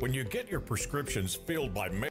When you get your prescriptions filled by mail,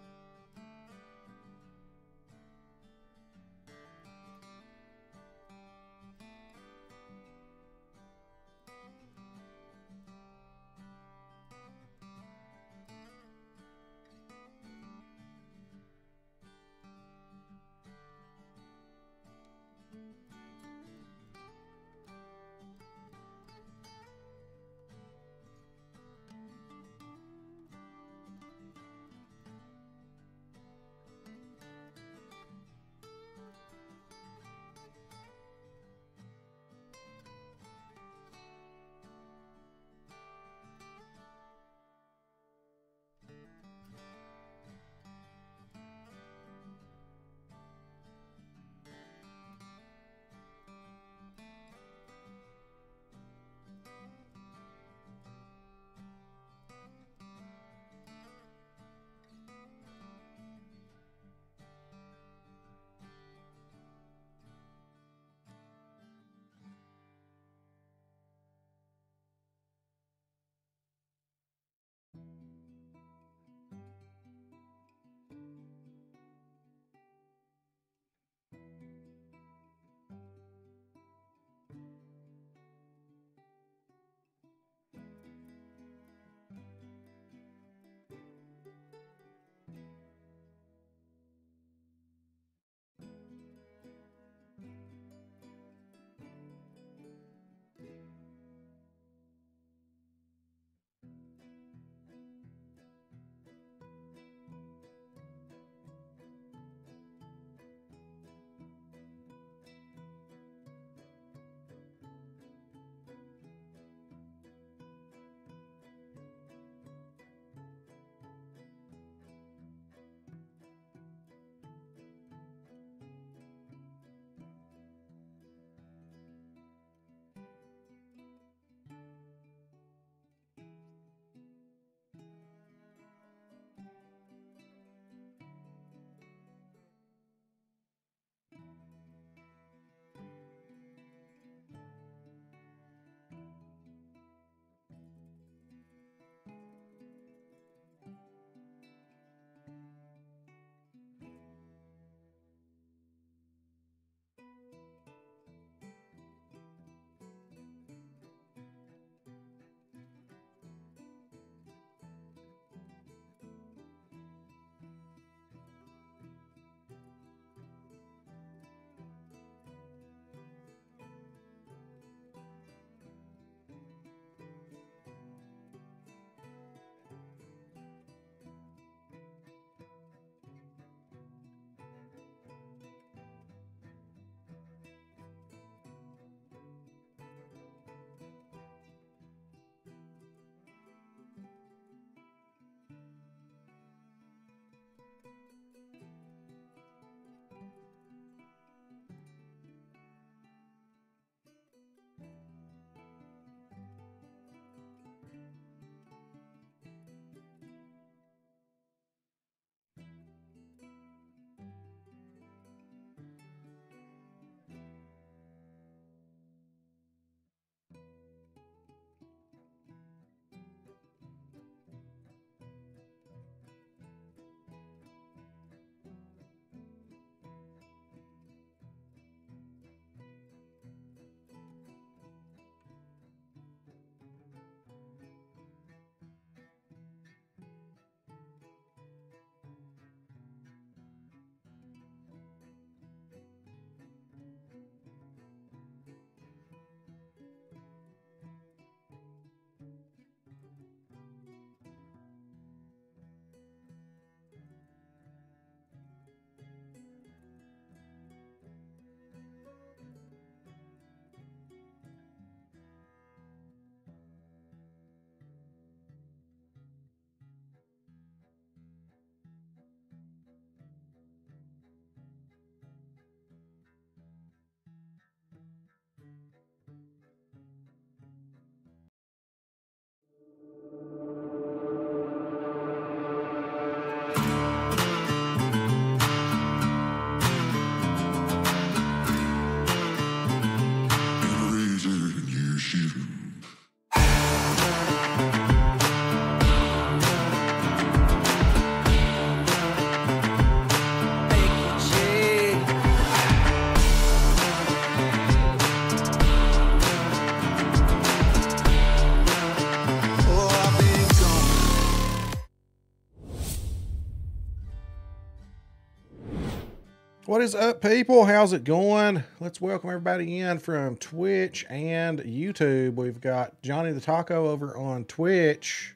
is up, people? How's it going? Let's welcome everybody in from Twitch and YouTube. We've got Johnny the Taco over on Twitch.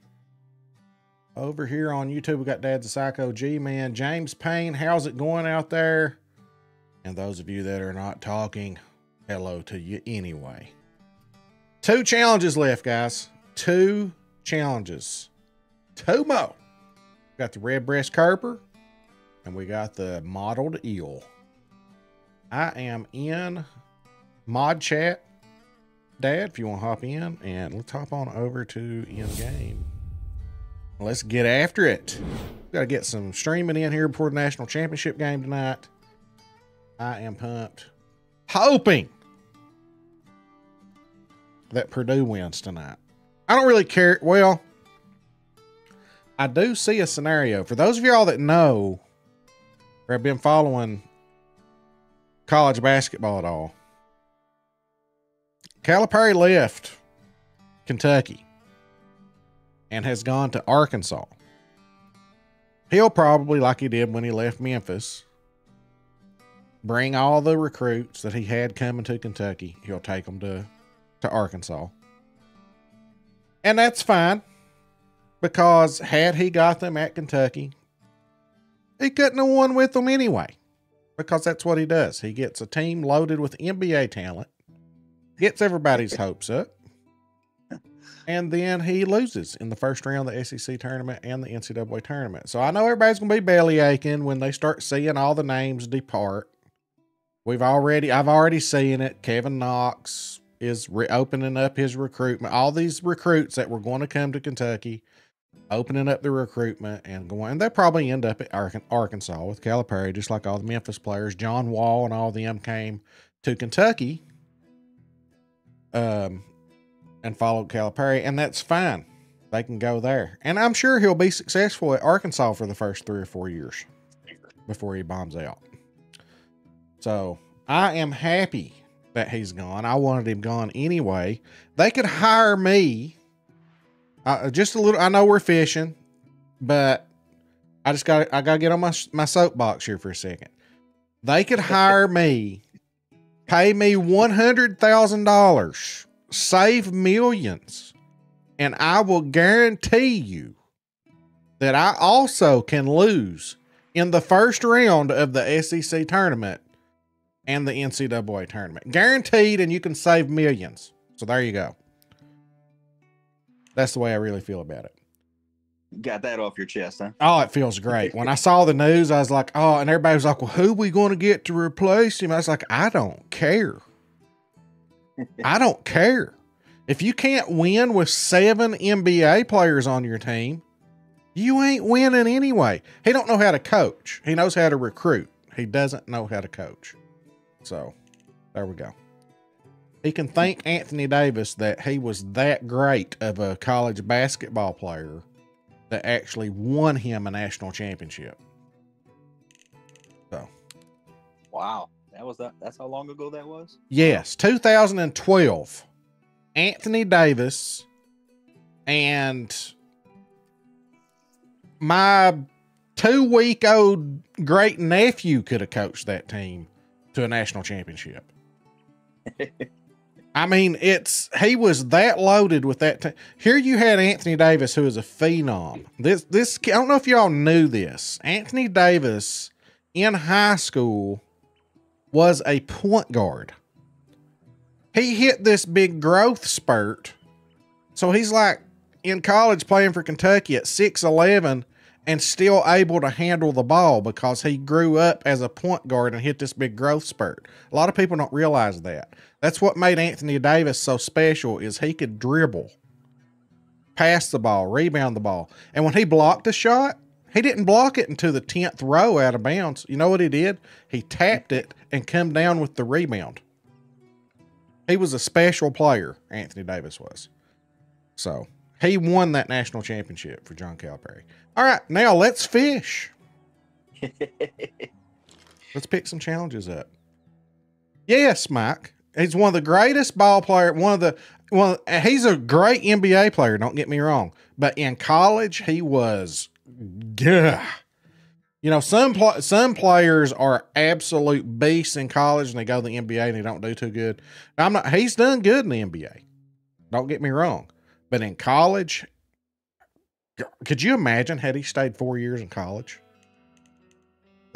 Over here on YouTube, we got Dad the Psycho G Man. James Payne, how's it going out there? And those of you that are not talking, hello to you anyway. Two challenges left, guys. Two challenges. Two more. Got the red breast carper and we got the mottled eel. I am in mod chat, Dad. If you want to hop in, and let's hop on over to in game. Let's get after it. Got to get some streaming in here before the national championship game tonight. I am pumped, hoping that Purdue wins tonight. I don't really care. Well, I do see a scenario for those of y'all that know or have been following college basketball at all. Calipari left Kentucky and has gone to Arkansas. He'll probably, like he did when he left Memphis, bring all the recruits that he had coming to Kentucky. He'll take them to, to Arkansas. And that's fine because had he got them at Kentucky, he couldn't have won with them anyway because that's what he does. He gets a team loaded with NBA talent, gets everybody's hopes up, and then he loses in the first round of the SEC tournament and the NCAA tournament. So I know everybody's going to be belly aching when they start seeing all the names depart. We've already, I've already seen it. Kevin Knox is reopening up his recruitment. All these recruits that were going to come to Kentucky opening up the recruitment and going. And they probably end up at Arkansas with Calipari, just like all the Memphis players. John Wall and all them came to Kentucky um, and followed Calipari, and that's fine. They can go there. And I'm sure he'll be successful at Arkansas for the first three or four years before he bombs out. So I am happy that he's gone. I wanted him gone anyway. They could hire me uh, just a little. I know we're fishing, but I just got I got to get on my my soapbox here for a second. They could hire me, pay me one hundred thousand dollars, save millions, and I will guarantee you that I also can lose in the first round of the SEC tournament and the NCAA tournament. Guaranteed, and you can save millions. So there you go. That's the way I really feel about it. Got that off your chest, huh? Oh, it feels great. when I saw the news, I was like, oh, and everybody was like, well, who we going to get to replace him? I was like, I don't care. I don't care. If you can't win with seven NBA players on your team, you ain't winning anyway. He don't know how to coach. He knows how to recruit. He doesn't know how to coach. So, there we go he can thank Anthony Davis that he was that great of a college basketball player that actually won him a national championship. So, wow, that was that. That's how long ago that was. Yes, 2012. Anthony Davis and my two week old great nephew could have coached that team to a national championship. I mean, it's he was that loaded with that. T- Here you had Anthony Davis, who is a phenom. This this I don't know if y'all knew this. Anthony Davis in high school was a point guard. He hit this big growth spurt, so he's like in college playing for Kentucky at six eleven and still able to handle the ball because he grew up as a point guard and hit this big growth spurt. A lot of people don't realize that. That's what made Anthony Davis so special is he could dribble, pass the ball, rebound the ball. And when he blocked a shot, he didn't block it into the 10th row out of bounds. You know what he did? He tapped it and come down with the rebound. He was a special player, Anthony Davis was. So he won that national championship for John Calipari. All right, now let's fish. let's pick some challenges up. Yes, Mike. He's one of the greatest ball player. One of the well, he's a great NBA player. Don't get me wrong, but in college he was, yeah, You know, some pl- some players are absolute beasts in college, and they go to the NBA and they don't do too good. I'm not. He's done good in the NBA. Don't get me wrong, but in college, could you imagine had he stayed four years in college?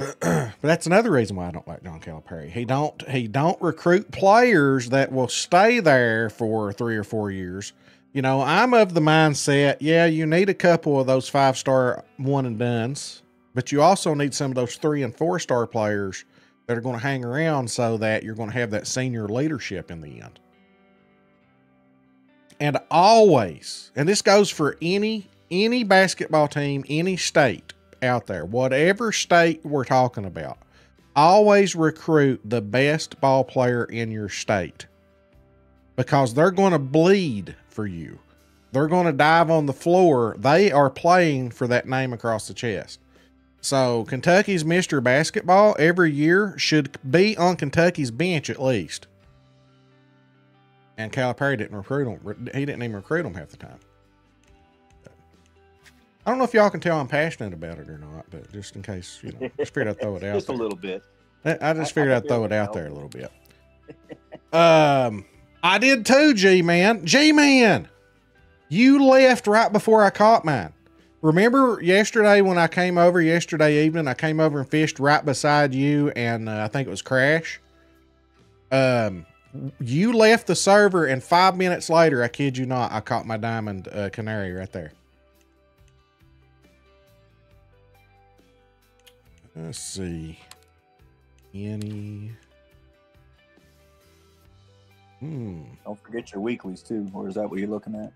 but that's another reason why I don't like John Calipari. He don't he don't recruit players that will stay there for three or four years. You know, I'm of the mindset, yeah, you need a couple of those five star one and duns, but you also need some of those three and four star players that are going to hang around so that you're going to have that senior leadership in the end. And always, and this goes for any any basketball team, any state out there, whatever state we're talking about, always recruit the best ball player in your state because they're going to bleed for you. They're going to dive on the floor. They are playing for that name across the chest. So, Kentucky's Mr. Basketball every year should be on Kentucky's bench at least. And Calipari didn't recruit him. He didn't even recruit him half the time. I don't know if y'all can tell I'm passionate about it or not, but just in case, you know, just figured I'd throw it out. Just there. a little bit. I just figured I I'd throw it out there a little bit. Um, I did too, G man. G man, you left right before I caught mine. Remember yesterday when I came over yesterday evening? I came over and fished right beside you, and uh, I think it was Crash. Um, you left the server, and five minutes later, I kid you not, I caught my diamond uh, canary right there. Let's see. Any. Hmm. Don't forget your weeklies too, or is that what you're looking at?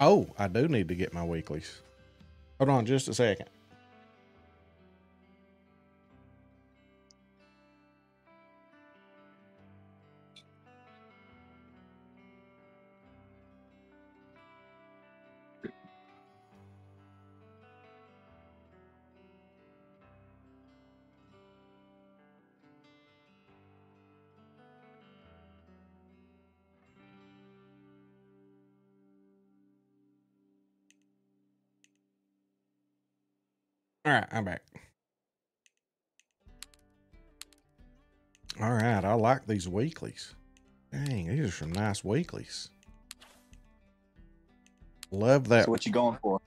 Oh, I do need to get my weeklies. Hold on just a second. Right, I'm back. All right, I like these weeklies. Dang, these are some nice weeklies. Love that. So what you going for?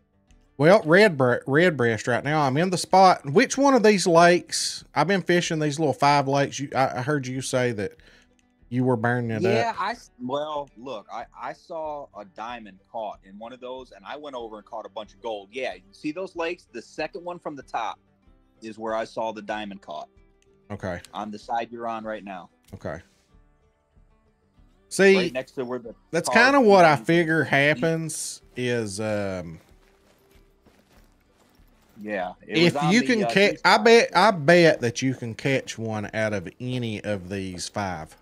Well, red bre- red breast right now. I'm in the spot. Which one of these lakes? I've been fishing these little five lakes. You, I, I heard you say that you were burning it Yeah, up. I s- well look, I I saw a diamond caught in one of those, and I went over and caught a bunch of gold. Yeah, you see those lakes? The second one from the top is where I saw the diamond caught Okay, on the side you're on right now, okay. See, right next to where the that's kind of what I figure happens. Is um, Yeah, if you the, can uh, catch, I bet, I bet that you can catch one out of any of these five.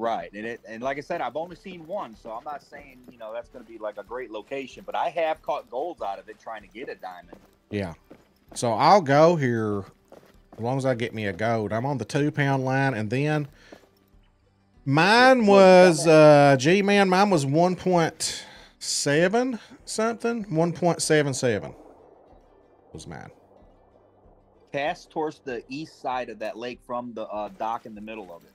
Right, and it and like I said, I've only seen one, so I'm not saying you know that's going to be like a great location, but I have caught golds out of it trying to get a diamond. Yeah. So I'll go here as long as I get me a gold. I'm on the two pound line, and then mine was uh G man, mine was one point seven something. One point seven seven was mine. Cast towards the east side of that lake from the uh, dock in the middle of it.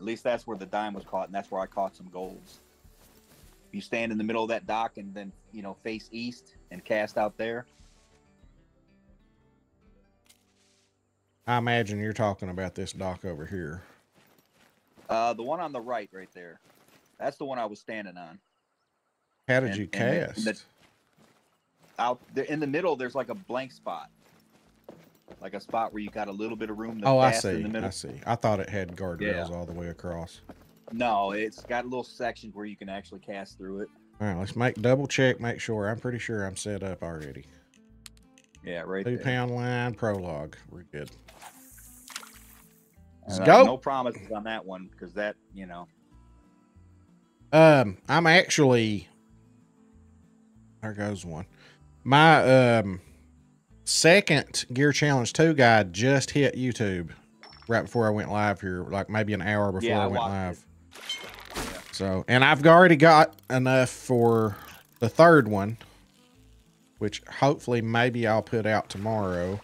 At least that's where the dime was caught, and that's where I caught some golds. You stand in the middle of that dock and then you know face east and cast out there. I imagine you're talking about this dock over here. Uh, the one on the right, right there. That's the one I was standing on. How did And- you cast? the- Out there in the middle, there's like a blank spot, like a spot where you got a little bit of room to oh, I see. the middle. I see. I thought it had guardrails Yeah. all the way across. No, it's got little sections where you can actually cast through it. All right, let's make double check, make sure. I'm pretty sure I'm set up already. Yeah, right Two there. pound line prologue. We're good. Let's uh, go. No promises on that one because that, you know, Um, I'm actually there goes one. My um second Gear Challenge 2 guide just hit YouTube right before I went live here, like maybe an hour before Yeah, I I went live. Yeah. So, and I've already got enough for the third one, which hopefully maybe I'll put out tomorrow.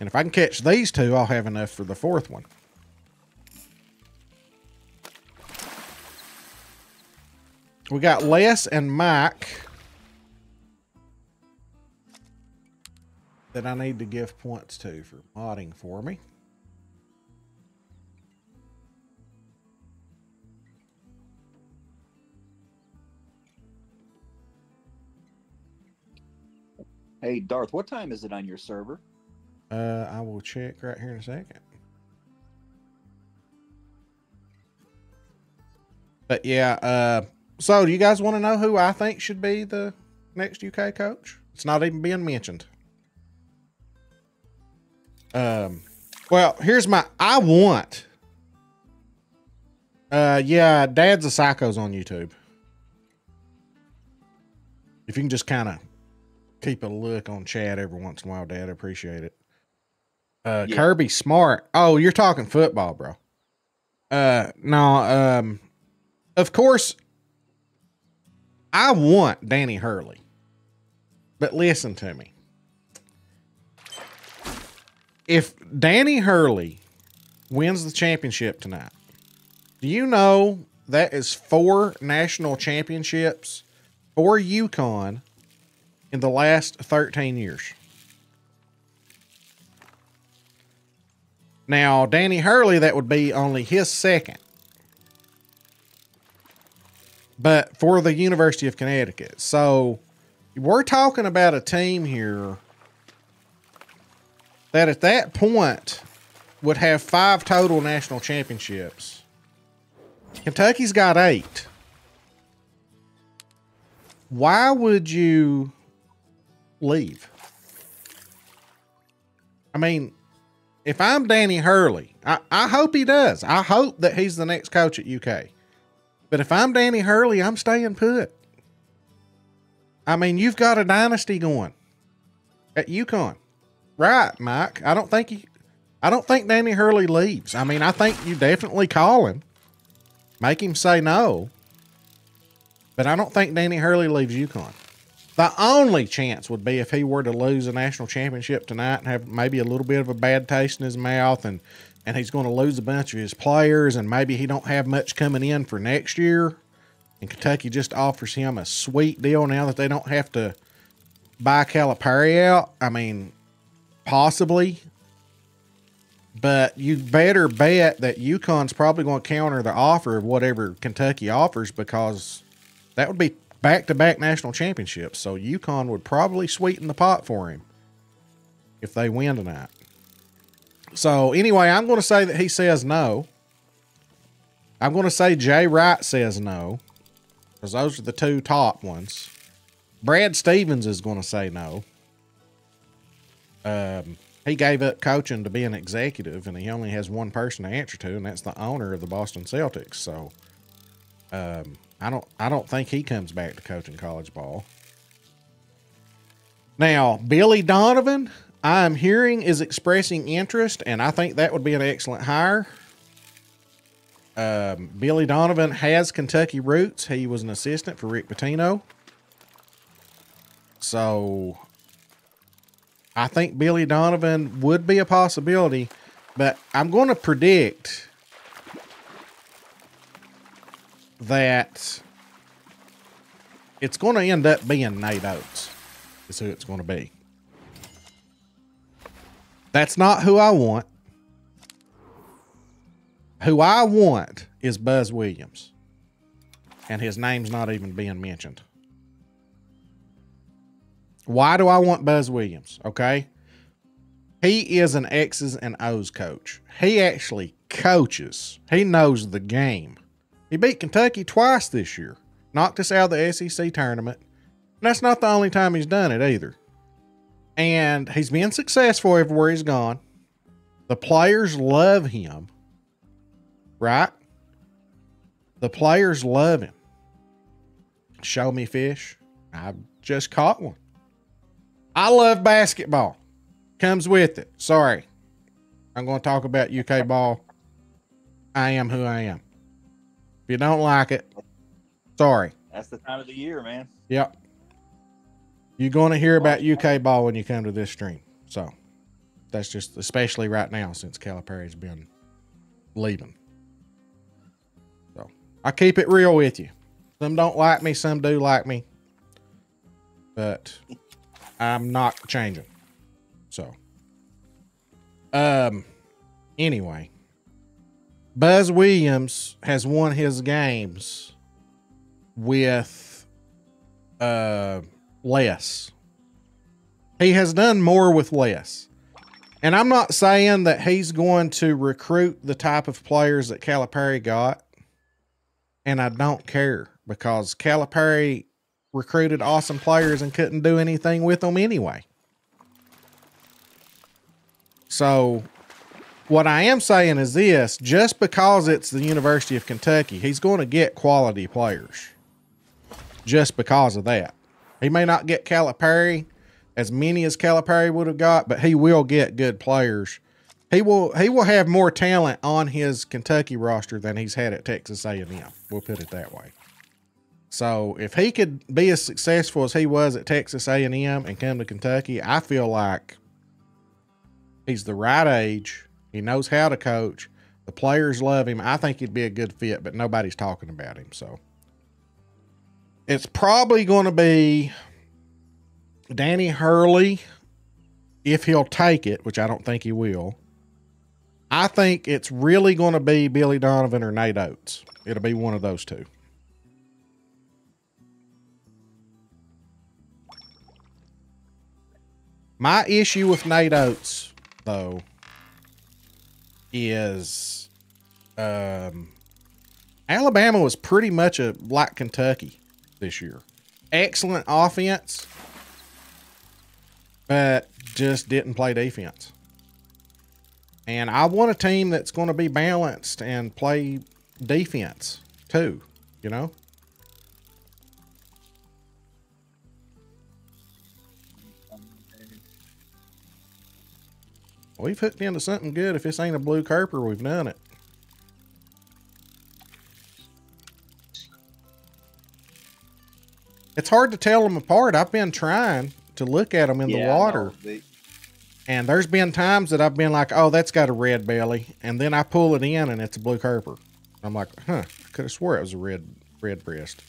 And if I can catch these two, I'll have enough for the fourth one. We got Les and Mike that I need to give points to for modding for me. Hey, Darth, what time is it on your server? Uh, I will check right here in a second. But yeah, uh, so do you guys want to know who I think should be the next UK coach? It's not even being mentioned. Um, well, here's my I want. Uh, yeah, Dad's a psychos on YouTube. If you can just kind of keep a look on chat every once in a while, Dad, I appreciate it. Uh, Yeah. Kirby Smart. Oh, you're talking football, bro. Uh, no. Um, of course, I want Danny Hurley, but listen to me. If Danny Hurley wins the championship tonight, do you know that is four national championships for UConn in the last 13 years? Now, Danny Hurley, that would be only his second. But for the University of Connecticut. So we're talking about a team here that at that point would have five total national championships. Kentucky's got eight. Why would you leave? I mean, if I'm Danny Hurley, I, I hope he does. I hope that he's the next coach at UK. But if I'm Danny Hurley, I'm staying put. I mean, you've got a dynasty going at UConn. Right, Mike. I don't think he I don't think Danny Hurley leaves. I mean, I think you definitely call him. Make him say no. But I don't think Danny Hurley leaves UConn. The only chance would be if he were to lose a national championship tonight and have maybe a little bit of a bad taste in his mouth and and he's going to lose a bunch of his players and maybe he don't have much coming in for next year and Kentucky just offers him a sweet deal now that they don't have to buy Calipari out. I mean, possibly. But you better bet that UConn's probably going to counter the offer of whatever Kentucky offers because that would be back to back national championships. So UConn would probably sweeten the pot for him if they win tonight. So anyway, I'm going to say that he says no. I'm going to say Jay Wright says no because those are the two top ones. Brad Stevens is going to say no. Um, he gave up coaching to be an executive, and he only has one person to answer to, and that's the owner of the Boston Celtics. So, um, I don't, I don't think he comes back to coaching college ball. Now, Billy Donovan, I'm hearing is expressing interest, and I think that would be an excellent hire. Um, Billy Donovan has Kentucky roots. He was an assistant for Rick Pitino. So I think Billy Donovan would be a possibility, but I'm going to predict that it's going to end up being Nate Oats, is who it's going to be. That's not who I want. Who I want is Buzz Williams. And his name's not even being mentioned. Why do I want Buzz Williams? Okay. He is an X's and O's coach. He actually coaches, he knows the game. He beat Kentucky twice this year, knocked us out of the SEC tournament. And that's not the only time he's done it either. And he's been successful everywhere he's gone. The players love him, right? The players love him. Show me fish. I've just caught one. I love basketball. Comes with it. Sorry. I'm going to talk about UK ball. I am who I am. If you don't like it, sorry. That's the time of the year, man. Yep. You're going to hear about UK ball when you come to this stream. So that's just, especially right now since Calipari's been leaving. So I keep it real with you. Some don't like me, some do like me, but I'm not changing. So, um, anyway, Buzz Williams has won his games with uh less. He has done more with less. And I'm not saying that he's going to recruit the type of players that Calipari got. And I don't care because Calipari recruited awesome players and couldn't do anything with them anyway. So, what I am saying is this just because it's the University of Kentucky, he's going to get quality players just because of that. He may not get Calipari as many as Calipari would have got, but he will get good players. He will he will have more talent on his Kentucky roster than he's had at Texas A&M. We'll put it that way. So if he could be as successful as he was at Texas A&M and come to Kentucky, I feel like he's the right age. He knows how to coach. The players love him. I think he'd be a good fit, but nobody's talking about him. So it's probably going to be Danny Hurley if he'll take it, which I don't think he will. I think it's really going to be Billy Donovan or Nate Oats. It'll be one of those two. My issue with Nate Oats, though, is um, Alabama was pretty much a like Kentucky this year. Excellent offense, but just didn't play defense. And I want a team that's going to be balanced and play defense too, you know? We've hooked into something good. If this ain't a blue carper, we've done it. It's hard to tell them apart. I've been trying to look at them in Yeah, the water. They- And there's been times that I've been like, oh, that's got a red belly. And then I pull it in and it's a blue carper. I'm like, huh, I could have swore it was a red red breast.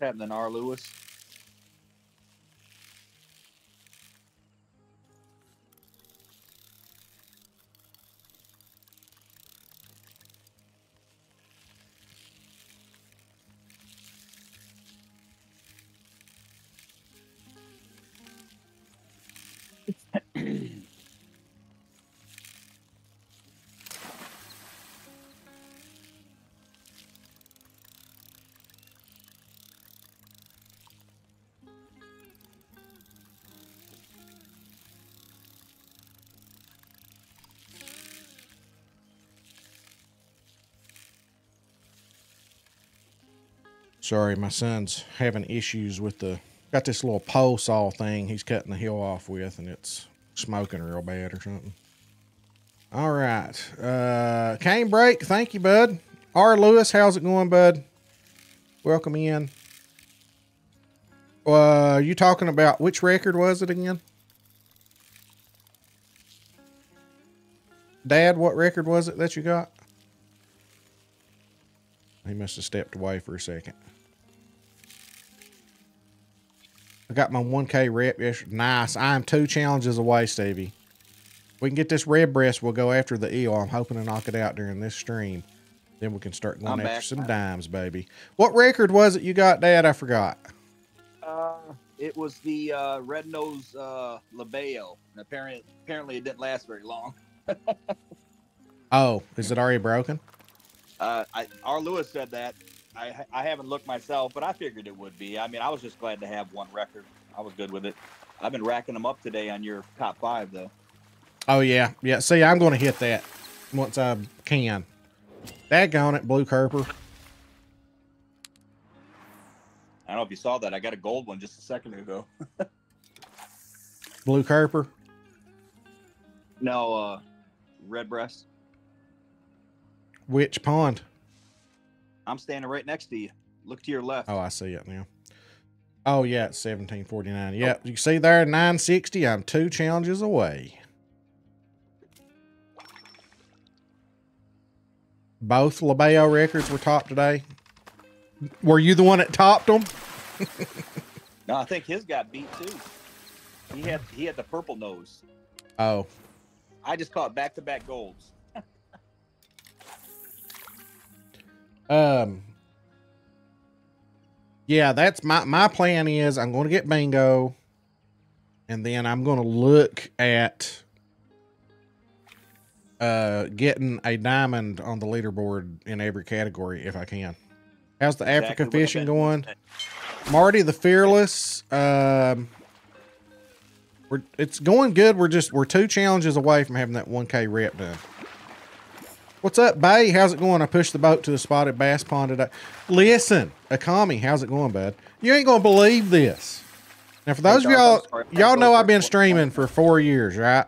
Happening, R. Lewis? Sorry, my son's having issues with the got this little pole saw thing he's cutting the hill off with, and it's smoking real bad or something. All right. Uh Cane Break, thank you, bud. R. Lewis, how's it going, bud? Welcome in. Uh you talking about which record was it again? Dad, what record was it that you got? He must have stepped away for a second. I got my 1K rep yesterday. Nice. I am two challenges away, Stevie. We can get this red breast. We'll go after the eel. I'm hoping to knock it out during this stream. Then we can start going I'm after back. some dimes, baby. What record was it you got, Dad? I forgot. Uh, It was the uh, red nose uh, labeo, and apparently, apparently, it didn't last very long. Oh, is it already broken? Uh, I, R. Lewis said that. I, I haven't looked myself, but I figured it would be. I mean, I was just glad to have one record. I was good with it. I've been racking them up today on your top five, though. Oh yeah, yeah. See, I'm going to hit that once I can. Daggone it, Blue Kerper. I don't know if you saw that. I got a gold one just a second ago. Blue Kerper. No, uh, red breast. Which pond? I'm standing right next to you. Look to your left. Oh, I see it now. Oh yeah, it's 1749. Yep, you see there, 960. I'm two challenges away. Both Labeo records were topped today. Were you the one that topped them? No, I think his got beat too. He had he had the purple nose. Oh, I just caught back to back golds. Um. Yeah, that's my my plan. Is I'm going to get bingo, and then I'm going to look at uh getting a diamond on the leaderboard in every category if I can. How's the Exactly Africa fishing going? Marty the Fearless. Um, we're it's going good. We're just we're two challenges away from having that 1K rep done. What's up, Bay? How's it going? I pushed the boat to the spotted bass pond today. Listen, Akami, how's it going, bud? You ain't gonna believe this. Now, for those of y'all, y'all know I've been streaming for four years, right?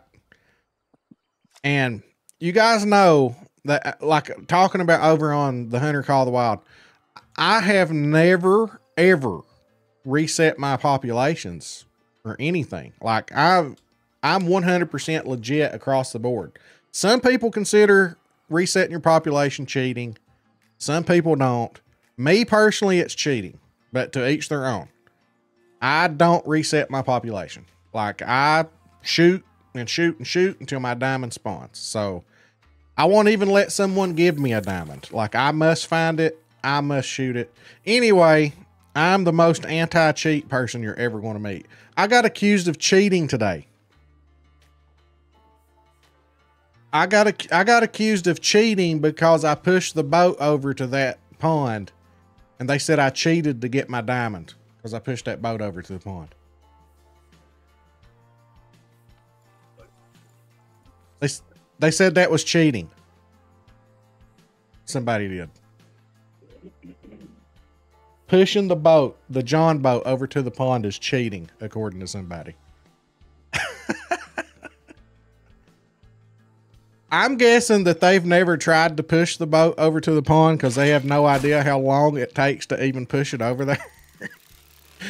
And you guys know that, like talking about over on the Hunter Call the Wild, I have never ever reset my populations or anything. Like I've, I'm 100% legit across the board. Some people consider resetting your population cheating. Some people don't. Me personally, it's cheating, but to each their own. I don't reset my population. Like I shoot and shoot and shoot until my diamond spawns. So I won't even let someone give me a diamond. Like I must find it. I must shoot it. Anyway, I'm the most anti-cheat person you're ever going to meet. I got accused of cheating today. I got I got accused of cheating because I pushed the boat over to that pond, and they said I cheated to get my diamond because I pushed that boat over to the pond. They they said that was cheating. Somebody did. Pushing the boat, the John boat, over to the pond is cheating, according to somebody. I'm guessing that they've never tried to push the boat over to the pond because they have no idea how long it takes to even push it over there.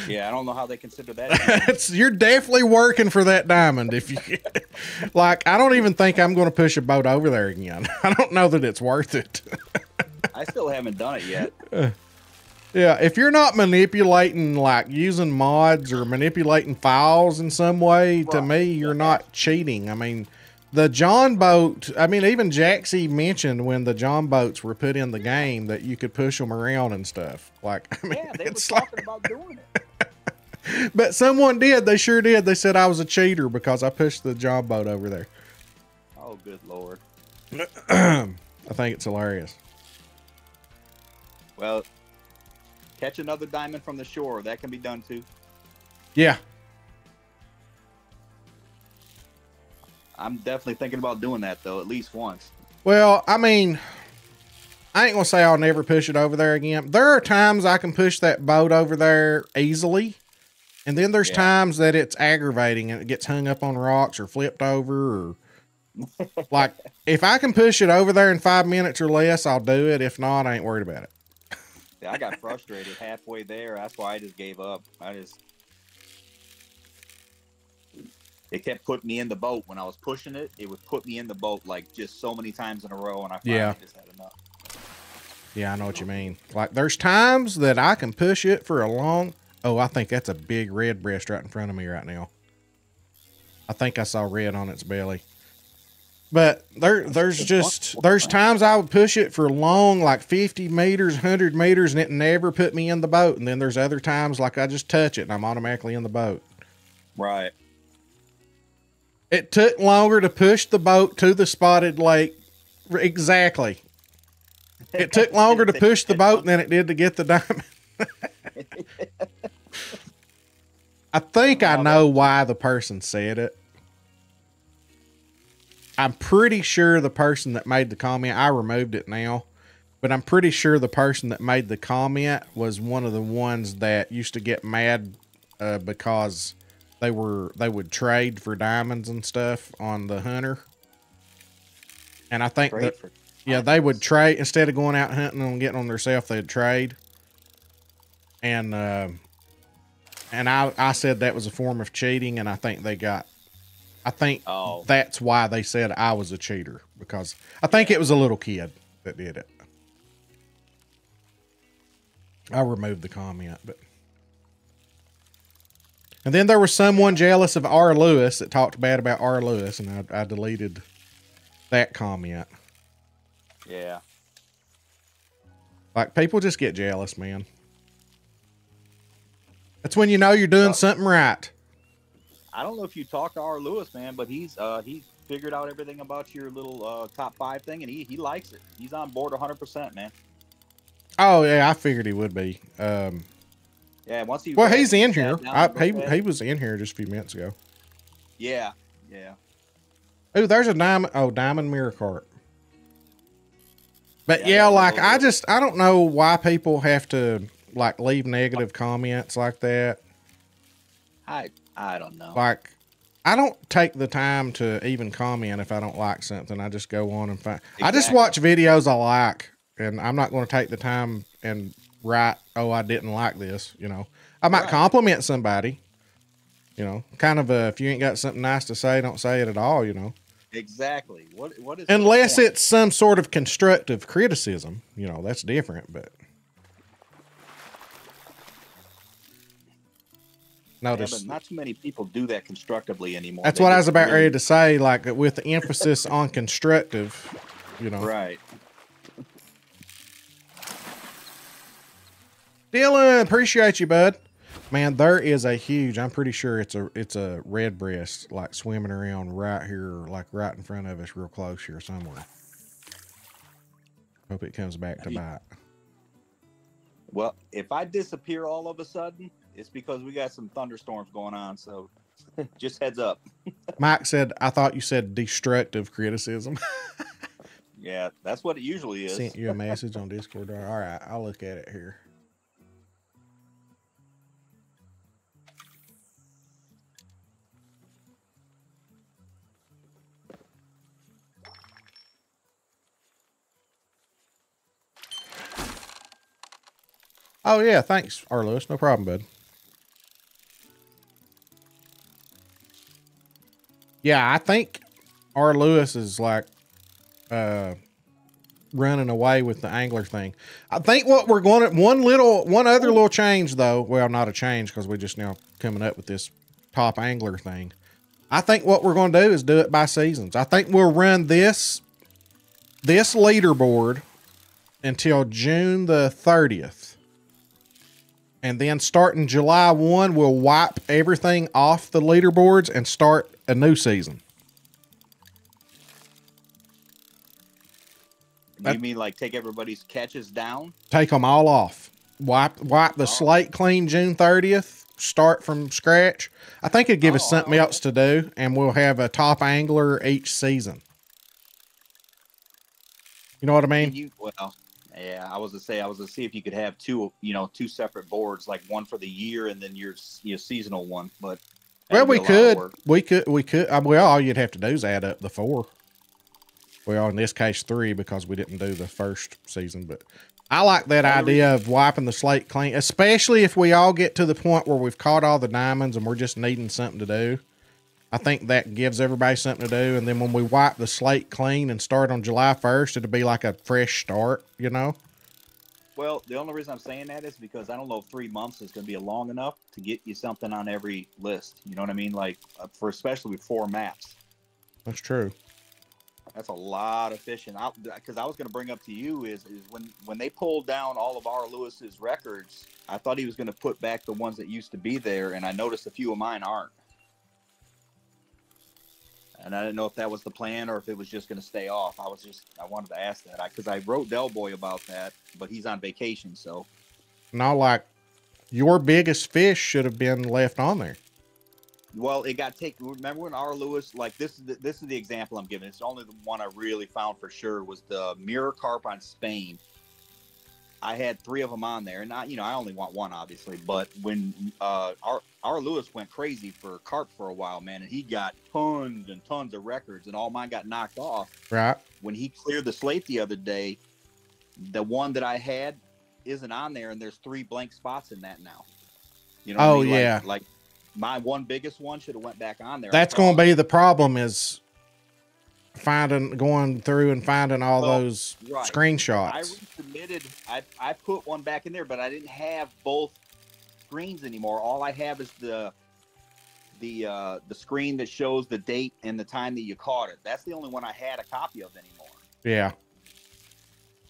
Yeah, I don't know how they consider that. you're definitely working for that diamond if you like I don't even think I'm going to push a boat over there again. I don't know that it's worth it. I still haven't done it yet. Yeah, if you're not manipulating like using mods or manipulating files in some way, to me, you're not cheating. I mean, the John boat. I mean, even Jaxie mentioned when the John boats were put in the game that you could push them around and stuff. Like, I mean, Yeah, they were it's like, talking about doing it. but someone did. They sure did. They said I was a cheater because I pushed the John boat over there. Oh, good lord. I think it's hilarious. Well, catch another diamond from the shore. That can be done too. Yeah, I'm definitely thinking about doing that though, at least once. Well, I mean, I ain't gonna say I'll never push it over there again. There are times I can push that boat over there easily, and then there's Yeah. times that it's aggravating and it gets hung up on rocks or flipped over or like if I can push it over there in five minutes or less, I'll do it. If not, I ain't worried about it. Yeah, I got frustrated halfway there. That's why I just gave up. I just it kept putting me in the boat when I was pushing it. It would put me in the boat like just so many times in a row, and I finally Yeah. just had enough. Yeah, I know what you mean. Like there's times that I can push it for a long. Oh, I think that's a big red breast right in front of me right now. I think I saw red on its belly. But there, there's just there's times I would push it for long, like 50 meters, 100 meters, and it never put me in the boat. And then there's other times like I just touch it and I'm automatically in the boat. Right. It took longer to push the boat to the spotted lake. Exactly. It took longer to push the boat than it did to get the diamond. I think I know why the person said it. I'm pretty sure the person that made the comment, I removed it now, but I'm pretty sure the person that made the comment was one of the ones that used to get mad uh, because they were they would trade for diamonds and stuff on the hunter. And I think that yeah, they would trade instead of going out hunting and getting on themselves, they'd trade. And uh, and I I said that was a form of cheating, and I think they got. I think Oh. that's why they said I was a cheater because I think it was a little kid that did it. I removed the comment, but. And then there was someone jealous of R. Lewis that talked bad about R. Lewis, and I, I deleted that comment. Yeah. Like people just get jealous, man. That's when you know you're doing Well- something right. I don't know if you talked to R. Lewis, man, but he's uh he's figured out everything about your little uh top five thing, and he he likes it. He's on board 100, percent man. Oh yeah, I figured he would be. Um, Yeah. Once he well, he's in here. I, he he was in here just a few minutes ago. Yeah. Yeah. Oh, there's a diamond. Oh, diamond mirror carp. But Yeah, yeah, like I just I don't know why people have to like leave negative comments like that. I I don't know. Like I don't take the time to even comment if I don't like something. I just go on and find. I just watch videos I like, and I'm not going to take the time and write, "Oh, I didn't like this." You know, I might Right. compliment somebody. You know, kind of a if you ain't got something nice to say, don't say it at all. You know, Exactly. What what is unless it's some sort of constructive criticism. You know, that's different. But Yeah, notice but not too many people do that constructively anymore. That's They what I was about really- ready to say. Like with the emphasis on constructive, you know. Right. Dylan, appreciate you, bud. Man, there is a huge. I'm pretty sure it's a it's a red breast like swimming around right here, like right in front of us, real close here somewhere. Hope it comes back to bite. Well, if I disappear all of a sudden, it's because we got some thunderstorms going on. So just heads up. Mike said, "I thought you said destructive criticism." Yeah, that's what it usually is. Sent you a message on Discord. All right, I'll look at it here. Oh yeah, thanks, R. Lewis. No problem, bud. Yeah, I think R. Lewis is like uh running away with the angler thing. I think what we're going to one little one other little change though. Well, not a change because we're just now coming up with this top angler thing. I think what we're going to do is do it by seasons. I think we'll run this this leaderboard until June the 30th. And then starting July 1, we'll wipe everything off the leaderboards and start a new season. you mean like take everybody's catches down? take them all off. Wipe wipe the Oh. slate clean June 30th. Start from scratch. I think it'd give us Oh, something okay. else to do, and we'll have a top angler each season. You know what I mean? you well, yeah, I was to say I was to see if you could have two, you know, two separate boards, like one for the year and then your your seasonal one. But Well, we be a lot of could, we could, we could. uh, Well, all you'd have to do is add up the four. Well, in this case, three because we didn't do the first season. But I like that idea of wiping the slate clean, especially if we all get to the point where we've caught all the diamonds and we're just needing something to do. I think that gives everybody something to do. And then when we wipe the slate clean and start on July 1st, it'll be like a fresh start, you know? Well, the only reason I'm saying that is because I don't know if three months is going to be long enough to get you something on every list. You know what I mean? Like uh, for especially with four maps. That's true. That's a lot of fishing. Because I, was going to bring up to you is is when when they pulled down all of R. Lewis's records, I thought he was going to put back the ones that used to be there, and I noticed a few of mine aren't. And I didn't know if that was the plan or if it was just going to stay off. I was just I wanted to ask that because I, I wrote Del Boy about that, but he's on vacation, so. Not like your biggest fish should have been left on there. Well, it got taken. Remember when R. Lewis, like this is the, this is the example I'm giving. It's the only the one I really found for sure was the mirror carp on Spain. I had three of them on there, and I, you know, I only want one, obviously. But when uh, R. R. Lewis went crazy for carp for a while, man, and he got tons and tons of records, and all mine got knocked off. Right. When he cleared the slate the other day, the one that I had isn't on there, and there's three blank spots in that now. You know? Oh I mean? yeah. Like, like my one biggest one should have went back on there. That's going to be the problem is finding going through and finding all well, those right. screenshots. I resubmitted. I I put one back in there, but I didn't have both screens anymore. All I have is the the uh, the screen that shows the date and the time that you caught it. That's the only one I had a copy of anymore. Yeah.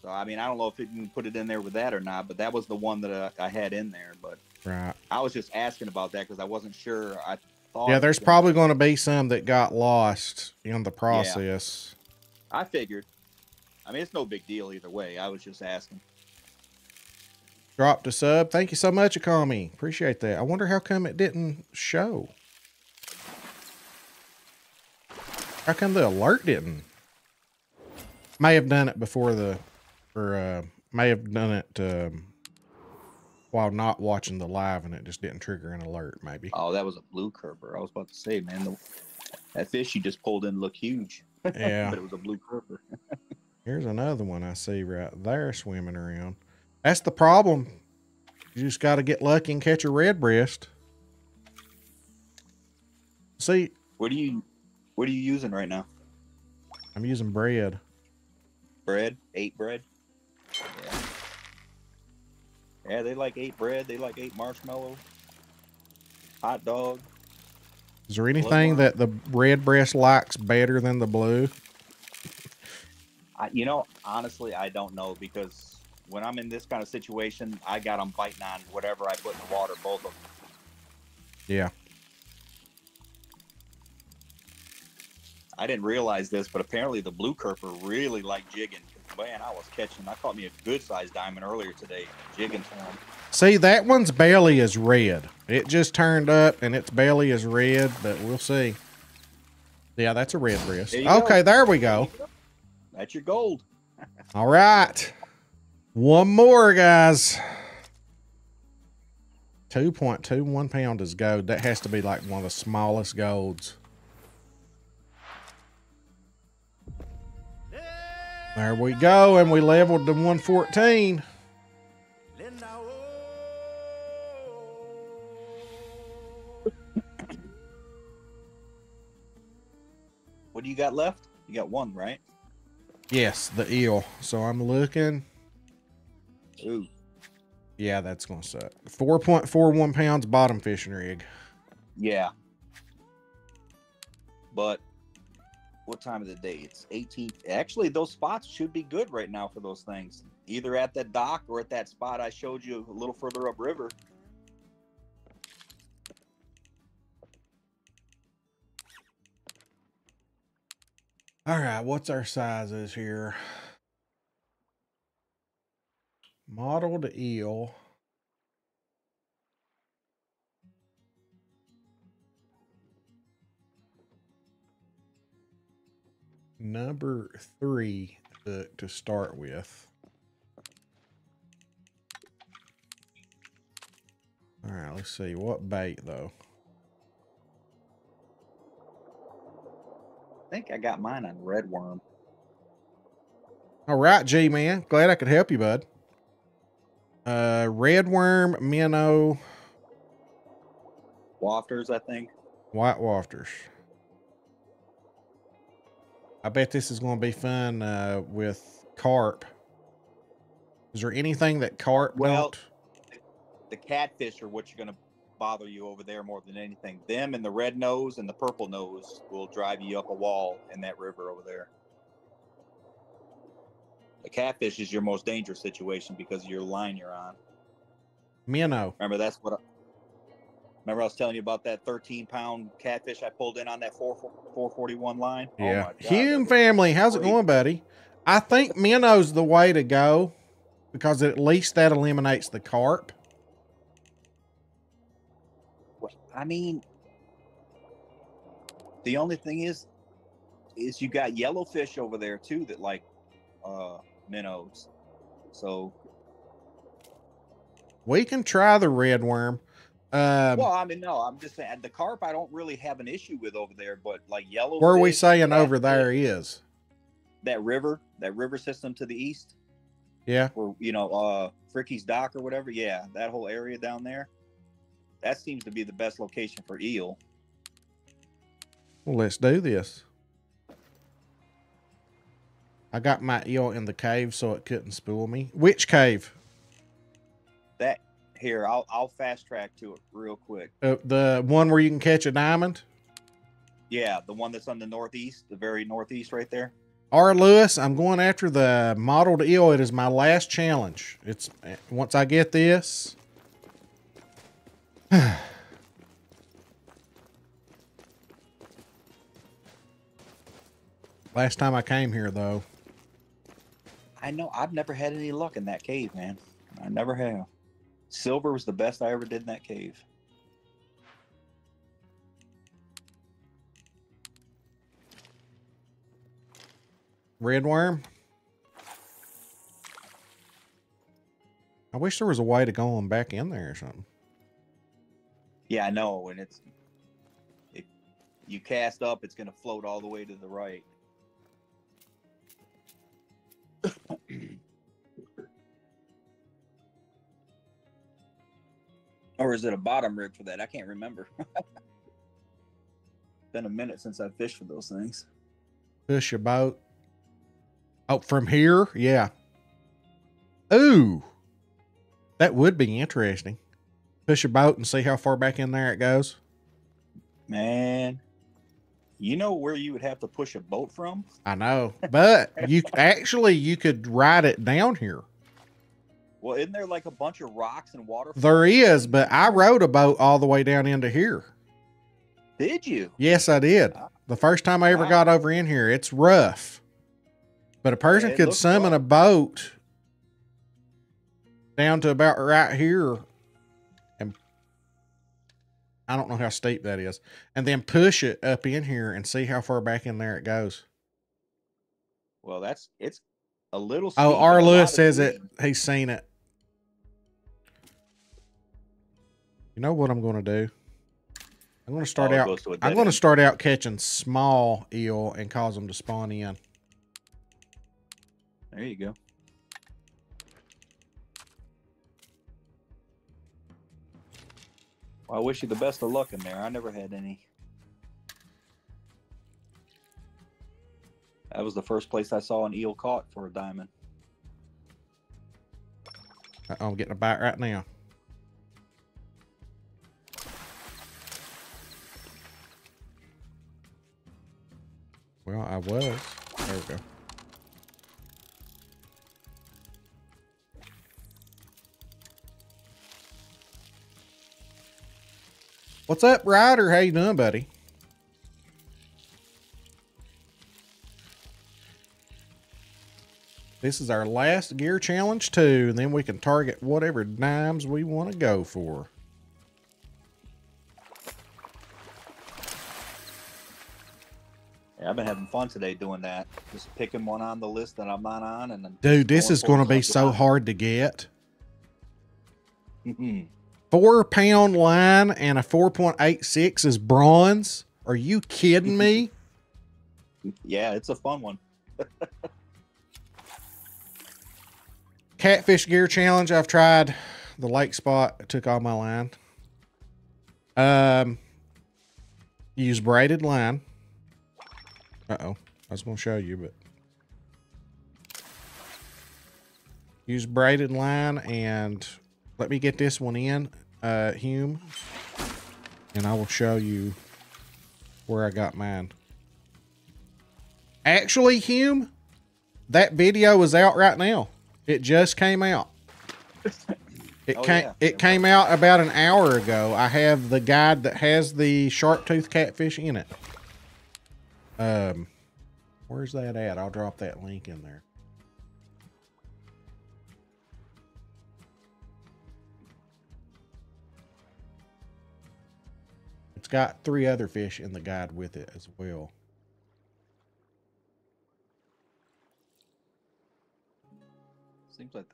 So I mean, I don't know if you can put it in there with that or not, but that was the one that uh, I had in there. But Right. I was just asking about that because I wasn't sure. I thought. Yeah, there's probably going to be some that got lost in the process. Yeah. I figured. I mean, it's no big deal either way. I was just asking. Dropped a sub. Thank you so much, Akami. Appreciate that. I wonder how come it didn't show. How come the alert didn't? May have done it before the, or uh, may have done it um, while not watching the live and it just didn't trigger an alert maybe oh that was a blue kurper i was about to say man the, that fish you just pulled in looked huge yeah but it was a blue kurper here's another one i see right there swimming around that's the problem you just got to get lucky and catch a red breast see what are you what are you using right now i'm using bread bread eight bread yeah. Yeah, they like ate bread. They like ate marshmallow, hot dog. Is there anything that the red breast likes better than the blue? I, you know, honestly, I don't know because when I'm in this kind of situation, I got them biting on whatever I put in the water, both of them. Yeah. I didn't realize this, but apparently the blue kurper really like jigging man, I was catching. I caught me a good sized diamond earlier today, jigging for him. See, that one's belly is red. It just turned up and its belly is red, but we'll see. Yeah, that's a red wrist. There okay, go. there we go. That's your gold. All right. One more, guys. 2.21 pound is gold. That has to be like one of the smallest golds. There we go, and we leveled to 114. What do you got left? You got one, right? Yes, the eel. So I'm looking. Ooh. Yeah, that's gonna suck. 4.41 pounds bottom fishing rig. Yeah. But what time of the day? It's 18. Actually, those spots should be good right now for those things. Either at that dock or at that spot I showed you a little further upriver. All right, what's our sizes here? Mottled eel. number three to, to start with. All right, let's see. What bait, though? I think I got mine on red worm. All right, G man. Glad I could help you, bud. Uh, red worm, minnow. Wafters, I think. White wafters. I bet this is going to be fun uh, with carp. Is there anything that carp well, don't? The catfish are what you're going to bother you over there more than anything. Them and the red nose and the purple nose will drive you up a wall in that river over there. The catfish is your most dangerous situation because of your line you're on. Minnow. Remember that's what. I, remember I was telling you about that 13 pound catfish I pulled in on that 4 441 line. Oh Yeah. my God, Hume family, how's it going, buddy? I think minnow's the way to go because at least that eliminates the carp. Well, I mean, the only thing is, is you got yellowfish over there too that like uh minnows. So, We can try the red worm. Um, well, I mean, no, I'm just saying the carp I don't really have an issue with over there, but like yellow. where are we saying over there is? That river, that river system to the east, Yeah. where you know, uh, Fricky's Dock or whatever. Yeah, that whole area down there. That seems to be the best location for eel. Well, let's do this. I got my eel in the cave so it couldn't spool me. Which cave? That here, I'll I'll fast track to it real quick. Uh, the one where you can catch a diamond? Yeah, the one that's on the northeast, the very northeast right there. R. Lewis, I'm going after the mottled eel. It is my last challenge. It's once I get this. last time I came here, though, I know I've never had any luck in that cave, man. I never have. Silver was the best I ever did in that cave. red worm. I wish there was a way to go on back in there or something. Yeah, I know. And it's if you cast up, it's gonna float all the way to the right. Or is it a bottom rib for that? I can't remember. Been a minute since I fished for those things. Push your boat. Oh, from here? Yeah. Ooh. That would be interesting. Push your boat and see how far back in there it goes. Man, you know where you would have to push a boat from? I know. But you actually you could ride it down here. Well, isn't there like a bunch of rocks and water? There is, but I rode a boat all the way down into here. Did you? Yes, I did. Ah. The first time I ever Wow. got over in here, it's rough. But a person it could summon a boat down to about right here I don't know how steep that is. And then push it up in here and see how far back in there it goes. Well, that's it's a little. Oh, R. Lewis says it. He's seen it. You know what I'm going to do? I'm going to start Oh, out. to I'm going to start out catching small eel and cause them to spawn in. There you go. Well, I wish you the best of luck in there. I never had any. That was the first place I saw an eel caught for a diamond. Uh-oh, I'm getting a bite right now. Well, I was. There we go. What's up, Ryder? How you doing, buddy? This is our last gear challenge too, and then we can target whatever dimes we want to go for. Yeah, I've been having fun today doing that. Just picking one on the list that I'm not on, and then Dude, this is going to be so hard to get. Four pound line and a 4.86 is bronze. Are you kidding me? yeah, it's a fun one. Catfish gear challenge. I've tried the lake spot. It took all my line. Um, use braided line. Uh oh. I was going to show you, but use braided line and let me get this one in, uh, Hume, and I will show you where I got mine. Actually, Hume, that video is out right now. It just came out. It Oh, came yeah. it came out about an hour ago. I have the guide that has the sharptooth catfish in it. Um where's that at? I'll drop that link in there. Got three other fish in the guide with it as well. Seems like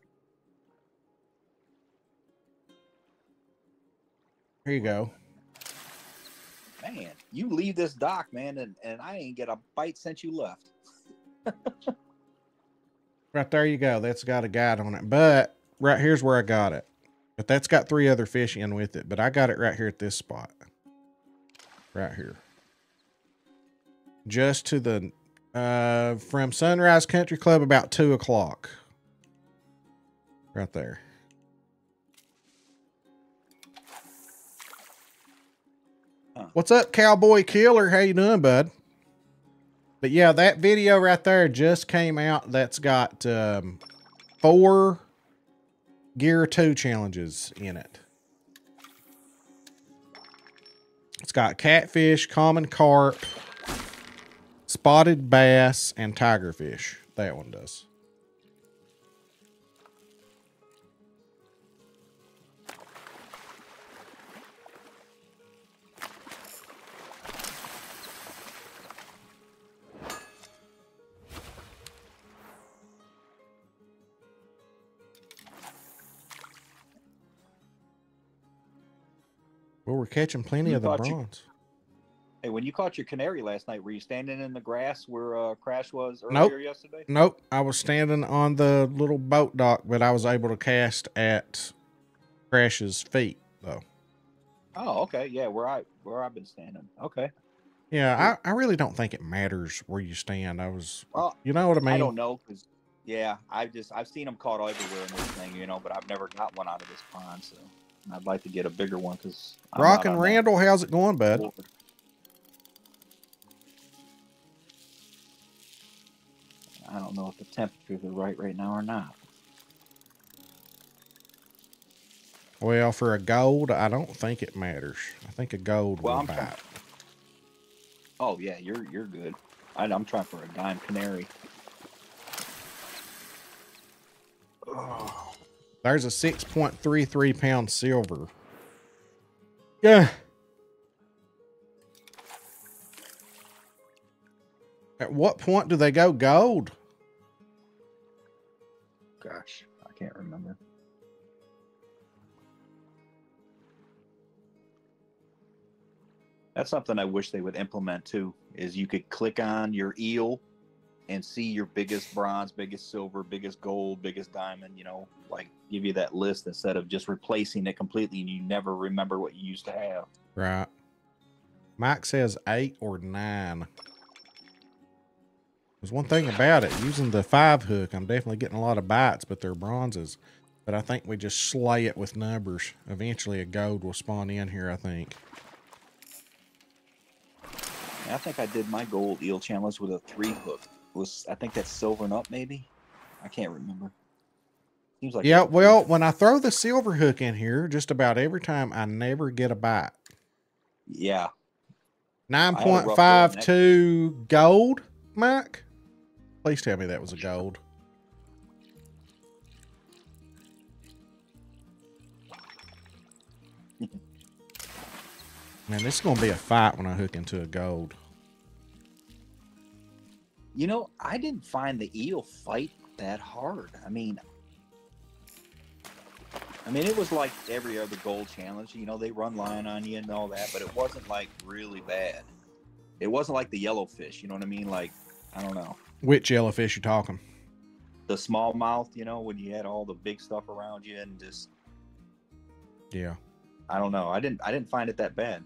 Here you go. man, you leave this dock, man, and, and I ain't get a bite since you left. Right there you go. That's got a guide on it. But right here's where I got it. But that's got three other fish in with it. But I got it right here at this spot. Right here. Just to the uh from Sunrise Country Club about two o'clock. Right there. Huh. What's up, Cowboy Killer? How you doing, bud? But yeah, that video right there just came out. That's got um, four Gear 2 challenges in it. It's got catfish, common carp, spotted bass, and tigerfish. That one does. Well, we're catching plenty You of the you- bronze. Hey, when you caught your canary last night, were you standing in the grass where uh, Crash was Nope. earlier yesterday? Nope, I was standing on the little boat dock, but I was able to cast at Crash's feet, though. Oh, okay, yeah, where I where I've been standing. Okay, Yeah, I, I really don't think it matters where you stand. I was, well, you know what I mean? I don't know because yeah, I've just I've seen them caught everywhere in this thing, you know, but I've never got one out of this pond, so I'd like to get a bigger one because Rock and Randall, how's it going, bud? I don't know if the temperatures are right right now or not. Well, for a gold, I don't think it matters. I think a gold Well, will I'm bite. Oh yeah, you're you're good. I, I'm trying for a dime canary. Oh, There's a 6.33 pound silver. Yeah. At what point do they go gold? gosh, I can't remember. That's something I wish they would implement too. Is you could click on your eel and see your biggest bronze, biggest silver, biggest gold, biggest diamond. You know, like give you that list instead of just replacing it completely and you never remember what you used to have. Right. Mike says eight or nine. There's one thing about it. Using the five hook, I'm definitely getting a lot of bites, but they're bronzes. But I think we just slay it with numbers. Eventually, a gold will spawn in here, I think. I think I did my gold eel challenge with a three hook. Was I think that's silvering up maybe? I can't remember. Seems like Yeah, it's a three well, when I throw the silver hook in here, just about every time I never get a bite. yeah, Nine point five two gold, Mike. Please tell me that was a gold. Man, this is gonna be a fight when I hook into a gold. You know, I didn't find the eel fight that hard. I mean, I mean, it was like every other gold challenge. You know, they run line on you and all that, but it wasn't like really bad. It wasn't like the yellowfish. You know what I mean? Like, I don't know, Which yellowfish you talking? the smallmouth. You know, when you had all the big stuff around you and just, Yeah. I don't know. I didn't, I didn't find it that bad.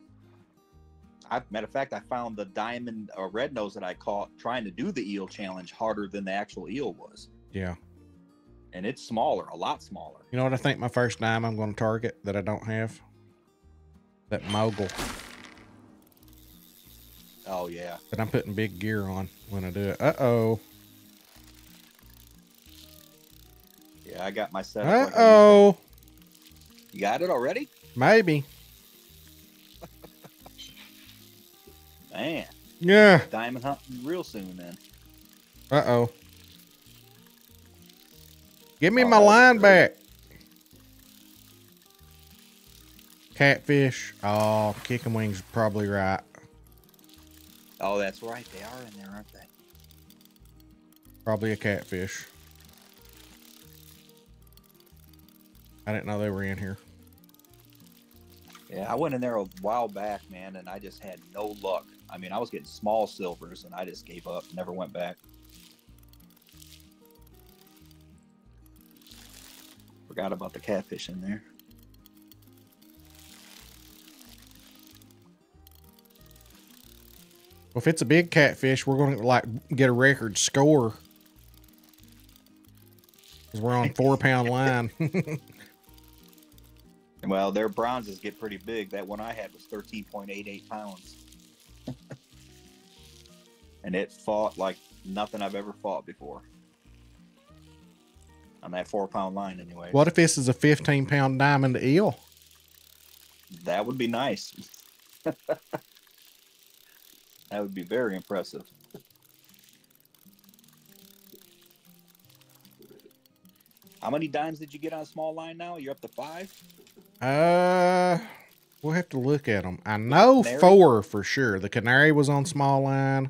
I, matter of fact, I found the diamond or red nose that I caught trying to do the eel challenge harder than the actual eel was, Yeah. and it's smaller, a lot smaller. You know what I think my first dime I'm gonna target that I don't have? That mogul. Oh yeah. But I'm putting big gear on when I do it. Uh oh. Yeah, I got my setup. Uh-oh. You got it already? Maybe. Man, Yeah. diamond hunting real soon then. Uh oh. Give me Oh, my line back. Catfish. Oh, kicking wings is probably right. Oh, that's right. They are in there, aren't they? Probably a catfish. I didn't know they were in here. Yeah, I went in there a while back, man, and I just had no luck. I mean, I was getting small silvers, and I just gave up. Never went back. Forgot about the catfish in there. Well, if it's a big catfish, we're going to like get a record score. Because we're on four pound line. Well, their bronzes get pretty big. That one I had was 13.88 pounds. And it fought like nothing I've ever fought before. On that four pound line, anyway. what if this is a 15 pound diamond eel? That would be nice. that would be very impressive. How many dimes did you get on a small line now? You're up to five? Uh, we'll have to look at them. I know Canary? four for sure. The canary was on small line.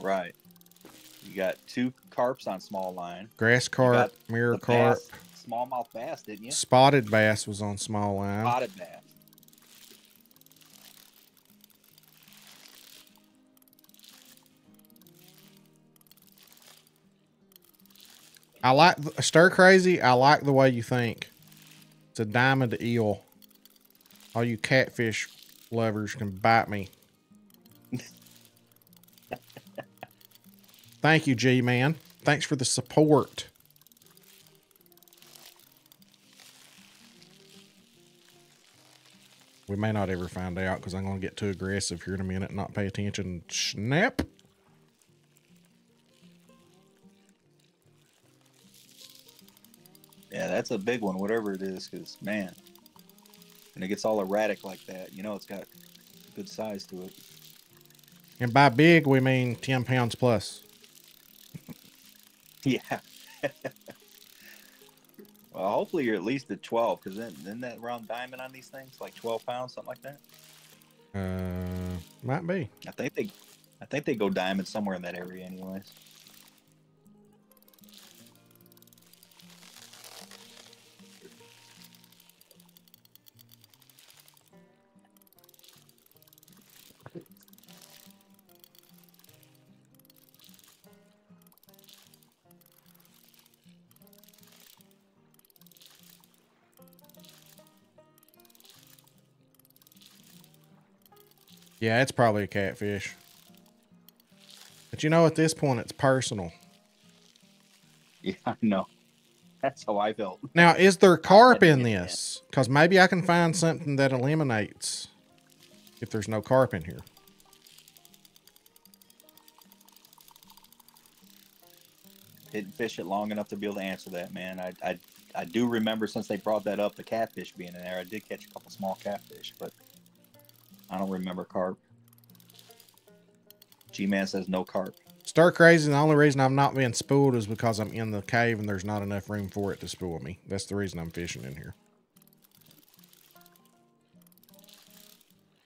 Right. You got two carps on small line. Grass carp, mirror carp, bass, smallmouth bass, didn't you? spotted bass was on small line. Spotted bass. I like stir crazy. I like the way you think. It's a diamond eel. All you catfish lovers can bite me. Thank you, G man. Thanks for the support. We may not ever find out because I'm going to get too aggressive here in a minute and not pay attention. Snap. Yeah, that's a big one, whatever it is, because, man, when it gets all erratic like that, you know it's got good size to it. And by big, we mean 10 pounds plus. Yeah. well, hopefully you're at least at 12, because then, isn't that round diamond on these things? Like 12 pounds, something like that? Uh, might be. I think they, I think they go diamond somewhere in that area, anyways. Yeah, it's probably a catfish. But you know, at this point, it's personal. Yeah, I know. That's how I felt. Now, is there carp in this? Because maybe I can find something that eliminates if there's no carp in here. Didn't fish it long enough to be able to answer that, man. I, I, I do remember since they brought that up, the catfish being in there. I did catch a couple small catfish, but I don't remember carp. G Man says no carp. Stir crazy. The only reason I'm not being spooled is because I'm in the cave and there's not enough room for it to spool me. That's the reason I'm fishing in here.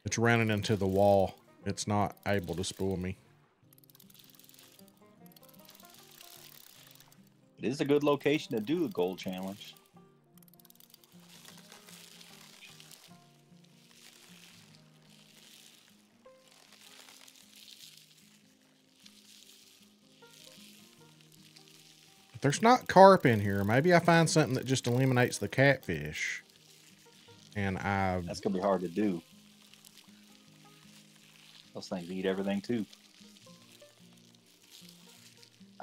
It's running into the wall. It's not able to spool me. It is a good location to do the gold challenge. There's not carp in here, maybe I find something that just eliminates the catfish. And I That's gonna be hard to do. Those things eat everything too.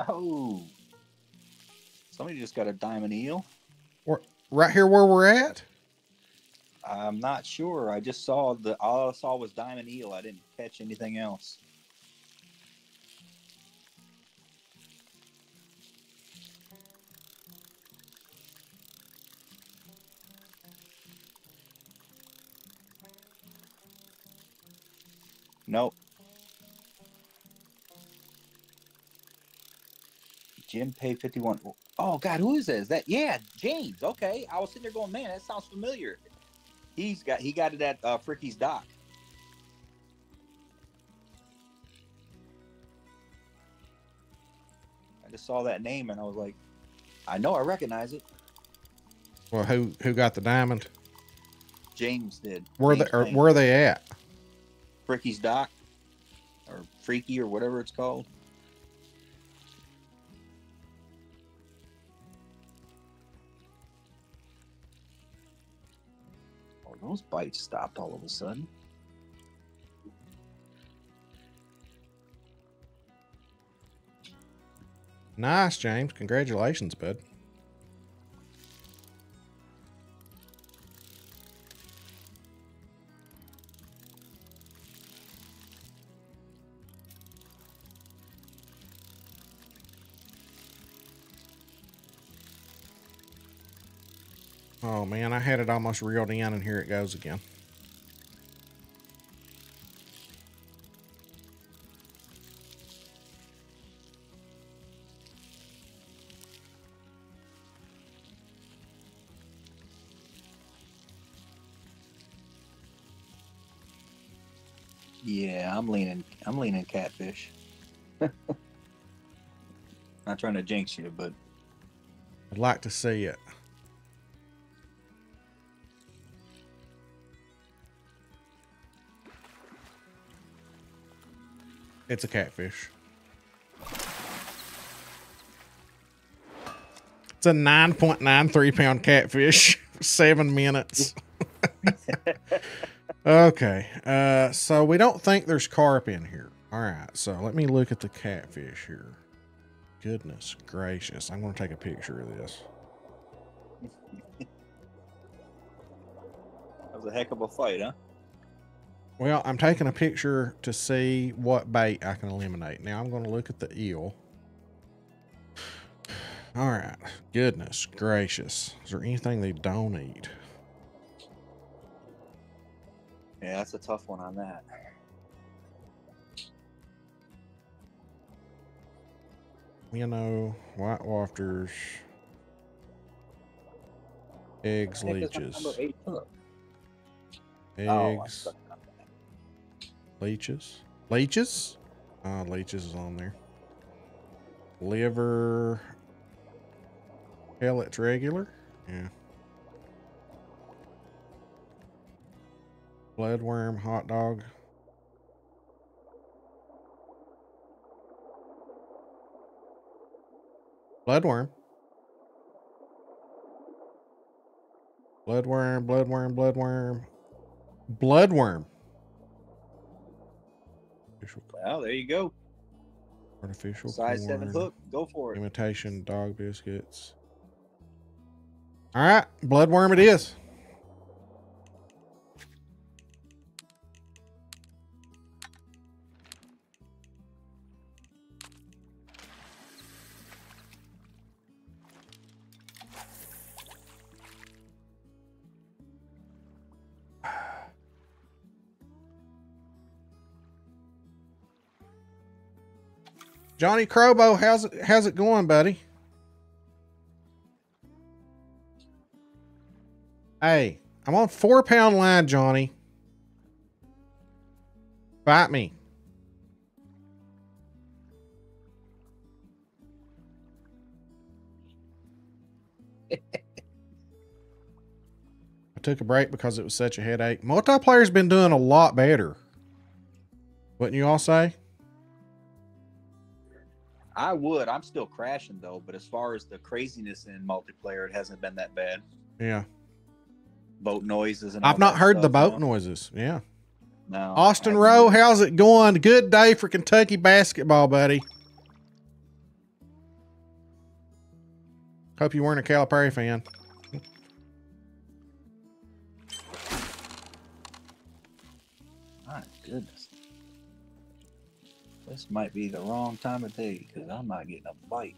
Oh, somebody just got a diamond eel. right here where we're at. I'm not sure. I just saw the all I saw was diamond eel. I didn't catch anything else. Nope. Jim Pay 51. Oh, God, who is that? Is that? Yeah, James. Okay. I was sitting there going, man, that sounds familiar. He's got, he got it at uh, Fricky's Dock. I just saw that name and I was like, I know I recognize it. Well, who, who got the diamond? James did. Where James they, or, where are they at? Fricky's dock or Freaky or whatever it's called. Oh, those bites stopped all of a sudden. Nice, James. Congratulations, bud. Oh man, I had it almost reeled in, and here it goes again. Yeah, I'm leaning. I'm leaning catfish. Not trying to jinx you, but I'd like to see it. It's a catfish. It's a 9.93 pound catfish. Seven minutes. okay. Uh, so we don't think there's carp in here. All right. So let me look at the catfish here. Goodness gracious. I'm going to take a picture of this. that was a heck of a fight, huh? Well, I'm taking a picture to see what bait I can eliminate. Now I'm going to look at the eel. All right. Goodness gracious. Is there anything they don't eat? Yeah, that's a tough one on that. You know, white wafters, eggs, Heck, that's not leeches, Eggs. Oh, leeches, leeches. Ah, leeches is on there. Liver, pellets regular. Yeah. Bloodworm, hot dog. Bloodworm. Bloodworm, bloodworm, bloodworm. Bloodworm. Well, there you go. artificial Size seven hook. Go for it. Imitation dog biscuits. All right, bloodworm it is. Johnny Crobo, how's it how's it going, buddy? Hey, I'm on four pound line, Johnny. Bite me. I took a break because it was such a headache. Multiplayer's been doing a lot better. Wouldn't you all say? I would. I'm still crashing though, but as far as the craziness in multiplayer, it hasn't been that bad. Yeah. Boat noises and I've not heard the boat know? noises. Yeah. No. Austin Rowe, how's it going? Good day for Kentucky basketball, buddy. Hope you weren't a Calipari fan. This might be the wrong time of day because I'm not getting a bite.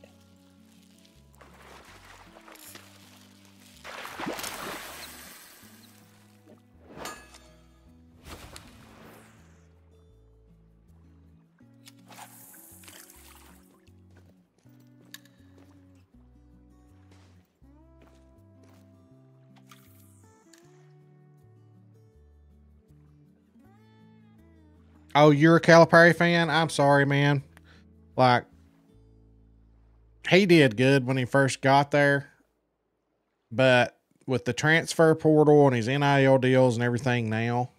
Oh, you're a Calipari fan? I'm sorry, man. Like, he did good when he first got there, but with the transfer portal and his NIL deals and everything now,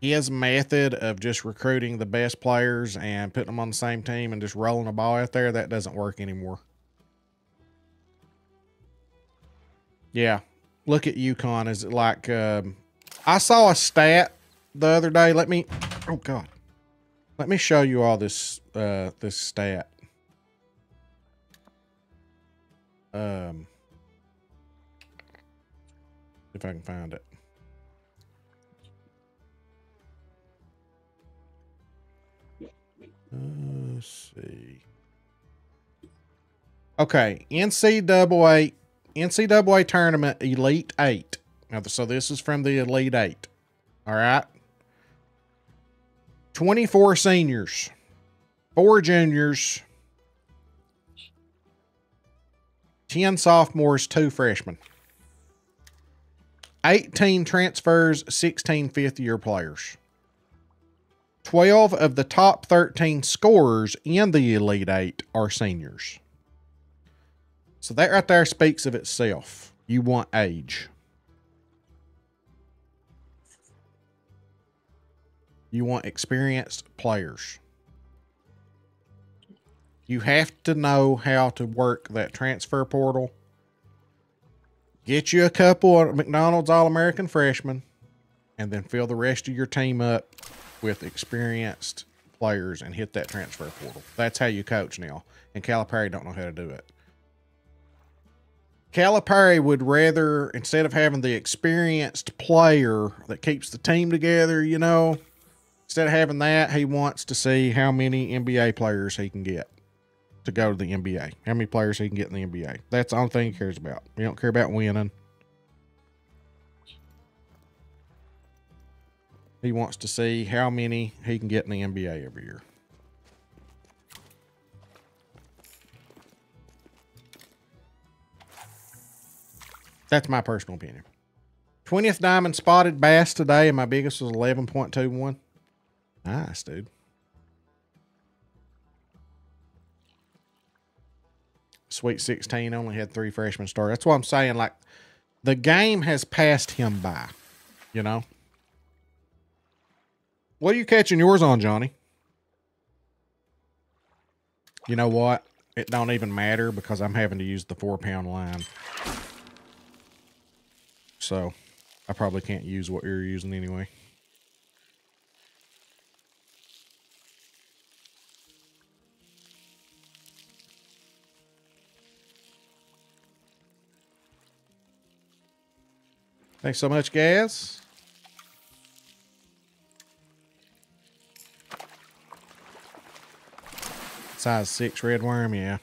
his method of just recruiting the best players and putting them on the same team and just rolling the ball out there, that doesn't work anymore. Yeah. Look at UConn. Is it like um, I saw a stat the other day. Let me oh god. Let me show you all this uh this stat. Um if I can find it. Let's see. Okay, NCAA NCAA tournament Elite Eight. Now, so this is from the Elite Eight. All right. 24 seniors, four juniors, 10 sophomores, two freshmen, 18 transfers, 16 fifth year players. 12 of the top 13 scorers in the Elite Eight are seniors. So that right there speaks of itself. You want age. You want experienced players. You have to know how to work that transfer portal. Get you a couple of McDonald's All American freshmen and then fill the rest of your team up with experienced players and hit that transfer portal. That's how you coach now. And Calipari don't know how to do it. Calipari would rather, instead of having the experienced player that keeps the team together, you know, instead of having that, he wants to see how many NBA players he can get to go to the NBA. How many players he can get in the NBA. That's the only thing he cares about. He don't care about winning. He wants to see how many he can get in the NBA every year. That's my personal opinion. 20th diamond spotted bass today, and my biggest was 11.21. Nice, dude. Sweet 16 only had three freshmen start. That's what I'm saying. Like, the game has passed him by, you know? What are you catching yours on, Johnny? You know what? It don't even matter because I'm having to use the four pound line. So I probably can't use what you're using anyway. Thanks so much, Gaz. Size 6 red worm, yeah.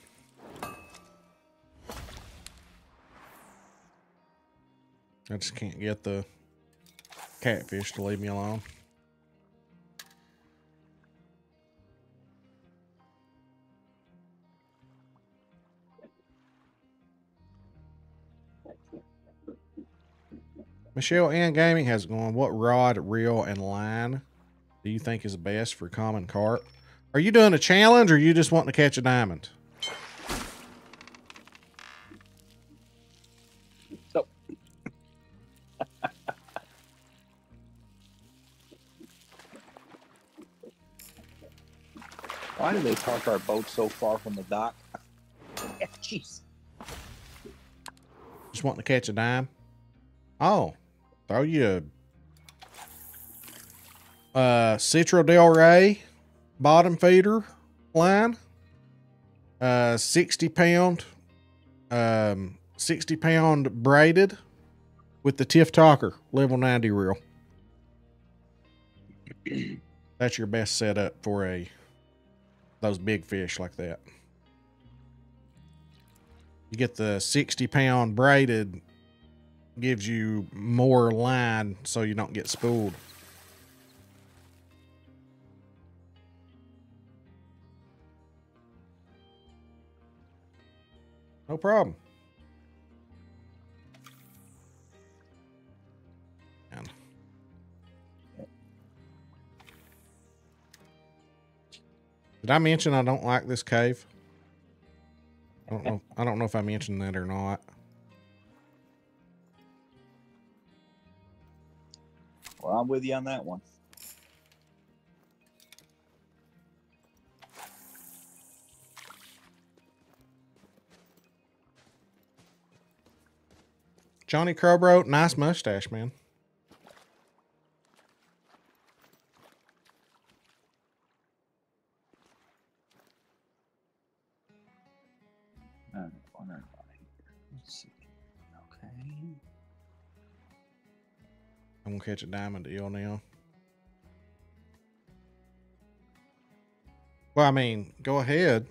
I just can't get the catfish to leave me alone. Michelle and Gaming has gone. What rod, reel, and line do you think is best for common carp? Are you doing a challenge or you just wanting to catch a diamond? So. Why do they park our boat so far from the dock? Jeez. Just wanting to catch a dime? Oh, throw yeah. uh, Citro Del Rey bottom feeder line. Uh, 60 pound, um, 60 pound braided with the Tiff Talker level 90 reel. That's your best setup for a those big fish like that. You get the 60 pound braided, gives you more line so you don't get spooled. No problem. Did I mention I don't like this cave? I don't know. I don't know if I mentioned that or not. Well, I'm with you on that one. Johnny Crowbro, nice mustache, man. I'm gonna catch a diamond eel now. Well, I mean, go ahead.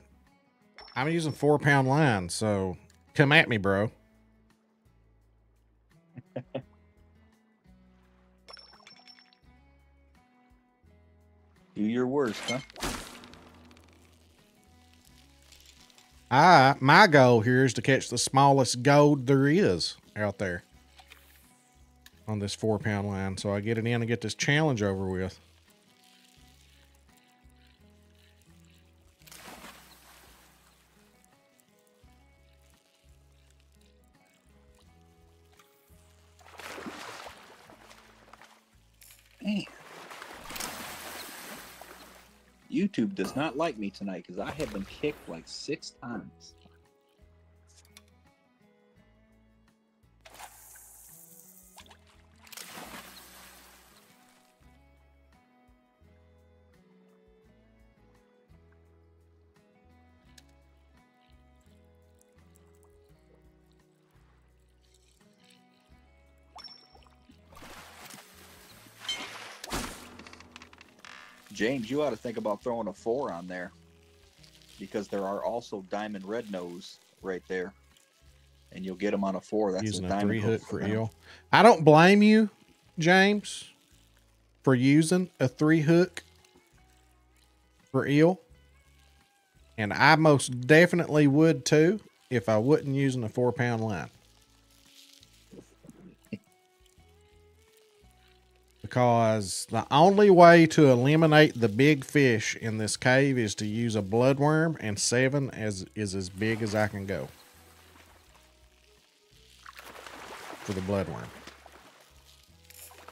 I'm using four pound line, so come at me, bro. Do your worst, huh? I my goal here is to catch the smallest gold there is out there on this four pound line, so I get it in and get this challenge over with. Man. YouTube does not like me tonight because I have been kicked like six times. James, you ought to think about throwing a four on there because there are also diamond red nose right there, and you'll get them on a four. That's using a a diamond three hook for eel. I don't blame you, James, for using a three hook for eel. And I most definitely would too if I wasn't using a four pound line. Because the only way to eliminate the big fish in this cave is to use a bloodworm, and seven as is as big as I can go for the bloodworm.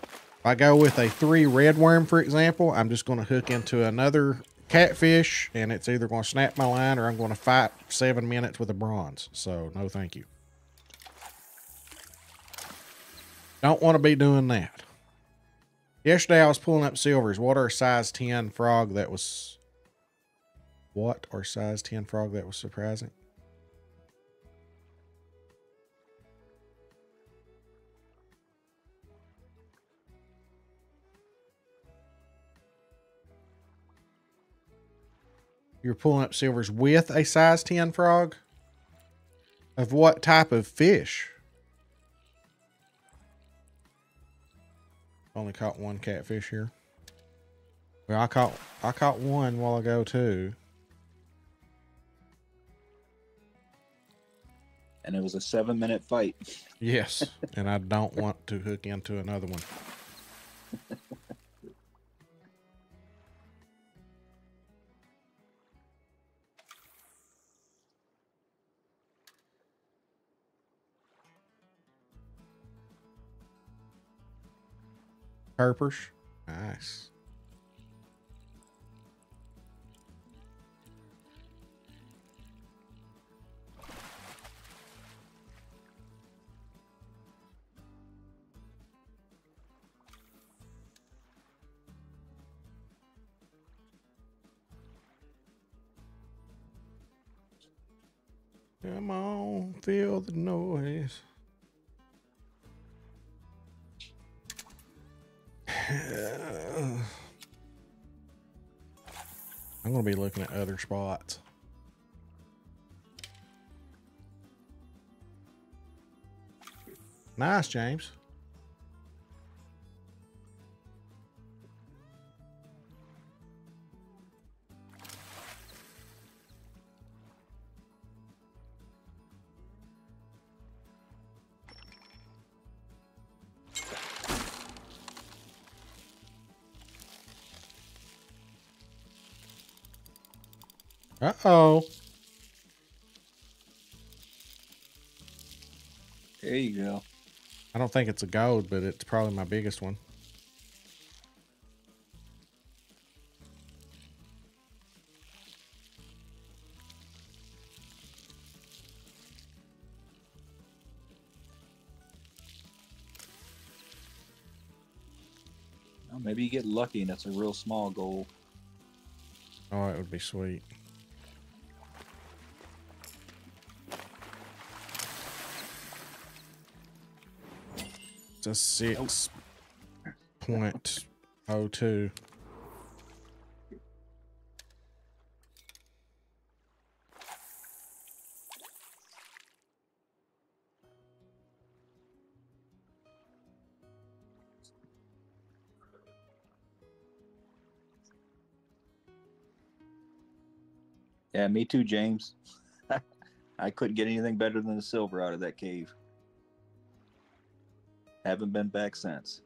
If I go with a three red worm, for example, I'm just going to hook into another catfish, and it's either going to snap my line or I'm going to fight seven minutes with a bronze. So, no thank you. Don't want to be doing that. Yesterday I was pulling up silvers. What are size 10 frog that was. What are size 10 frog that was surprising? You're pulling up silvers with a size 10 frog? Of what type of fish? Only caught one catfish here. Well, I caught I caught one while ago too. And it was a seven minute fight. Yes, and I don't want to hook into another one. Kurpers, nice. Come on, feel the noise. To be looking at other spots. Nice, James. Uh oh. There you go. I don't think it's a gold, but it's probably my biggest one. Well, maybe you get lucky and it's a real small goal. Oh, it would be sweet. Oh two. Yeah, me too, James. I couldn't get anything better than the silver out of that cave. Haven't been back since.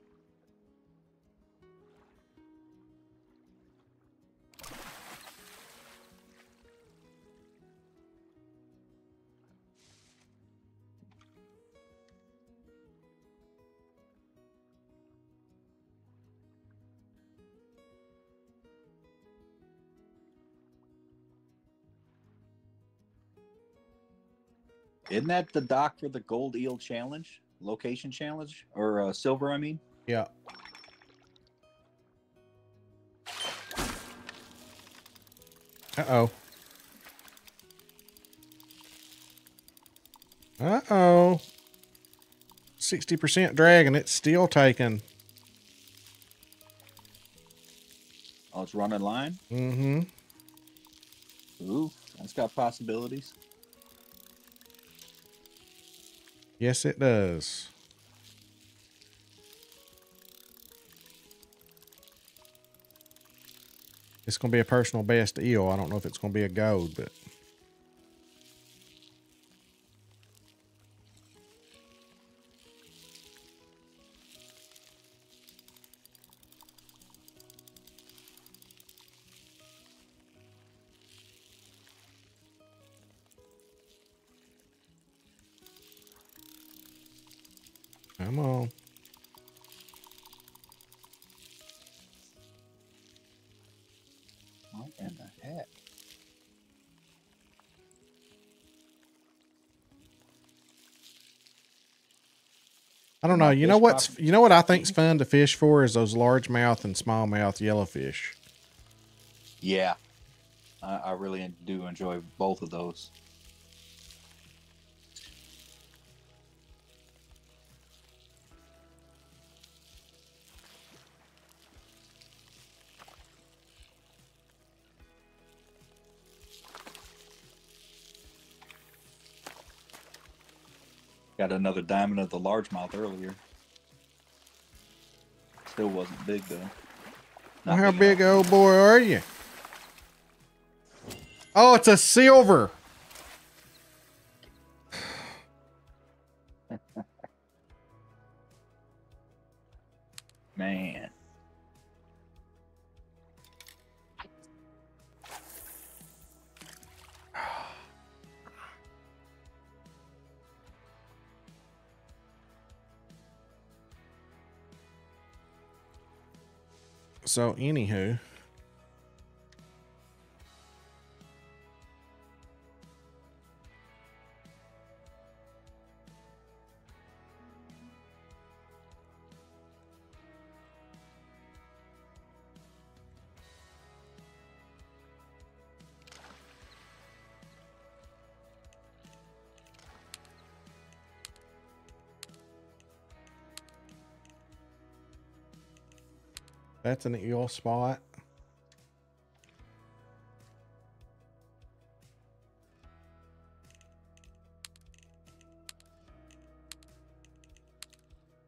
Isn't that the dock for the gold eel challenge? Location challenge? Or uh, silver, I mean? Yeah. Uh oh. Uh oh. 60% dragon. It's still taken. Oh, it's running line? Mm hmm. Ooh, that's got possibilities. Yes, it does. It's going to be a personal best eel. I don't know if it's going to be a gold, but know. You know what's pop- you know what I think's fun to fish for is those largemouth and smallmouth yellowfish. Yeah. I, I really do enjoy both of those. Got another diamond of the largemouth earlier. Still wasn't big though. Not how big a old boy are you? Oh, it's a silver. So, anywho, that's an eel spot.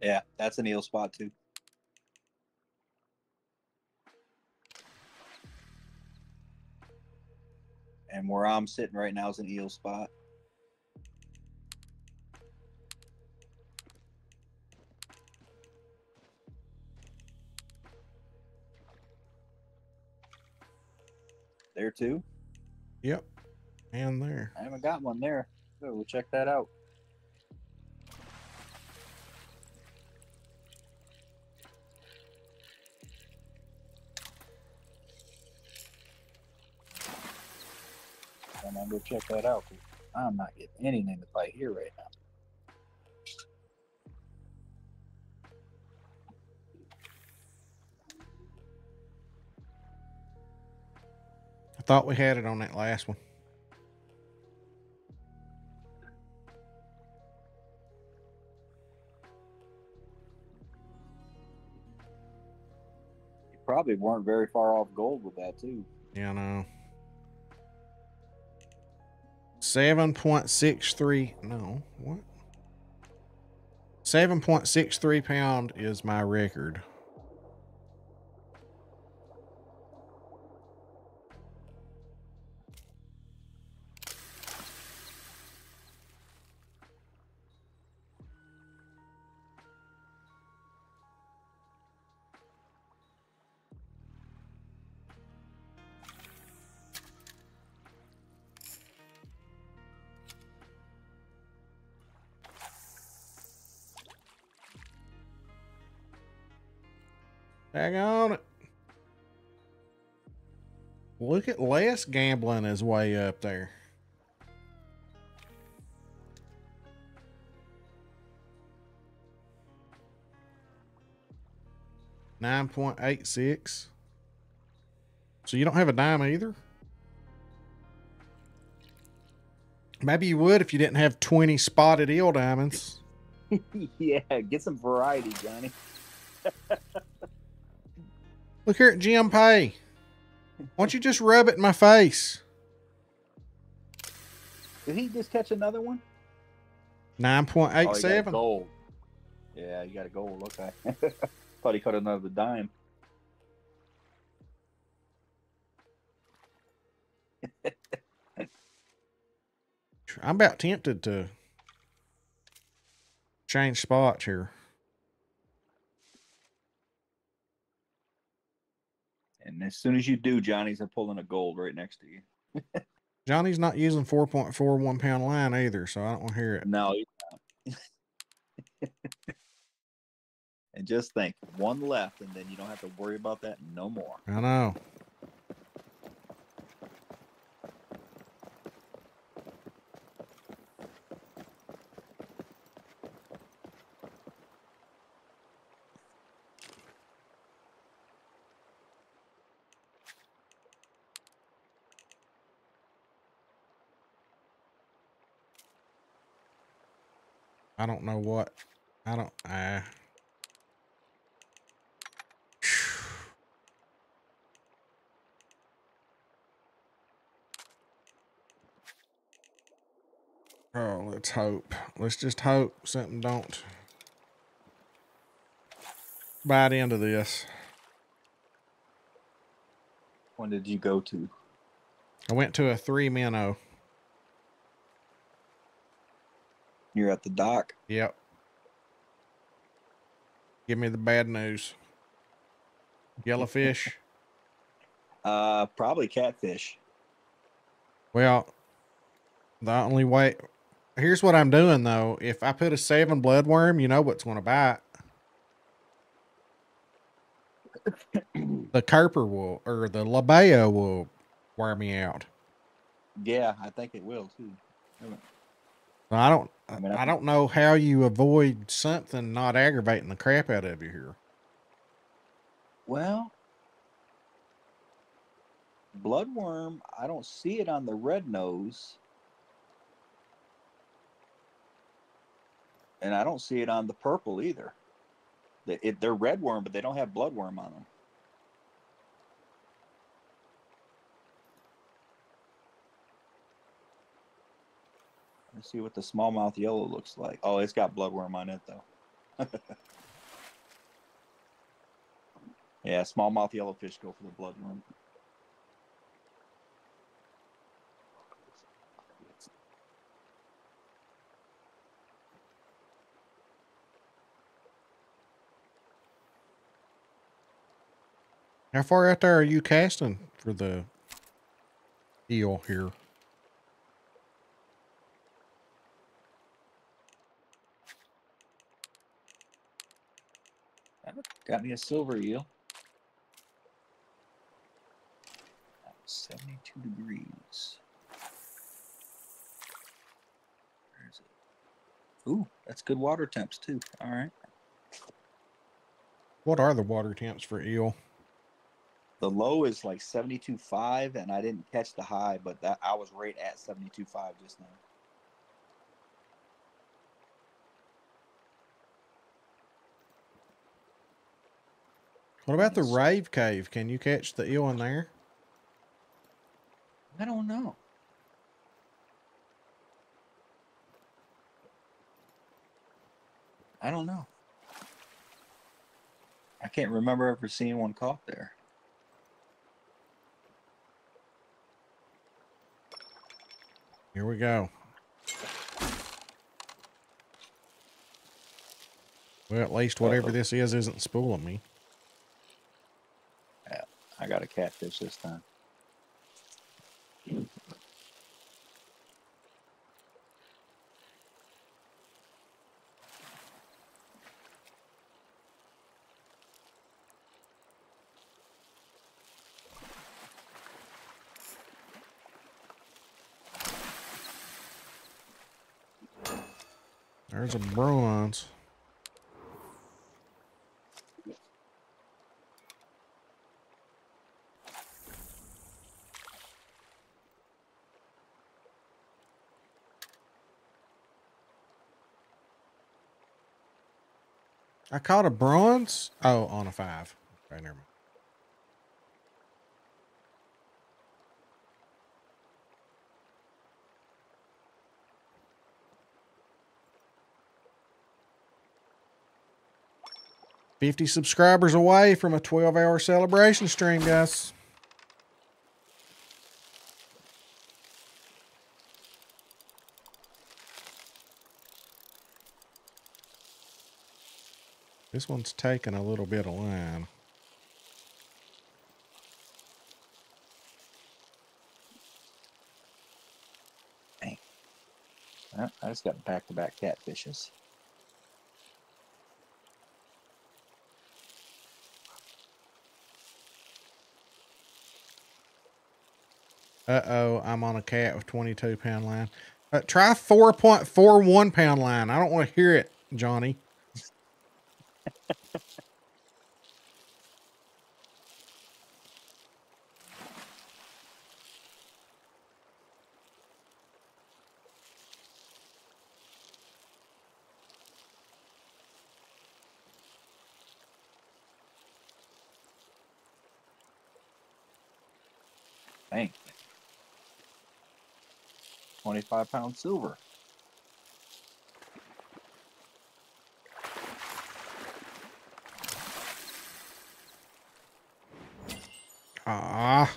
Yeah, that's an eel spot too. And where I'm sitting right now is an eel spot. Too. Yep. And there. I haven't got one there. So we'll check that out. I'm gonna go check that out. I'm not getting anything to play here right now. Thought we had it on that last one. You probably weren't very far off gold with that too. Yeah, I know. 7.63. No, what? 7.63 pound is my record. Look at Les gambling his way up there. Nine point eight six. So you don't have a dime either? Maybe you would if you didn't have 20 spotted eel diamonds. yeah, get some variety, Johnny. Look here at Jim Pay. Why don't you just rub it in my face? Did he just catch another one? Nine point Oh, eight he got a gold. Yeah, you got a gold. Okay. Thought he caught another dime. I'm about tempted to change spots here. And as soon as you do, Johnny's are pulling a gold right next to you. Johnny's not using 4.41 pound line either, so I don't want to hear it. No, and just think, one left, and then you don't have to worry about that no more. I know. I don't know what. I don't. Uh, Oh, let's hope. Let's just hope something don't bite into this. When did you go to? I went to a three minnow. You're at the dock. Yep. Give me the bad news. Yellowfish. Uh, probably catfish. well, the only way. Here's what I'm doing though. If I put a seven bloodworm, you know what's going to bite. the Kurper will, or the labeo will wear me out. Yeah, I think it will too. I don't. I mean, I, I- don't know how you avoid something not aggravating the crap out of you here. Well, bloodworm, I don't see it on the red nose. And I don't see it on the purple either. They, it, they're red worm, but they don't have bloodworm on them. Let's see what the smallmouth yellow looks like. Oh, it's got bloodworm on it though. yeah, smallmouth yellowfish go for the bloodworm. How far out there are you casting for the eel here. Got me a silver eel. That was 72 degrees. Where is it? Ooh, that's good water temps too. All right. What are the water temps for eel? The low is like 72.5, and I didn't catch the high, but that I was right at 72.5 just now. What about the rave cave? Can you catch the eel in there? I don't know. I don't know. I can't remember ever seeing one caught there. Here we go. Well, at least whatever Uh-oh. this is isn't spooling me. I got a catfish this time. There's a bronze. I caught a bronze. Oh, on a five. Okay, never mind. Fifty subscribers away from a twelve-hour celebration stream, guys. This one's taking a little bit of line. Well, I just got back to back catfishes. Uh oh, I'm on a cat with 22 pound line. Uh, try 4.41 pound line. I don't want to hear it, Johnny. Dang. 25 pound silver. Ah,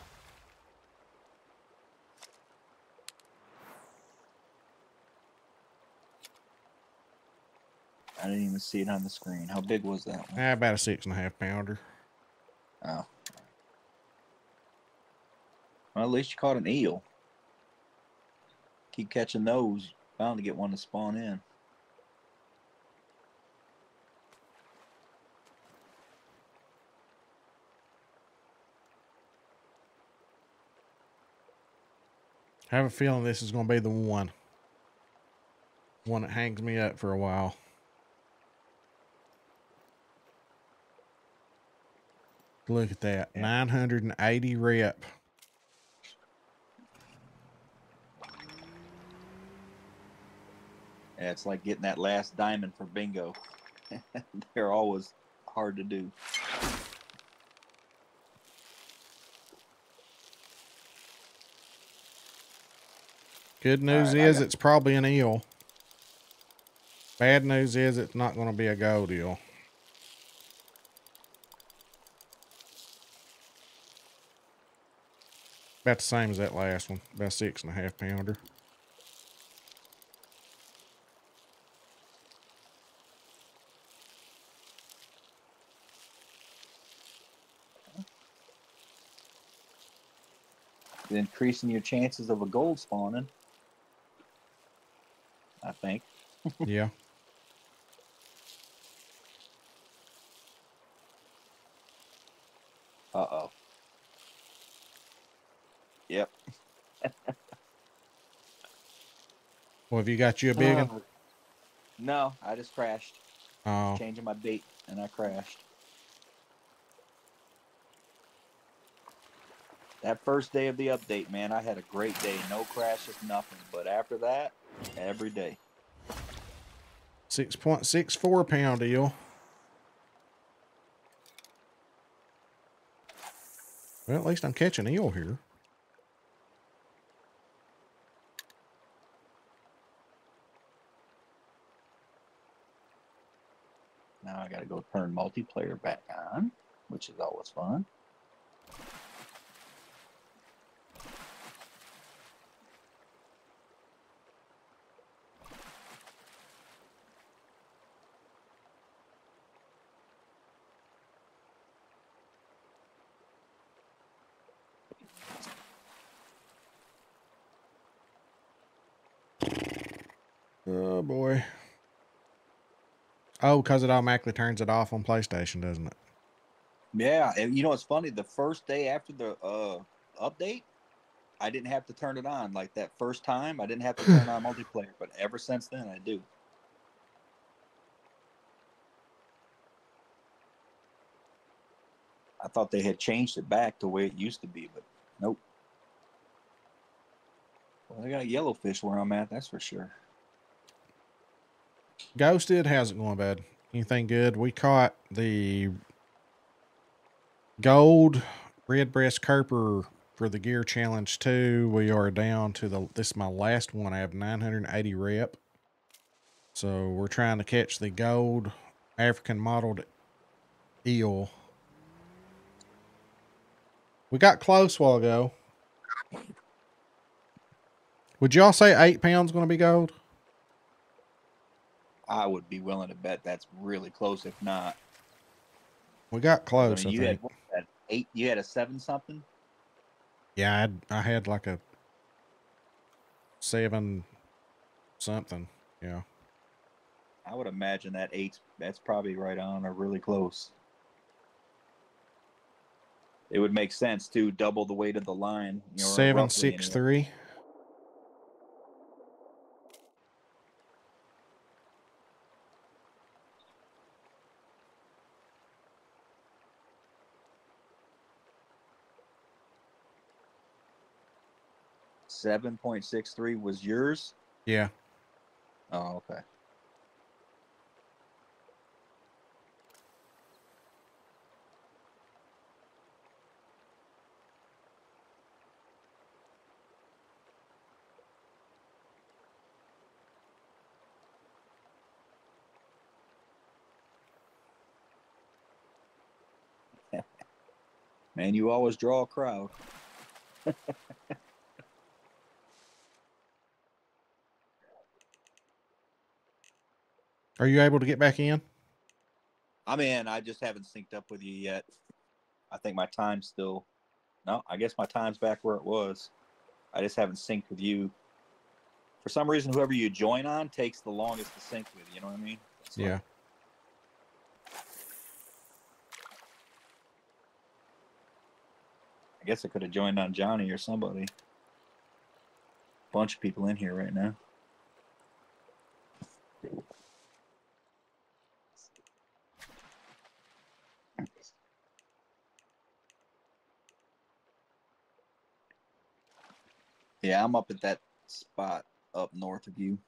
I didn't even see it on the screen. How big was that one? ah, about a six and a half pounder. Oh. Well, at least you caught an eel. Keep catching those. Bound to get one to spawn in. I have a feeling this is going to be the one. One that hangs me up for a while. Look at that. Yeah. 980 rep. Yeah, it's like getting that last diamond for bingo. They're always hard to do. Good news right, is got- it's probably an eel. Bad news is it's not going to be a gold eel. About the same as that last one. About six and a half pounder. increasing your chances of a gold spawning. Think. yeah. Uh oh. Yep. Well, have you got you a big one? Uh, no, I just crashed. Oh, Changing my bait, and I crashed. That first day of the update, man, I had a great day. No crashes, nothing. But after that, every day. Six point six four pound eel. Well, at least I'm catching eel here. Now I got to go turn multiplayer back on, which is always fun. Oh boy. Oh, because it automatically turns it off on PlayStation, doesn't it? Yeah, and you know it's funny? The first day after the uh, update, I didn't have to turn it on. Like that first time, I didn't have to turn on multiplayer. But ever since then, I do. I thought they had changed it back to where it used to be, but nope. Well, they got a yellowfish where I'm at, that's for sure. Ghosted, how's it going, bud? Anything good? We caught the gold red breast kurper for the gear challenge too. We are down to the this is my last one. I have 980 rep. So we're trying to catch the gold African mottled eel. We got close while ago. Would y'all say eight pounds gonna be gold? I would be willing to bet that's really close, if not. We got close. I you think. had what, eight. You had a seven something. Yeah, I had, I had like a seven something. Yeah. I would imagine that eight. That's probably right on or really close. It would make sense to double the weight of the line. You know, Seven six anyway. three. Seven point six three was yours. Yeah. Oh, okay. Man, you always draw a crowd. Are you able to get back in? I'm in. I just haven't synced up with you yet. I think my time's still. No, I guess my time's back where it was. I just haven't synced with you. For some reason, whoever you join on takes the longest to sync with. You know what I mean? So, Yeah. I guess I could have joined on Johnny or somebody. Bunch of people in here right now. Yeah, I'm up at that spot up north of you.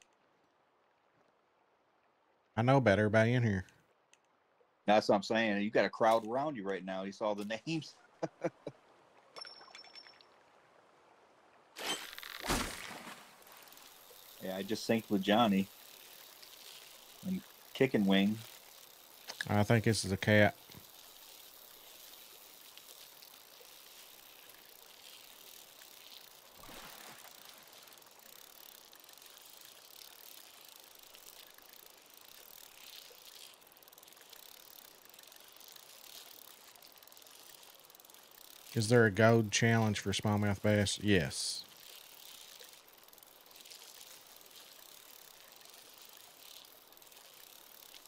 I know about everybody in here. That's what I'm saying. You got a crowd around you right now. You saw the names. yeah, I just synced with Johnny and Kicking Wing. I think this is a cat. Is there a gold challenge for smallmouth bass? Yes.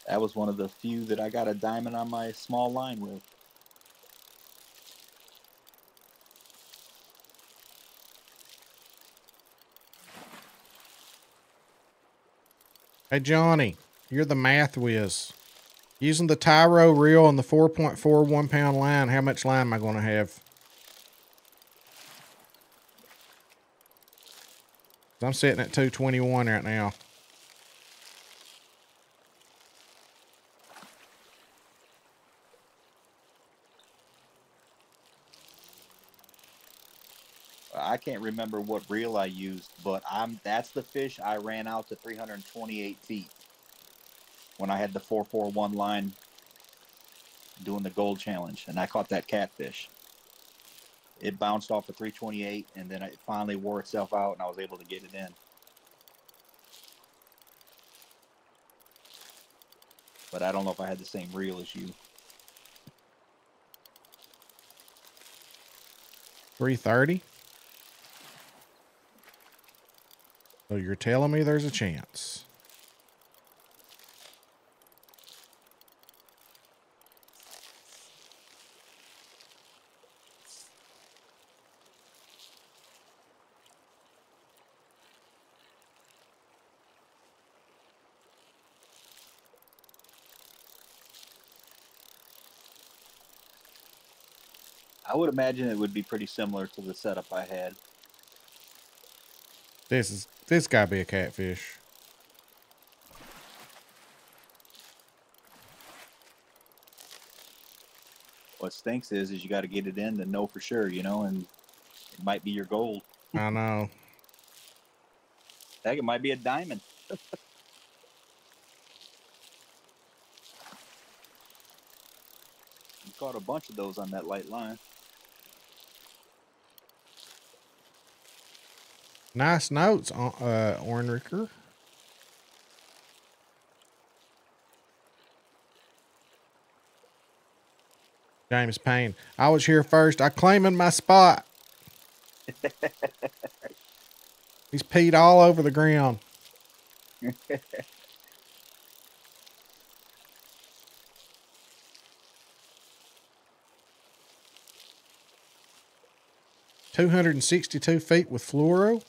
That was one of the few that I got a diamond on my small line with. Hey, Johnny, you're the math whiz. Using the Tyro reel and the 4.41 pound line, how much line am I going to have? I'm sitting at 221 right now. I can't remember what reel I used, but I'm that's the fish I ran out to 328 feet when I had the 441 line doing the gold challenge, and I caught that catfish. It bounced off of 328, and then it finally wore itself out, and I was able to get it in. But I don't know if I had the same reel as you. 330? So you're telling me there's a chance. I would imagine it would be pretty similar to the setup I had. This is this gotta be a catfish. What stinks is, is you got to get it in to know for sure, you know, and it might be your gold. I know. Heck, it might be a diamond. you caught a bunch of those on that light line. Nice notes, uh, Ornricker. James Payne. I was here first. I claiming my spot. He's peed all over the ground. Two hundred and sixty-two feet with fluoro.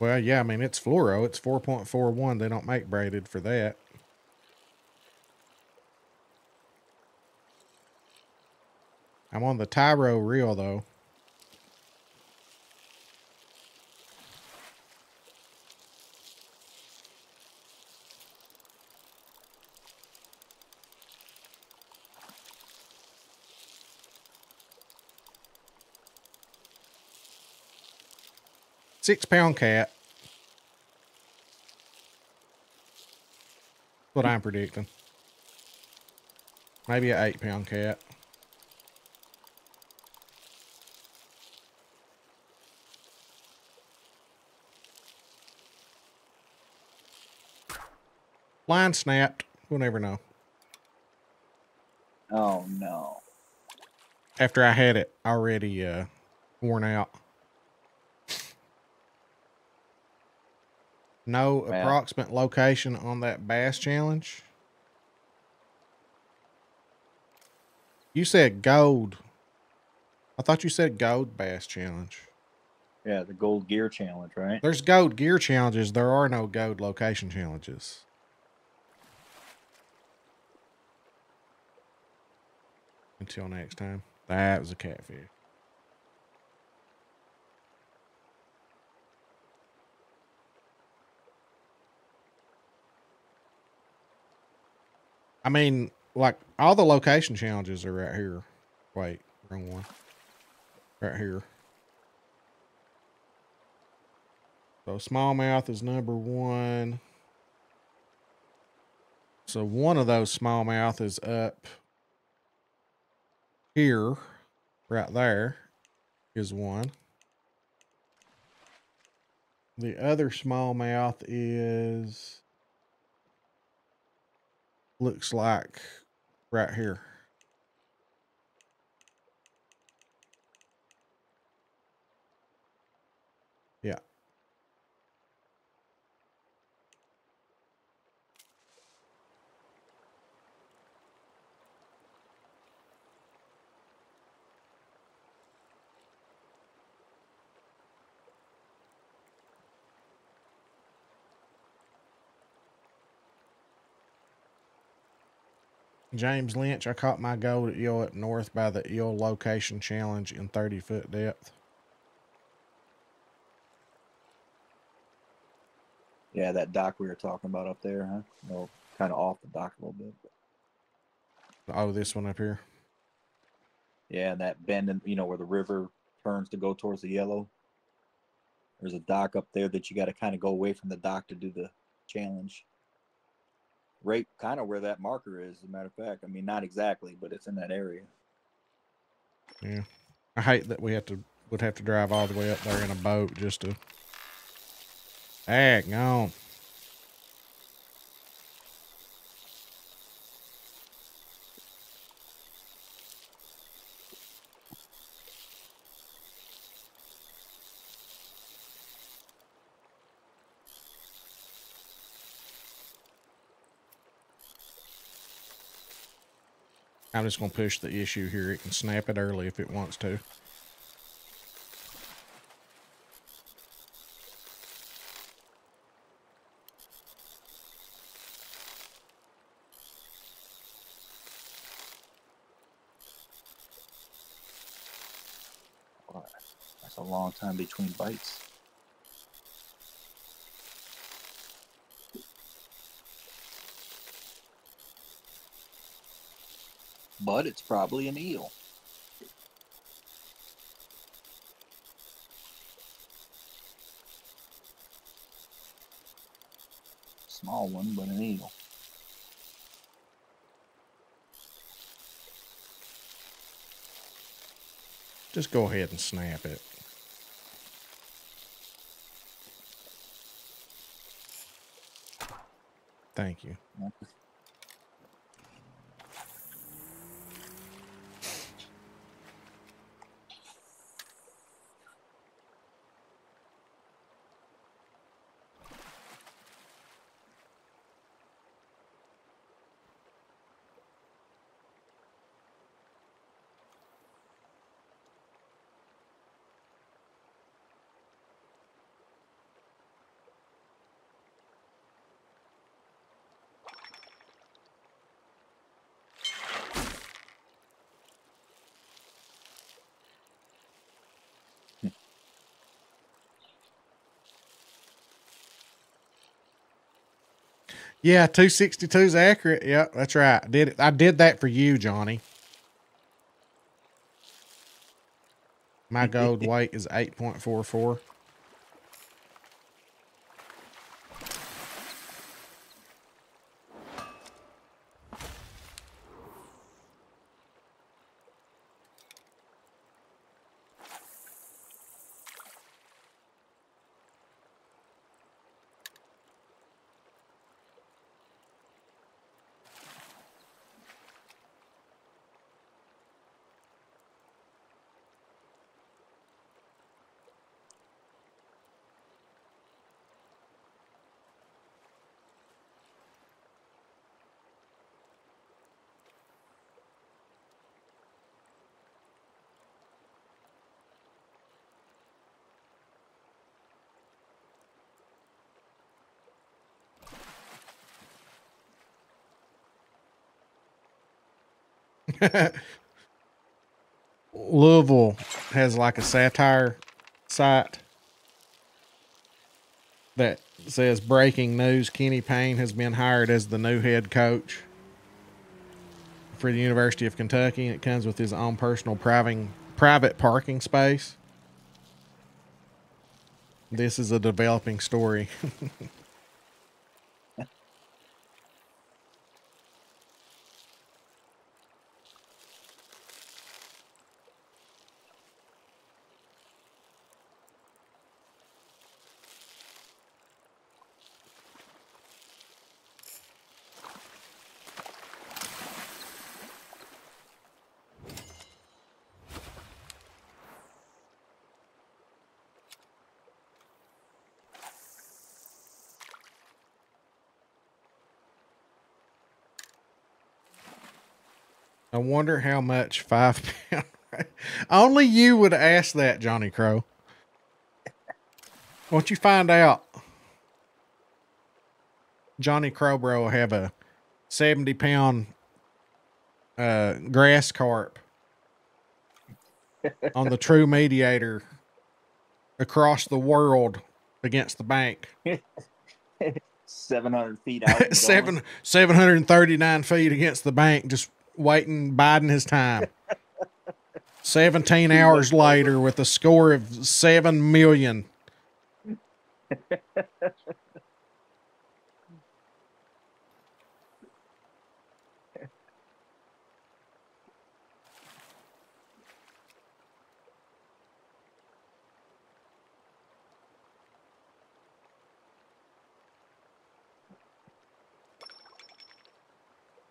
Well, yeah, I mean, it's fluoro. It's 4.41. They don't make braided for that. I'm on the Tyro reel, though. Six pound cat. What I'm predicting. Maybe an eight pound cat. Line snapped. We'll never know. Oh no. After I had it already uh, worn out. No approximate location on that bass challenge. You said gold. I thought you said gold bass challenge. Yeah, the gold gear challenge, right? There's gold gear challenges. There are no gold location challenges. Until next time. That was a catfish. I mean, like all the location challenges are right here. Wait, wrong one. Right here. So smallmouth is number one. So one of those smallmouth is up here, right there, is one. The other smallmouth is looks like right here. Yeah. James Lynch, I caught my gold eel at north by the eel location challenge in 30 foot depth. Yeah, that dock we were talking about up there, huh? No, kind of off the dock a little bit. But Oh, this one up here. yeah, and that bend, in, you know, where the river turns to go towards the yellow. There's a dock up there that you got to kind of go away from the dock to do the challenge. Right, kind of where that marker is. As a matter of fact, I mean, not exactly, but it's in that area. Yeah. I hate that we have to would have to drive all the way up there in a boat just to. Heck, on. I'm just gonna push the issue here. It can snap it early if it wants to. That's a long time between bites. But it's probably an eel. Small one, but an eel. Just go ahead and snap it. Thank you. Yeah, 262 is accurate. Yeah, that's right. I did it. I did that for you, Johnny. My gold weight is 8.44. Louisville has like a satire site that says breaking news Kenny Payne has been hired as the new head coach for the University of Kentucky. It comes with his own personal private private parking space. This is a developing story. wonder how much five pound. Only you would ask that, Johnny Crow. Once you find out, Johnny Crowbro will have a seventy pound uh, grass carp on the True Mediator across the world against the bank. 700 feet out. Seven seven hundred and thirty nine feet against the bank, just waiting, biding his time. Seventeen hours later, with a score of seven million.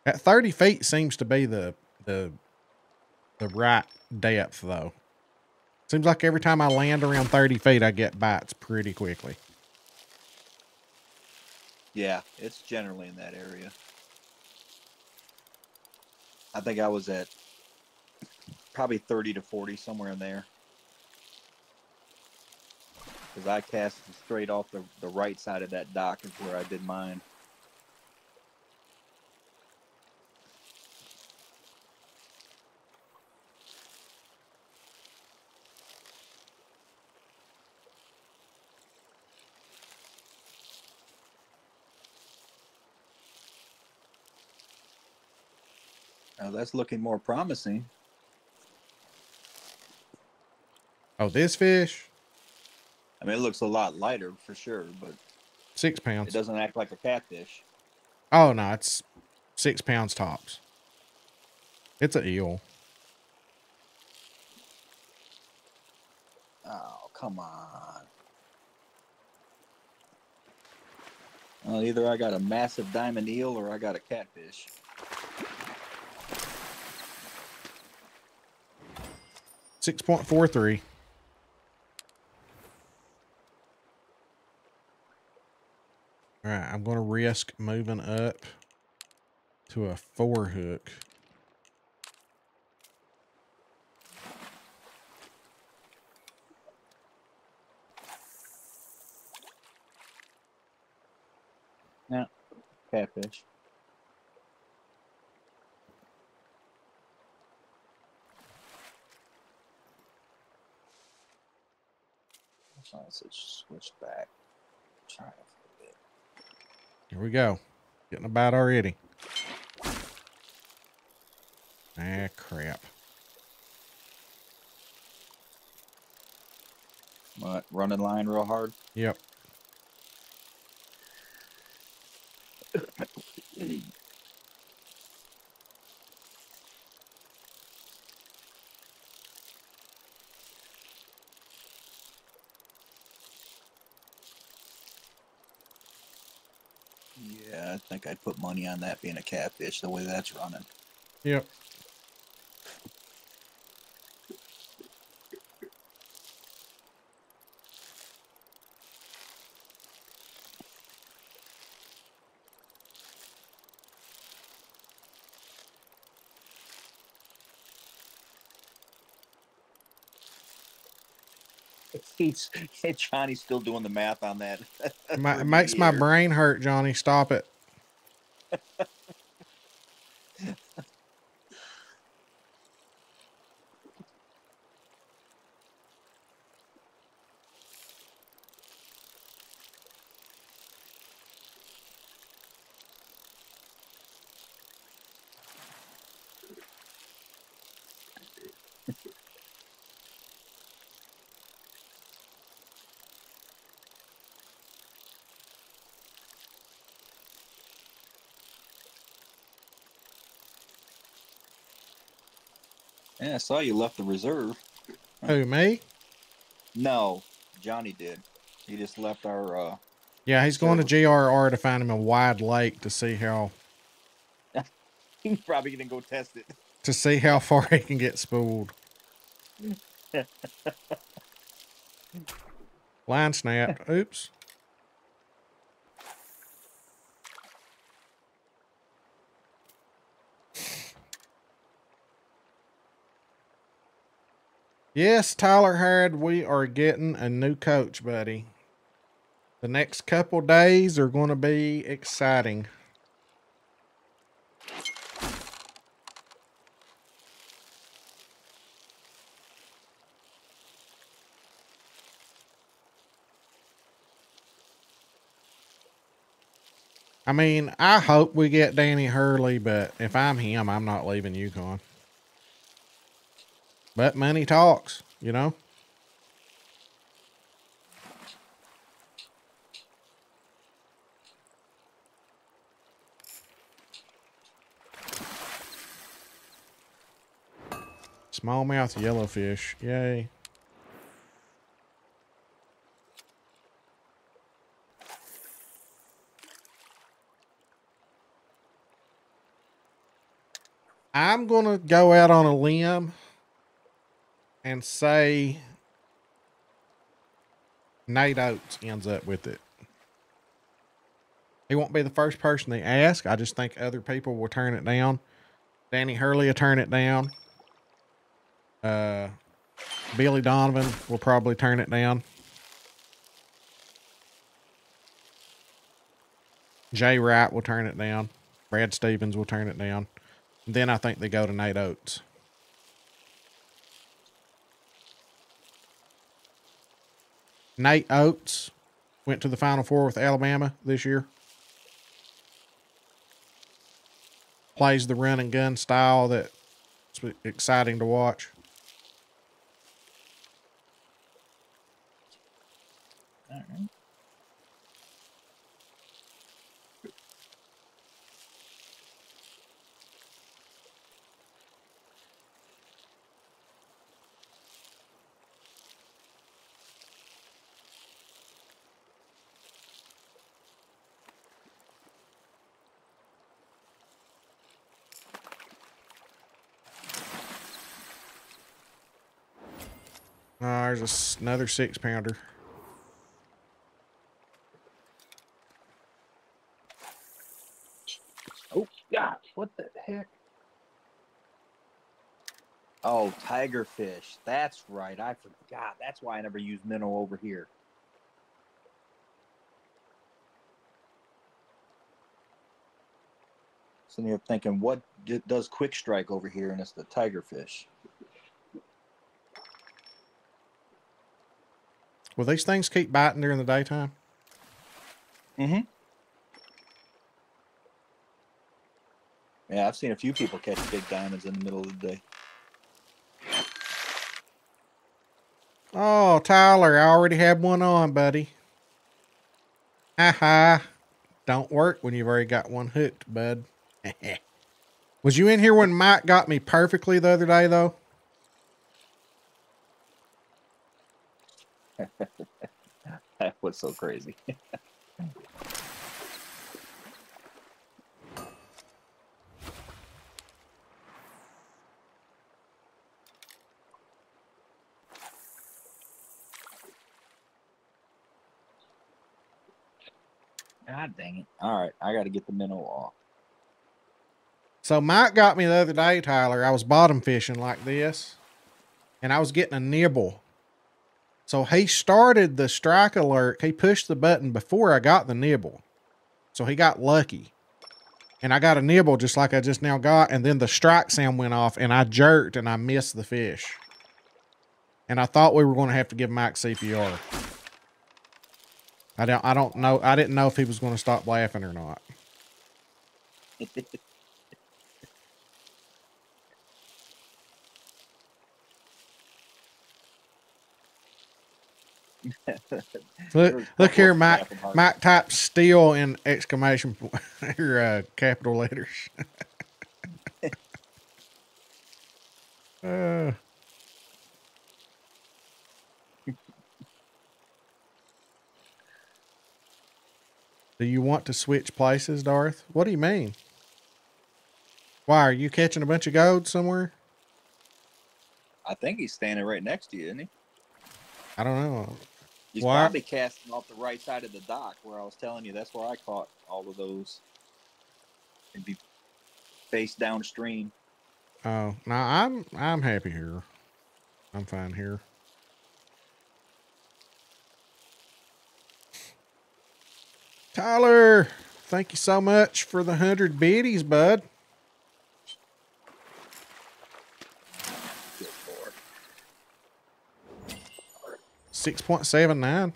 At thirty feet seems to be the the the right depth, though. Seems like every time I land around thirty feet, I get bites pretty quickly. Yeah, it's generally in that area. I think I was at probably 30 to 40, somewhere in there. Because I cast straight off the, the right side of that dock is where I did mine. That's looking more promising. Oh, this fish, I mean, it looks a lot lighter for sure, but six pounds. It doesn't act like a catfish. Oh no, it's six pounds tops. It's a eel. Oh, come on. Well, either I got a massive diamond eel or I got a catfish. Six point four three. All right, I'm going to risk moving up to a four hook. Catfish. So let's switch back. Try it for a bit. Here we go. Getting a bite already. Ah, crap. What? Running line real hard. Yep. Yeah, I think I'd put money on that being a catfish the way that's running. Yep. He's Johnny's still doing the math on that. For it makes my brain hurt, Johnny. Stop it. I saw you left the reserve. Who, me? No, Johnny did. He just left our. uh Yeah, he's going to GRR to find him a wide lake to see how He's probably gonna go test it. to see how far he can get spooled. Line snapped. Oops. Yes, Tyler Harrod, we are getting a new coach, buddy. The next couple days are going to be exciting. I mean, I hope we get Danny Hurley, but if I'm him, I'm not leaving UConn. But money talks, you know? Smallmouth yellowfish. Yay. I'm going to go out on a limb and say Nate Oats ends up with it. He won't be the first person they ask. I just think other people will turn it down. Danny Hurley will turn it down. Uh, Billy Donovan will probably turn it down. Jay Wright will turn it down. Brad Stevens will turn it down. Then I think they go to Nate Oats. Nate Oats went to the Final Four with Alabama this year. Plays the run and gun style that's exciting to watch. All right. Uh, there's another six pounder. Oh God! What the heck? Oh, tigerfish. That's right. I forgot. That's why I never use minnow over here. So you're thinking, what does quick strike over here? And it's the tigerfish. Will these things keep biting during the daytime? Mm-hmm. Yeah, I've seen a few people catch big diamonds in the middle of the day. Oh, Tyler, I already had one on, buddy. Ha ha. Don't work when you've already got one hooked, bud. Was you in here when Mike got me perfectly the other day, though? That was so crazy. God dang it. All right, I got to get the minnow off. So Mike got me the other day, Tyler. I was bottom fishing like this, and I was getting a nibble. So he started the strike alert. He pushed the button before I got the nibble. So he got lucky. And I got a nibble just like I just now got. And then the strike sound went off and I jerked and I missed the fish. And I thought we were going to have to give Mike CPR. I don't, I don't know. I didn't know if he was going to stop laughing or not. Look, look here, Mike. Mike typed "steel" in exclamation point or uh, capital letters. uh, do you want to switch places, Darth? What do you mean? Why are you catching a bunch of gold somewhere? I think he's standing right next to you, isn't he? I don't know. He's Why? probably casting off the right side of the dock where I was telling you. That's where I caught all of those. It'd be face downstream. Oh, no, I'm I'm happy here. I'm fine here. Tyler, thank you so much for the hundred biddies, bud. 6.79.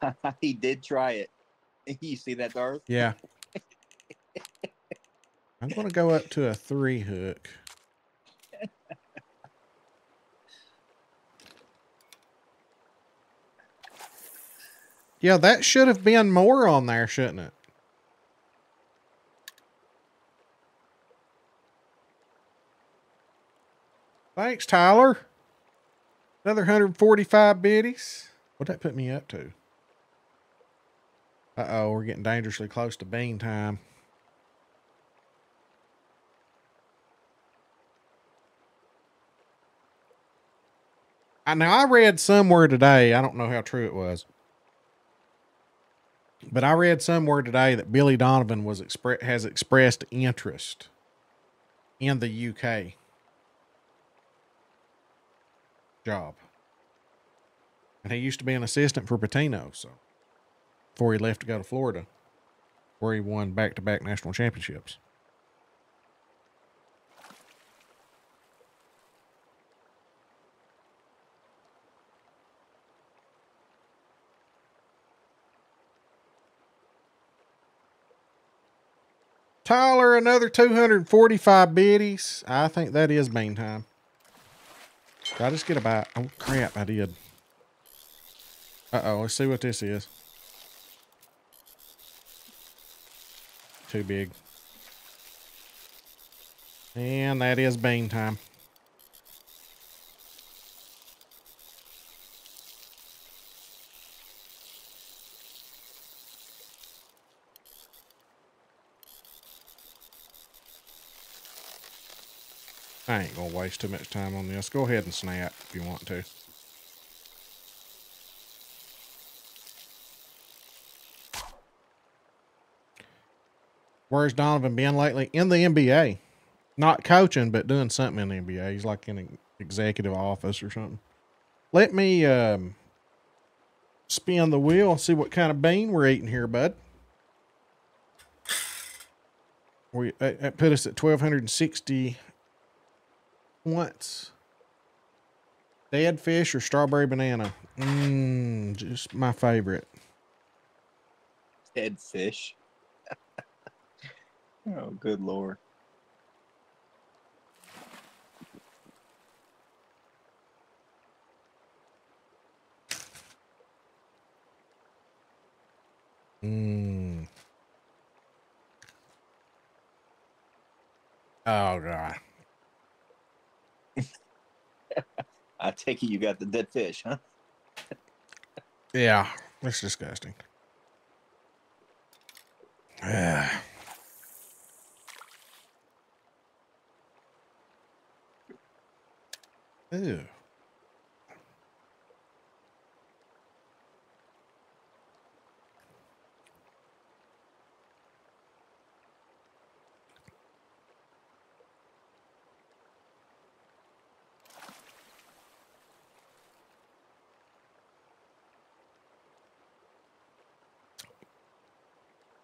he did try it. You see that, Darth? Yeah. I'm going to go up to a three hook. Yeah, that should have been more on there, shouldn't it? Thanks, Tyler. Another 145 biddies. What'd that put me up to? Uh oh, we're getting dangerously close to bean time. Now I read somewhere today, I don't know how true it was. But I read somewhere today that Billy Donovan was expre- has expressed interest in the UK job. And he used to be an assistant for Pitino, so before he left to go to Florida, where he won back to back national championships. Tyler, another 245 biddies. I think that is bean time. Did I just get a bite? Oh, crap, I did. Uh-oh, let's see what this is. Too big. And that is bean time. I ain't gonna waste too much time on this. Go ahead and snap if you want to. Where's Donovan been lately? In the NBA. Not coaching, but doing something in the NBA. He's like in an executive office or something. Let me um, spin the wheel see what kind of bean we're eating here, bud. We that put us at twelve hundred and sixty once. Dead fish or strawberry banana? Mmm, just my favorite. Dead fish. oh, good lord. Mmm. Oh god. I take it you got the dead fish, huh? Yeah, that's disgusting. Yeah. Ew.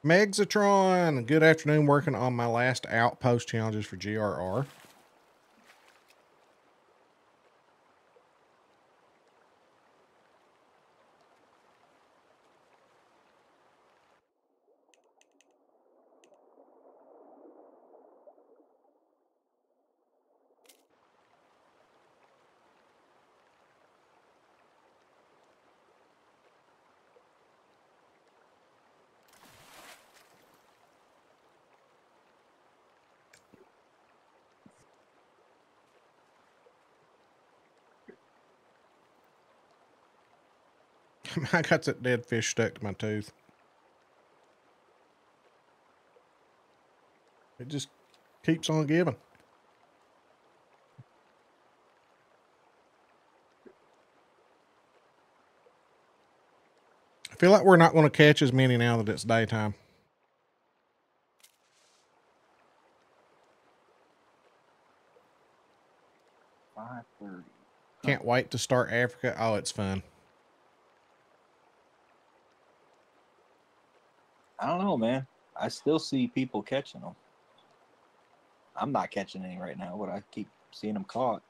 Megzatron, good afternoon. Working on my last outpost challenges for GRR. I got that dead fish stuck to my tooth. It just keeps on giving. I feel like we're not going to catch as many now that it's daytime. Five thirty. Can't wait to start Africa. Oh, it's fun. I don't know, man. I still see people catching them. I'm not catching any right now, but I keep seeing them caught.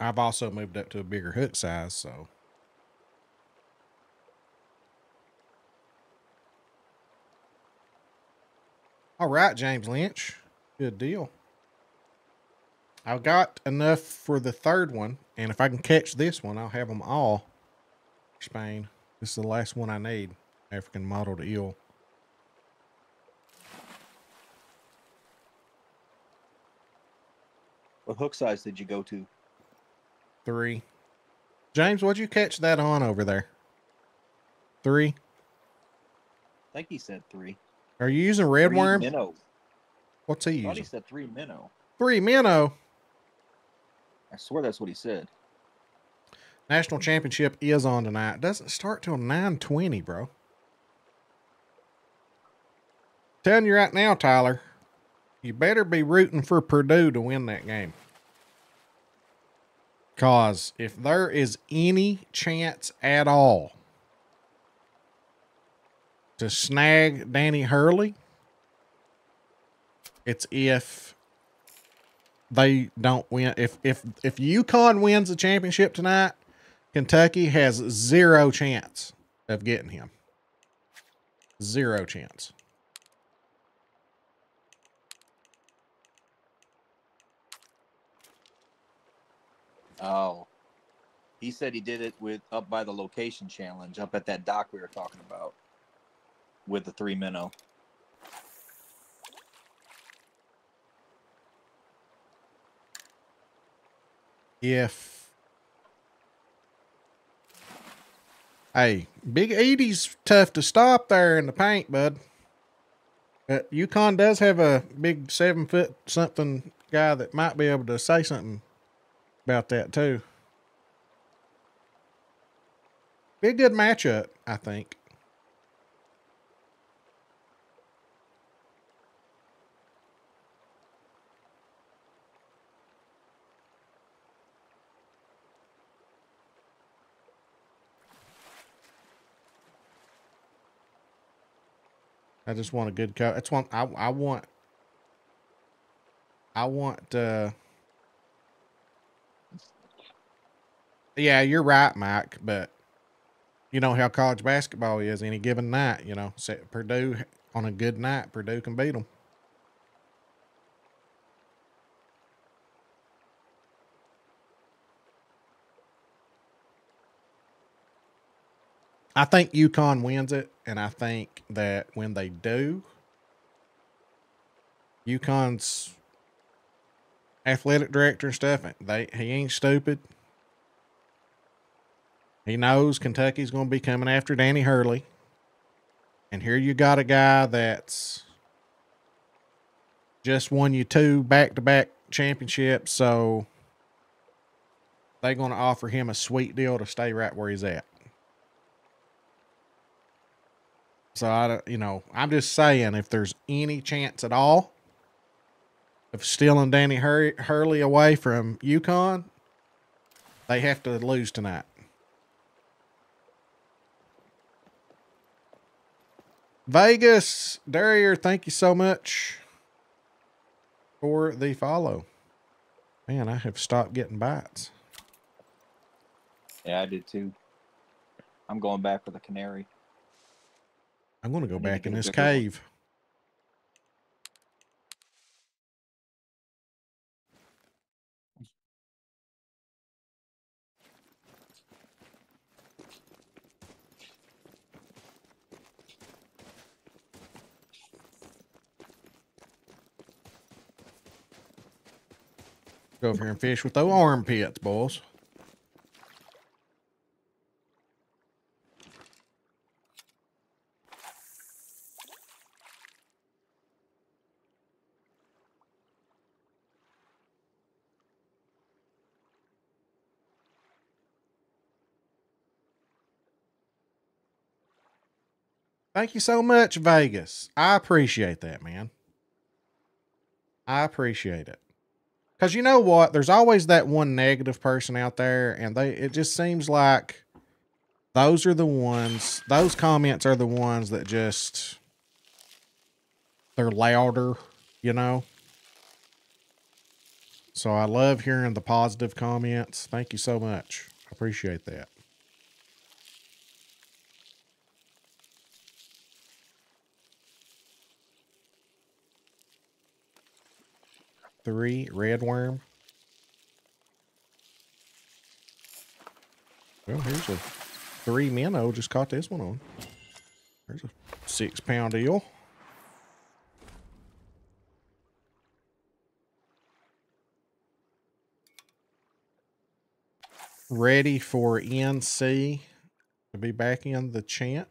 I've also moved up to a bigger hook size, so All right, James Lynch. Good deal. I've got enough for the third one, and if I can catch this one, I'll have them all. Spain. This is the last one I need. African mottled eel. What hook size did you go to? Three. James, what'd you catch that on over there? Three. I think he said three. Are you using red Three worm? minnow. What's he I thought he said three minnow. Three minnow. I swear that's what he said. National championship is on tonight. Doesn't start till nine twenty, bro. Telling you right now, Tyler, you better be rooting for Purdue to win that game. Cause if there is any chance at all to snag Danny Hurley, it's if they don't win. If if if UConn wins the championship tonight, Kentucky has zero chance of getting him. Zero chance. Oh. He said he did it with up by the location challenge up at that dock we were talking about with the three minnow. If hey, Big Edey's tough to stop there in the paint, bud. But UConn does have a big seven foot something guy that might be able to say something about that too. Be a good matchup, I think. I just want a good coach. That's one I I want. I want. uh Yeah, you're right, Mike. But you know how college basketball is. Any given night, you know, Purdue on a good night, Purdue can beat them. I think UConn wins it, and I think that when they do, UConn's athletic director and stuff, they he ain't stupid. He knows Kentucky's going to be coming after Danny Hurley, and here you got a guy that's just won you two back-to-back championships, so they're going to offer him a sweet deal to stay right where he's at. So I, don't- you know, I'm just saying if there's any chance at all of stealing Danny Hurley away from UConn, they have to lose tonight. Vegas, Darrier, thank you so much for the follow. Man, I have stopped getting bites. Yeah, I did too. I'm going back for the canary. I'm going to go back in this cave. Go over here and fish with those armpits, boys. Thank you so much, Vegas. I appreciate that, man. I appreciate it. Cause you know what? There's always that one negative person out there, and they it just seems like those are the ones, those comments are the ones that just they're louder, you know. So I love hearing the positive comments. Thank you so much. I appreciate that. Three red worm. Well, here's a three minnow. Just caught this one on. There's a six pound eel. Ready for NC to be back in the champ.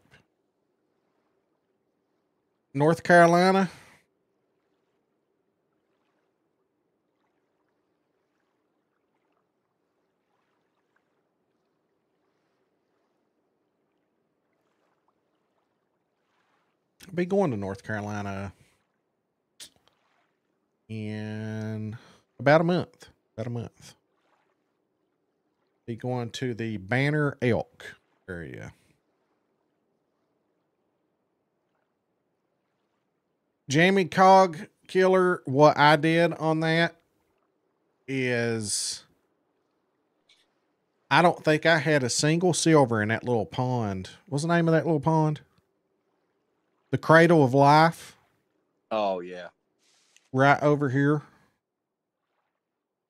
North Carolina, I'll be going to North Carolina in about a month. About a month. Be going to the Banner Elk area. Jamie Cog Killer, what I did on that is I don't think I had a single silver in that little pond. What's the name of that little pond? The cradle of life Oh yeah. right over here.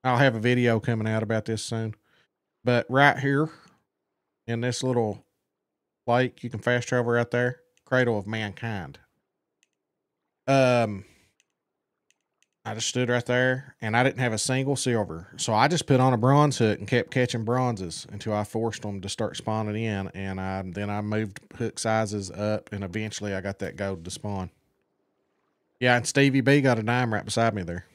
I'll have a video coming out about this soon. But right here in this little lake, you can fast travel right there. Cradle of mankind. Um I just stood right there and I didn't have a single silver. So I just put on a bronze hook and kept catching bronzes until I forced them to start spawning in. And I then I moved hook sizes up and eventually I got that gold to spawn. Yeah, and Stevie B got a dime right beside me there.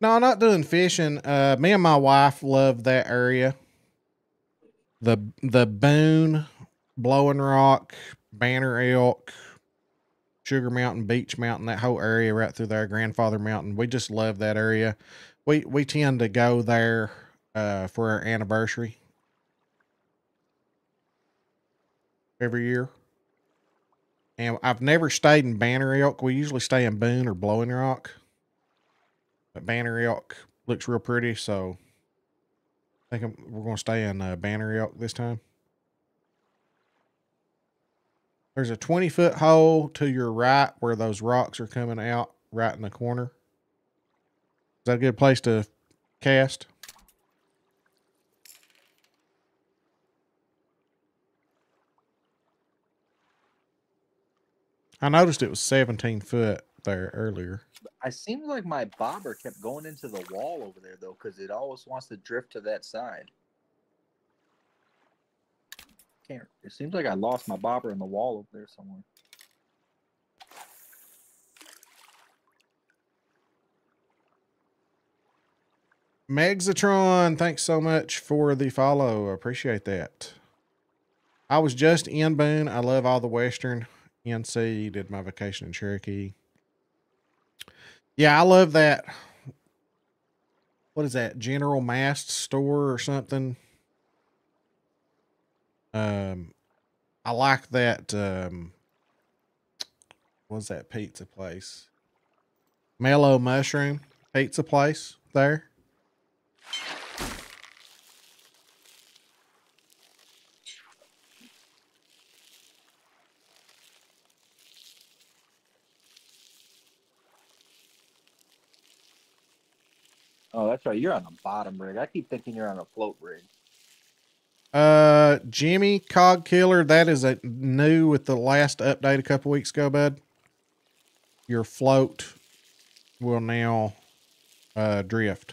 No, not doing fishing. Uh, me and my wife love that area. The the Boone, Blowing Rock, Banner Elk, Sugar Mountain, Beech Mountain, that whole area right through there, Grandfather Mountain. We just love that area. We we tend to go there uh, for our anniversary every year. And I've never stayed in Banner Elk. We usually stay in Boone or Blowing Rock. But Banner Elk looks real pretty, so I think I'm, we're going to stay in uh, Banner Elk this time. There's a 20 foot hole to your right where those rocks are coming out right in the corner. Is that a good place to cast? I noticed it was 17 foot there earlier. I seemed like my bobber kept going into the wall over there though, because it always wants to drift to that side. Can't. It seems like I lost my bobber in the wall over there somewhere. Megzatron, thanks so much for the follow. I appreciate that. I was just in Boone. I love all the Western. NC did my vacation in Cherokee. Yeah, I love that. What is that? General Mast store or something? Um, I like that. Um, what's that pizza place? Mellow Mushroom Pizza Place there. Oh, that's right. You're on a bottom rig. I keep thinking you're on a float rig. Uh, Jimmy Cog Killer, that is a new with the last update a couple weeks ago, bud. Your float will now uh drift.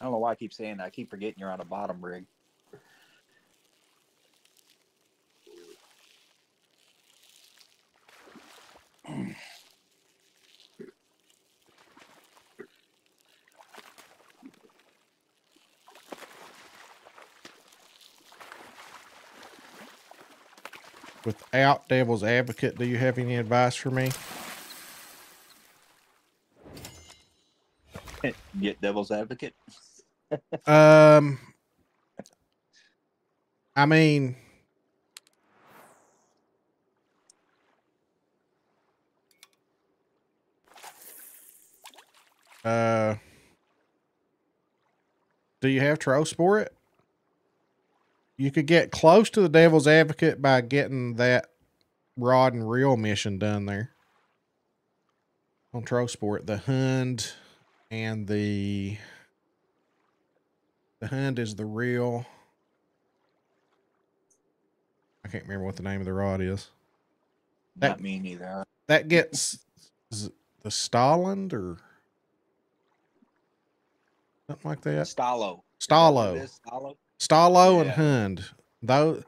I don't know why I keep saying that. I keep forgetting you're on a bottom rig. Without Devil's Advocate, do you have any advice for me? Get devil's advocate. Um, I mean, uh, do you have Trosport? You could get close to the Devil's Advocate by getting that rod and reel mission done there on Trosport. The Hund and the the Hund is the real. I can't remember what the name of the rod is. That- Not me neither. That gets is the Stalin or something like that. Stallo. Stallo. It is Stallo. Stallo and Hund. Though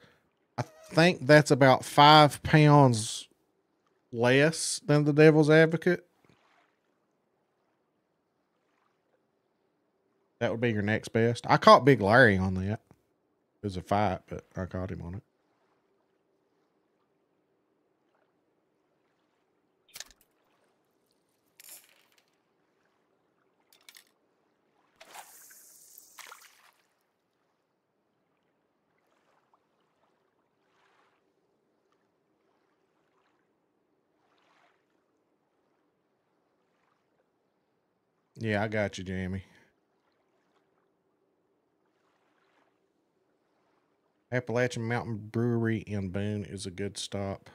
I think that's about five pounds less than the Devil's Advocate. That would be your next best. I caught Big Larry on that. It was a fight, but I caught him on it. Yeah, I got you, Jamie. Appalachian Mountain Brewery in Boone is a good stop.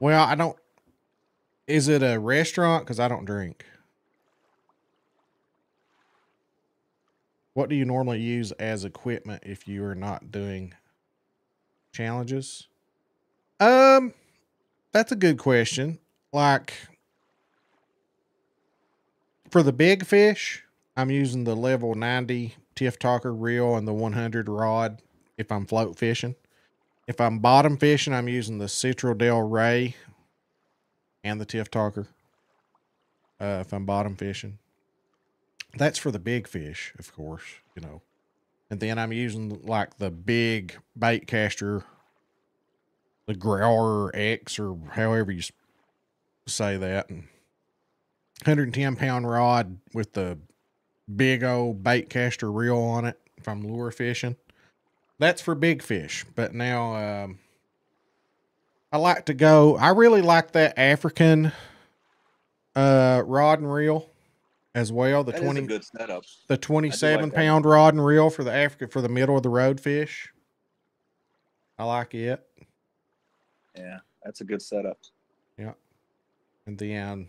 Well, I don't. Is it a restaurant? Because I don't drink. What do you normally use as equipment if you are not doing challenges? Um, that's a good question. Like for the big fish, I'm using the level 90 Tiff Talker reel and the 100 rod if I'm float fishing. If I'm bottom fishing, I'm using the Citro Del Rey and the Tiff Talker. Uh, if I'm bottom fishing, that's for the big fish, of course, you know. And then I'm using like the big bait caster, the Growler X or however you say that, and 110 pound rod with the big old bait caster reel on it if I'm lure fishing. That's for big fish. But now um, I like to go. I really like that African uh, rod and reel as well. The That is 20 a good setup. the 27 that. pound rod and reel for the Africa for the middle of the road fish. I like it. Yeah, that's a good setup. Yeah. And then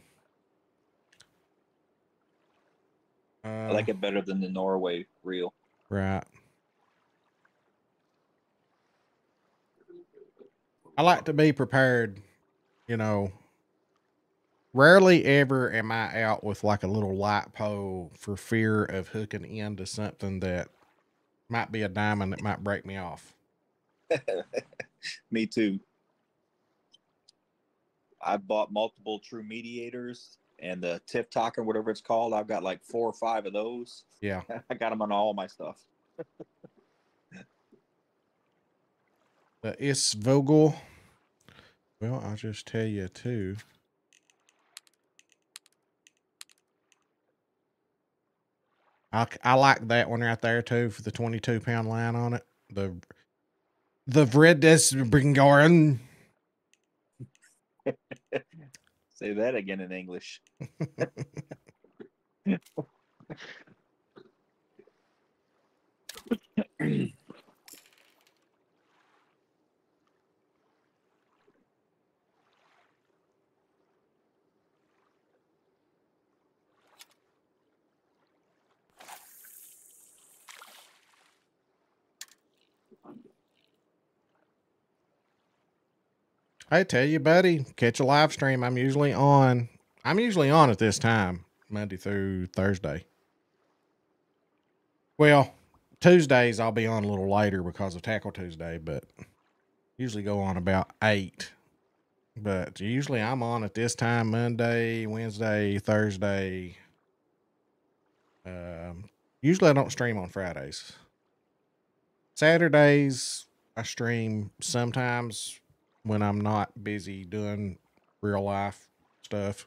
uh, I like it better than the Norway reel. Right. I like to be prepared, you know. Rarely ever am I out with like a little light pole for fear of hooking into something that might be a diamond that might break me off. Me too. I bought multiple true mediators and the tip talker, whatever it's called. I've got like four or five of those. Yeah. I got them on all my stuff. The Isvogel. Well, I'll just tell you too. I, I like that one right there too for the 22 pound line on it. The the Vredesbringaren. Say that again in English. I tell you, buddy, catch a live stream. I'm usually on. I'm usually on at this time, Monday through Thursday. Well, Tuesdays I'll be on a little later because of Tackle Tuesday, but usually go on about eight. But usually I'm on at this time Monday, Wednesday, Thursday. Um, usually I don't stream on Fridays. Saturdays I stream sometimes when I'm not busy doing real life stuff.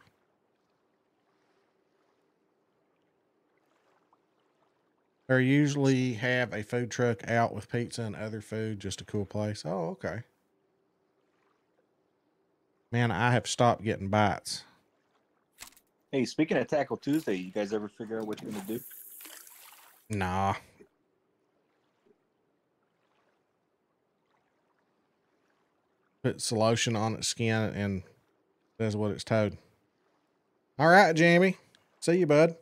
They usually have a food truck out with pizza and other food, just a cool place. Oh, okay. Man, I have stopped getting bites. Hey, speaking of Tackle Tuesday, you guys ever figure out what you're gonna do? Nah. Puts the lotion on its skin and does what it's told. All right, Jamie. See you, bud.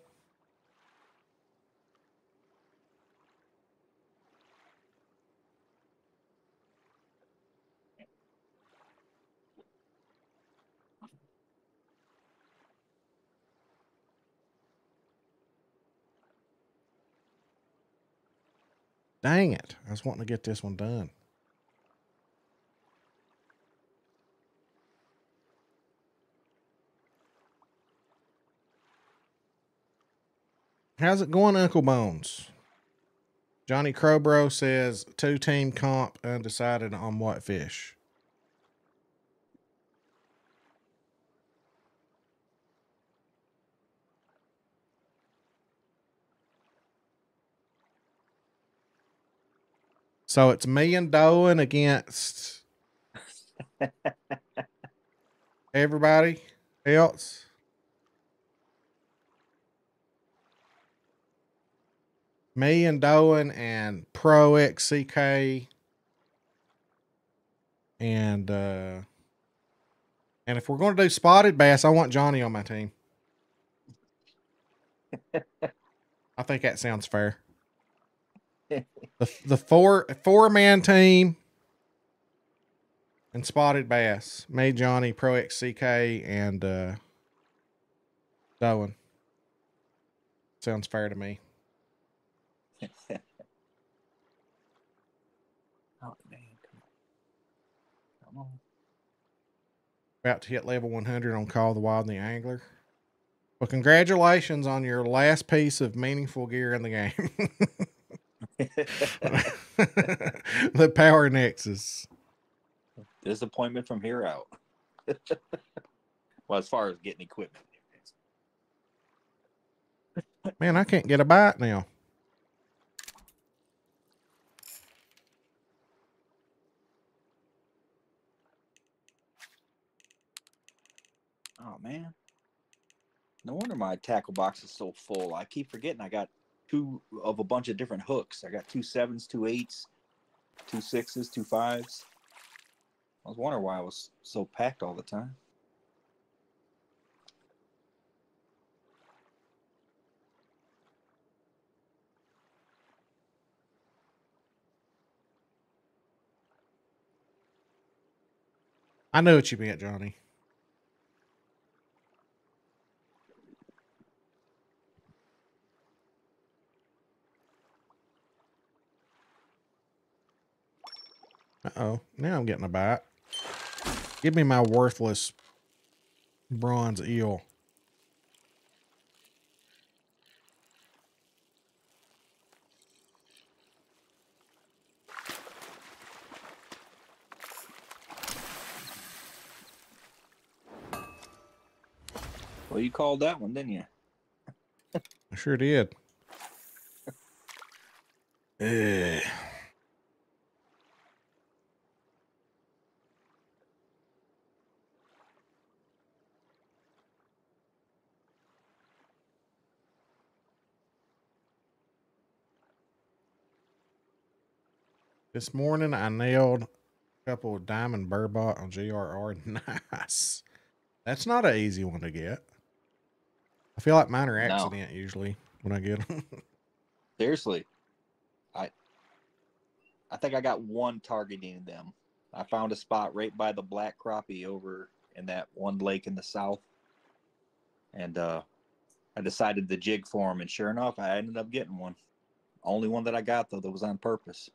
Dang it. I was wanting to get this one done. How's it going, Uncle Bones? Johnny Crowbro says two team comp undecided on what fish. So it's me and Doan against everybody else. Me and Doan and Pro XCK and uh and if we're going to do spotted bass, I want Johnny on my team. I think that sounds fair. the the four four man team and spotted bass. Me, Johnny, Pro XCK, and uh Doan. Sounds fair to me. Oh man, come on. About to hit level 100 on Call of the Wild and the Angler. Well, congratulations on your last piece of meaningful gear in the game. the Power Nexus. Disappointment from here out. well, as far as getting equipment. Man, I can't get a bite now. Oh man. No wonder my tackle box is so full. I keep forgetting I got two of a bunch of different hooks. I got two sevens, two eights, two sixes, two fives. I was wondering why I was so packed all the time. I know what you meant, Johnny. Uh-oh. Now I'm getting a bite. Give me my worthless bronze eel. Well, you called that one, didn't you? I sure did. Ugh. This morning I nailed a couple of diamond burbot on GRR. Nice. That's not an easy one to get. I feel like mine are No. accident usually when I get them. Seriously, I I think I got one targeting them. I found a spot right by the black crappie over in that one lake in the south, and uh, I decided to jig for them. And sure enough, I ended up getting one. Only one that I got though that was on purpose.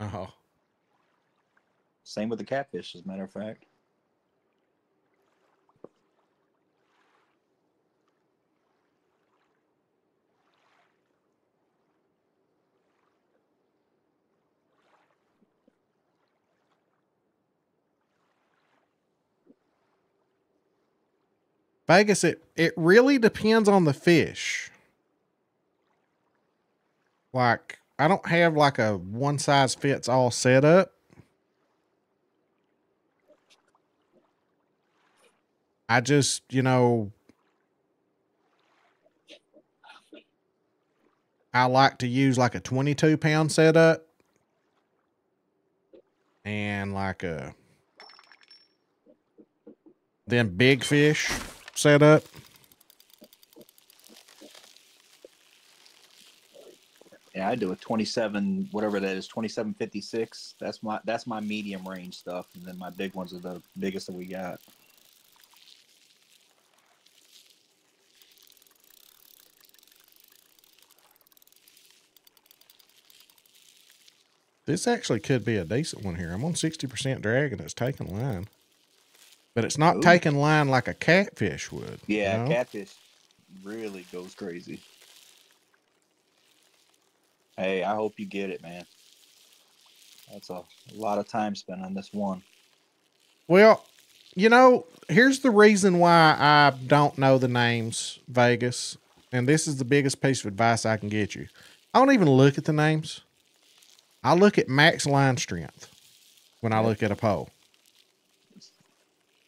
Oh. Same with the catfish, as a matter of fact. Vegas, it, it really depends on the fish. Like, I don't have like a one size fits all setup. I just, you know, I like to use like a 22 pound setup and like a then big fish setup. Yeah, I do a twenty-seven, whatever that is, twenty-seven fifty-six. That's my that's my medium range stuff, and then my big ones are the biggest that we got. This actually could be a decent one here. I'm on 60% drag and it's taking line. But it's not Ooh. taking line like a catfish would. you Yeah, know? catfish really goes crazy. Hey, I hope you get it, man. That's a, lot of time spent on this one. Well, you know, here's the reason why I don't know the names, Vegas. And this is the biggest piece of advice I can get you. I don't even look at the names. I look at max line strength when I look at a pole.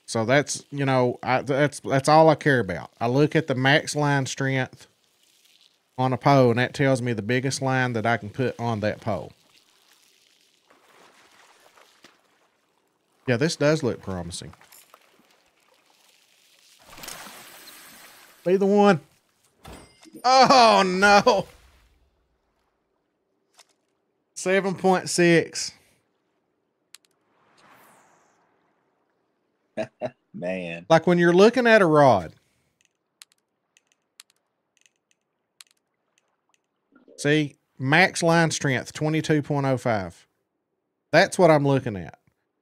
So that's, you know, I, that's that's all I care about. I look at the max line strength on a pole and that tells me the biggest line that I can put on that pole. Yeah, this does look promising. Be the one. Oh no. 7.6. Man, Like when you're looking at a rod. See, max line strength 22.05. That's what I'm looking at.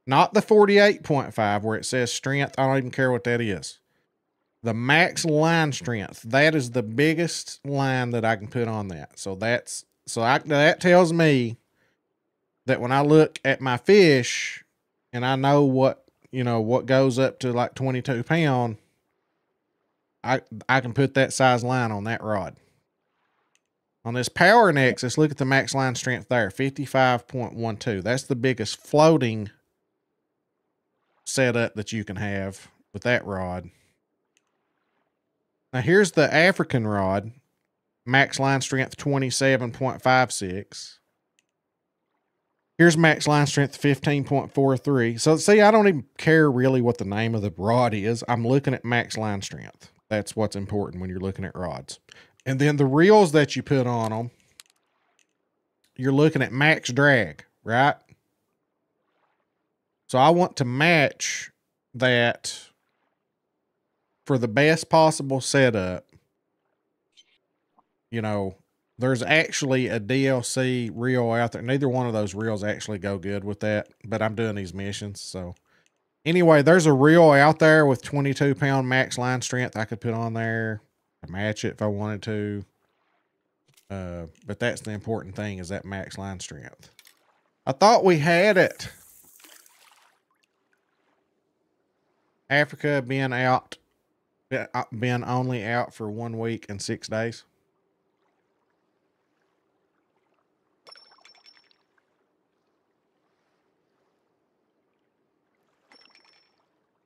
Not the 48.5 where it says strength. I don't even care what that is. The max line strength. That is the biggest line that I can put on that. So that's so I, that tells me that when I look at my fish and I know what you know what goes up to like 22 pound i i can put that size line on that rod on this power nexus look at the max line strength there 55.12 that's the biggest floating setup that you can have with that rod now here's the african rod max line strength 27.56 Here's max line strength 15.43. So see, I don't even care really what the name of the rod is. I'm looking at max line strength. That's what's important when you're looking at rods. And then the reels that you put on them, you're looking at max drag, right? So I want to match that for the best possible setup. You know, there's actually a DLC reel out there. Neither one of those reels actually go good with that, but I'm doing these missions. So, anyway, there's a reel out there with 22 pound max line strength I could put on there match it if I wanted to. Uh, but that's the important thing is that max line strength. I thought we had it. Africa being out Been- uh, Been only out for one week and six days.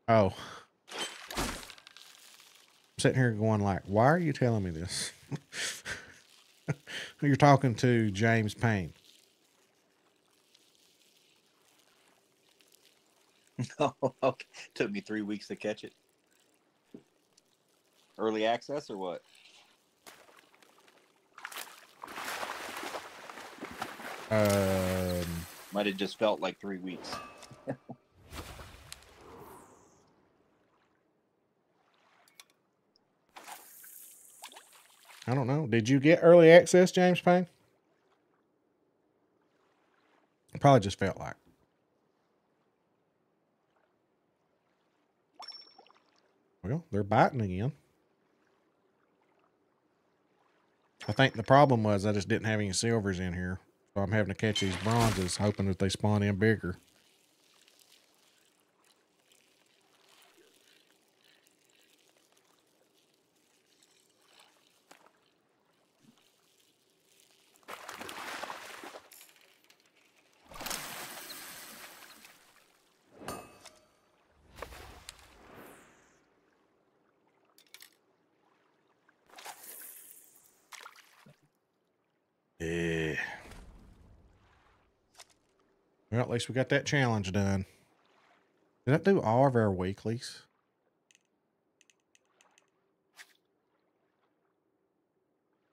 Oh. Sitting here going like, why are you telling me this? You're talking to James Payne. Oh, okay. Took me three weeks to catch it. Early access or what? Um, Might have just felt like three weeks. I don't know. Did you get early access, James Payne? Probably just felt like. Well, they're biting again. I think the problem was I just didn't have any silvers in here. So I'm having to catch these bronzes, hoping that they spawn in bigger. Least we got that challenge done. Did that do all of our weeklies?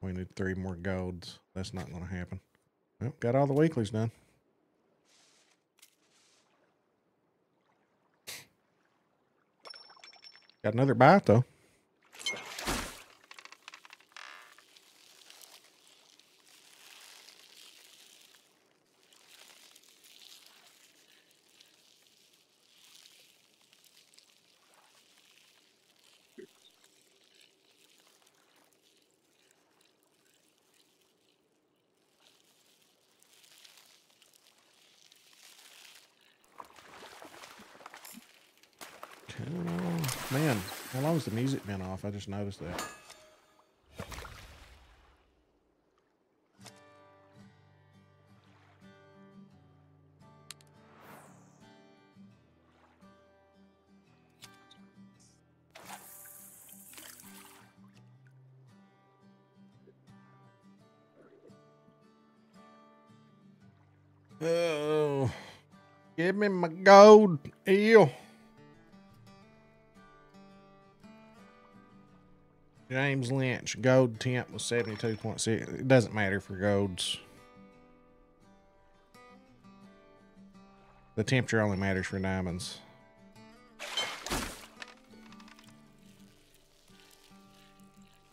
We need three more golds. That's not going to happen. Well, got all the weeklies done. Got another bite though. Come on. Man, how long's the music been off? I just noticed that. Lynch, gold temp was 72.6. It doesn't matter for golds. The temperature only matters for diamonds.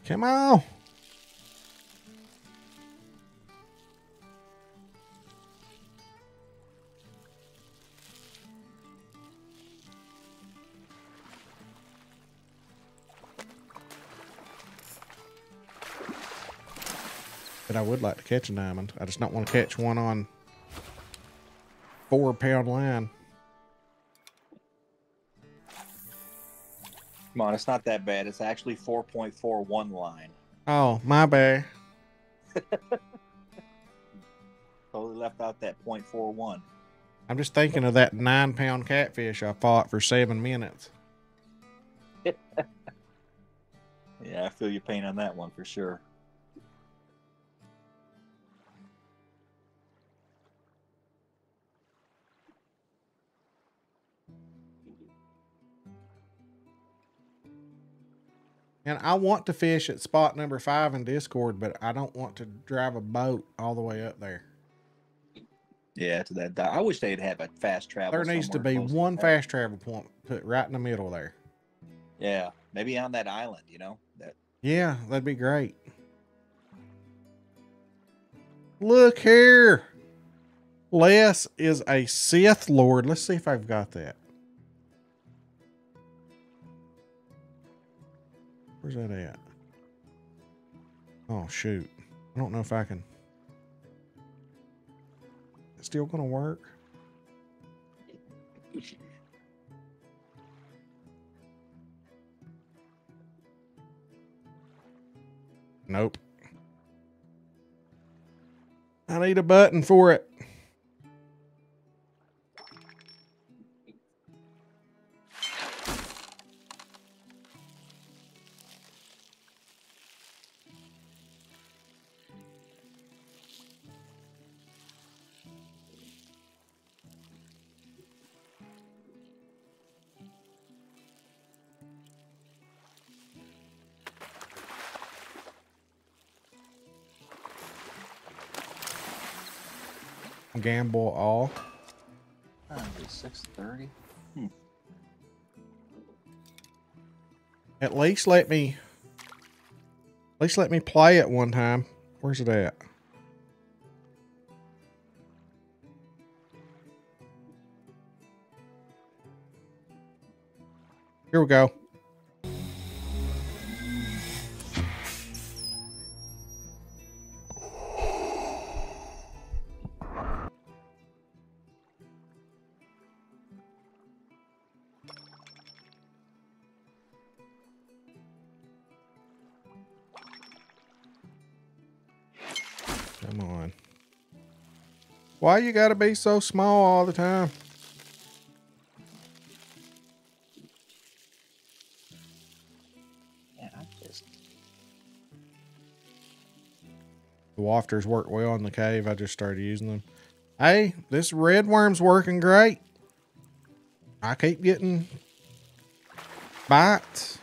Come on. Would like to catch a diamond. I just don't want to catch one on four pound line. Come on, it's not that bad. It's actually 4.41 line. Oh, my bad. Totally left out that 0.41. I'm just thinking of that nine pound catfish I fought for seven minutes. Yeah, I feel your pain on that one for sure. And I want to fish at spot number five in Discord, but I don't want to drive a boat all the way up there. Yeah, to that. I wish they'd have a fast travel. There needs to be one that. fast travel point put right in the middle there. Yeah, maybe on that island. You know that. Yeah, that'd be great. Look here. Les is a Sith Lord. Let's see if I've got that. Where's that at? Oh, shoot. I don't know if I can. It's still going to work. Nope. I need a button for it. Gamble all. Six thirty. Hmm. At least let me. At least let me play it one time. Where's it at? Here we go. Why you gotta be so small all the time? Yeah, just The wafters work well in the cave. I just started using them. Hey, this red worm's working great. I keep getting bites.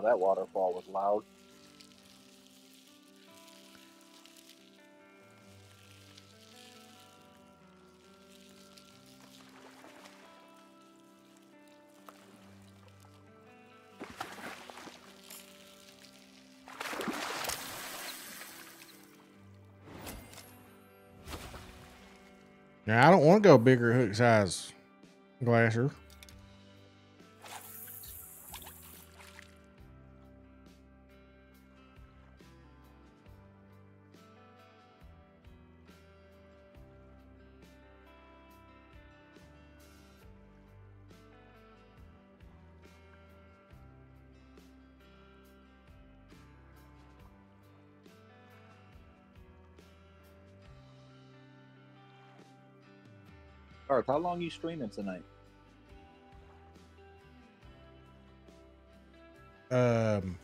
Wow, that waterfall was loud. Now I don't want to go bigger hook size glasser. How long you streaming tonight? Um,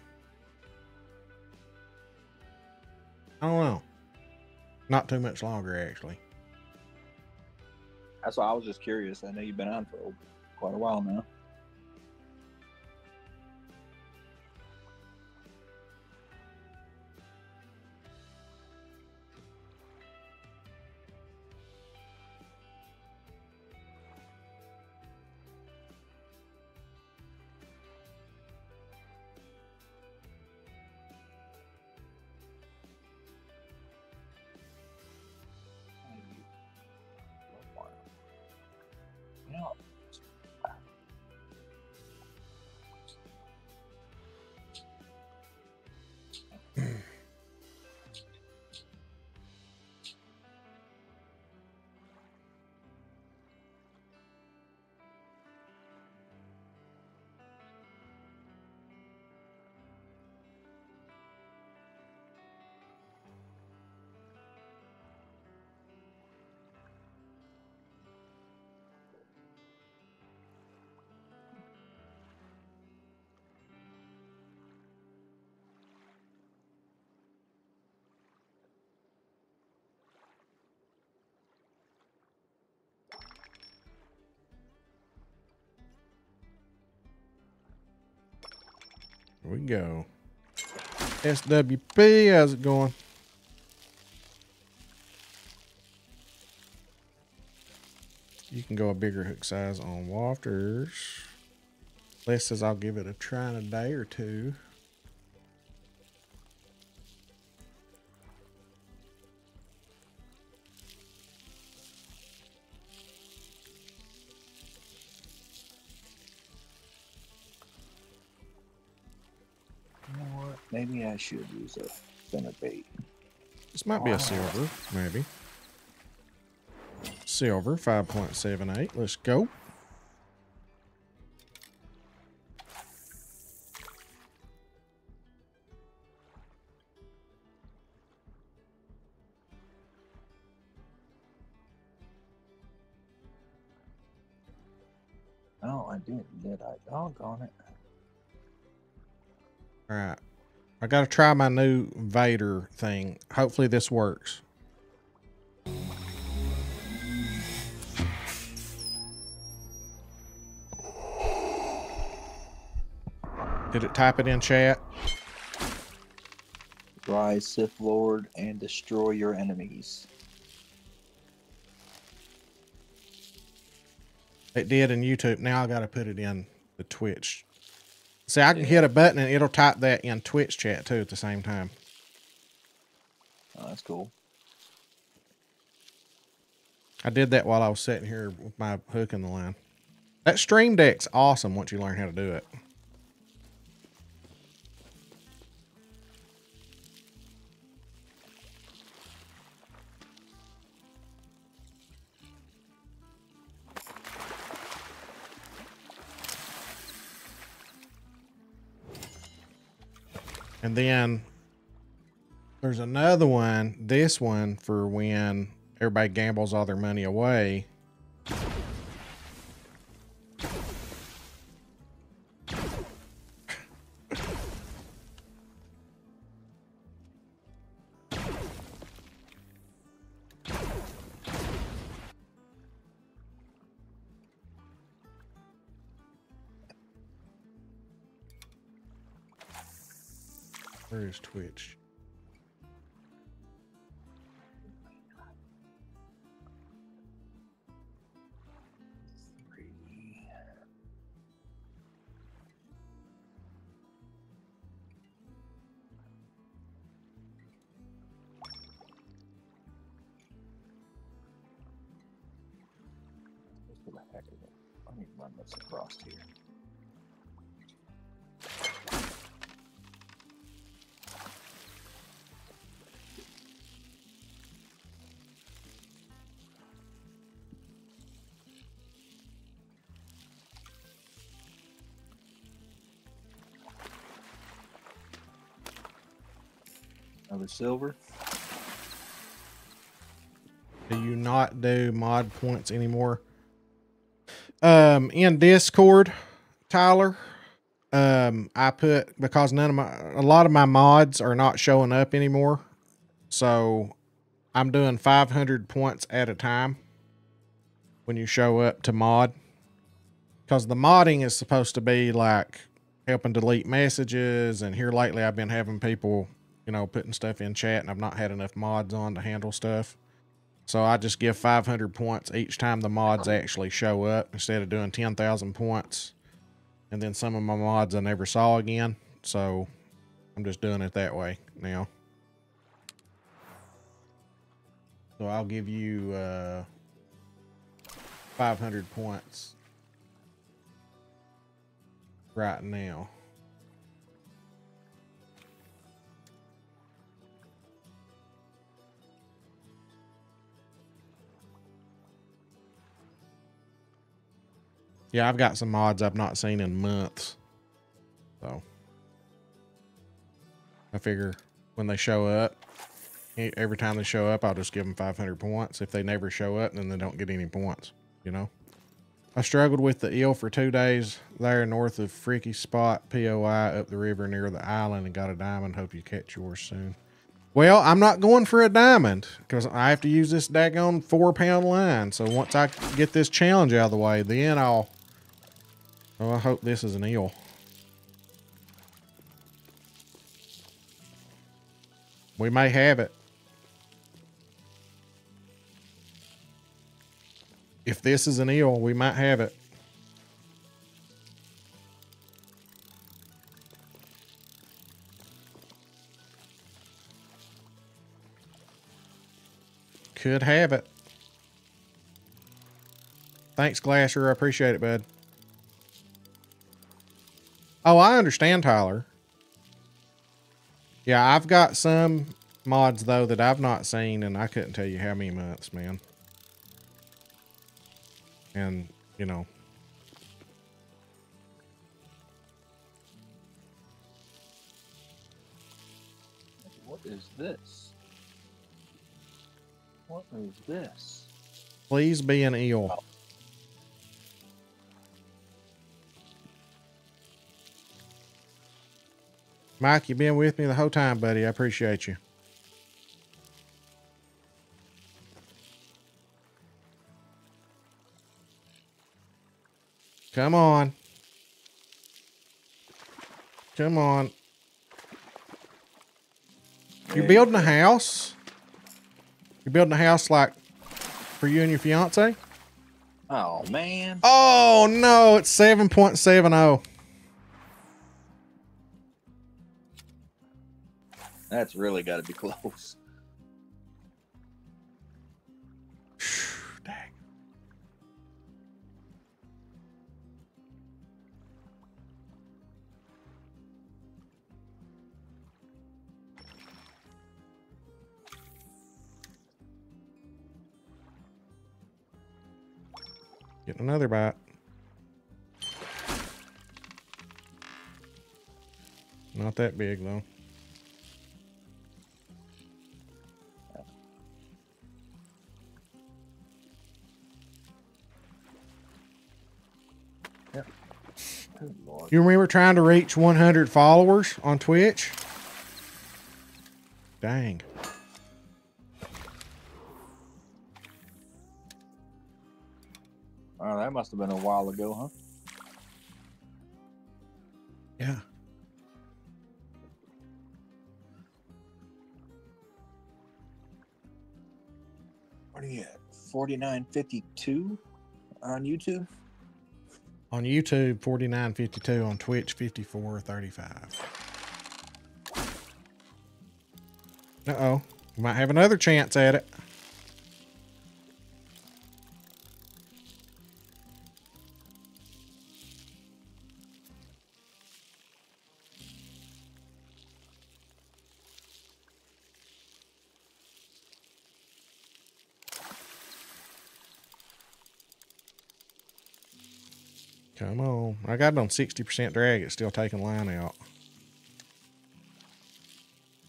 I don't know. Not too much longer, actually. That's why I was just curious. I know you've been on for quite a while now. Here we go. SWP, how's it going? You can go a bigger hook size on wafters. Les says I'll give it a try in a day or two. Maybe I should use a bait. This might be a silver, maybe. Silver, 5.78. Let's go. Oh, I didn't, did I? Doggone it. All right. I got to try my new Vader thing. Hopefully this works. Did it type it in chat? Rise, Sith Lord, and destroy your enemies. It did in YouTube. Now I got to put it in the Twitch. See, I can hit a button and it'll type that in Twitch chat too at the same time. Oh, that's cool. I did that while I was sitting here with my hook in the line. That stream deck's awesome once you learn how to do it. Then there's another one, this one for when everybody gambles all their money away. Twitch? Silver. Do you not do mod points anymore? Um, in Discord, Tyler, um, I put because none of my a lot of my mods are not showing up anymore, so I'm doing 500 points at a time when you show up to mod. Because the modding is supposed to be like helping delete messages, and here lately I've been having people, you know, putting stuff in chat, and I've not had enough mods on to handle stuff. So I just give 500 points each time the mods actually show up instead of doing 10,000 points. And then some of my mods I never saw again. So I'm just doing it that way now. So I'll give you uh, 500 points right now. Yeah, I've got some mods I've not seen in months. So I figure when they show up, every time they show up, I'll just give them 500 points. If they never show up, then they don't get any points, you know? I struggled with the eel for two days there north of Freaky Spot, POI, up the river near the island and got a diamond. Hope you catch yours soon. Well, I'm not going for a diamond because I have to use this daggone four pound line. So once I get this challenge out of the way, then I'll. Oh, I hope this is an eel. We may have it. If this is an eel, we might have it. Could have it. Thanks, Glasher. I appreciate it, bud. Oh, I understand, Tyler. Yeah, I've got some mods though that I've not seen, and I couldn't tell you how many months, man. And you know, What is this? What is this? please be an eel. Oh. Mike, you've been with me the whole time, buddy. I appreciate you. Come on. Come on. You're building a house? You're building a house like for you and your fiance? Oh man. Oh no, it's 7.70. That's really got to be close. Dang. Getting another bite. Not that big though. Good lord. You remember trying to reach 100 followers on Twitch? Dang. Oh, that must have been a while ago, huh? Yeah. What are you at? Forty nine fifty two on YouTube. On YouTube, 49.52. On Twitch, 54.35. Uh-oh. We might have another chance at it. Got it on 60% drag. It's still taking line out.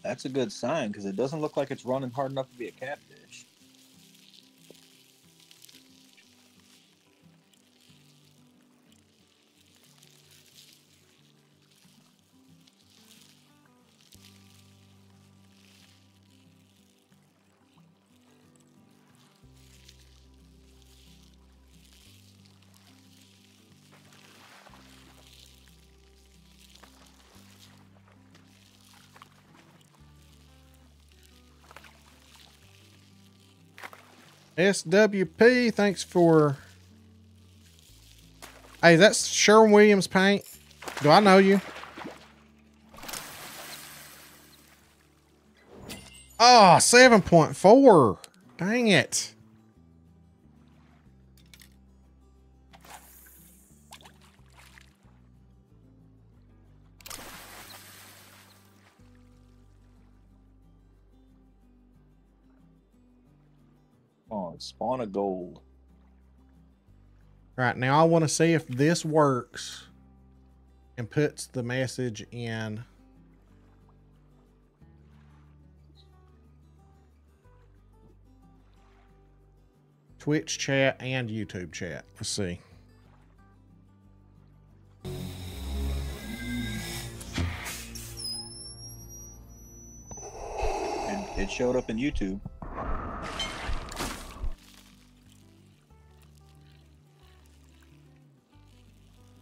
That's a good sign because it doesn't look like it's running hard enough to be a catfish. SWP, thanks for. Hey, that's Sherwin Williams paint. Do I know you? Ah, oh, 7.4. Dang it. Spawn a gold. Right now, I want to see if this works and puts the message in. Twitch chat and YouTube chat. Let's see. And it showed up in YouTube.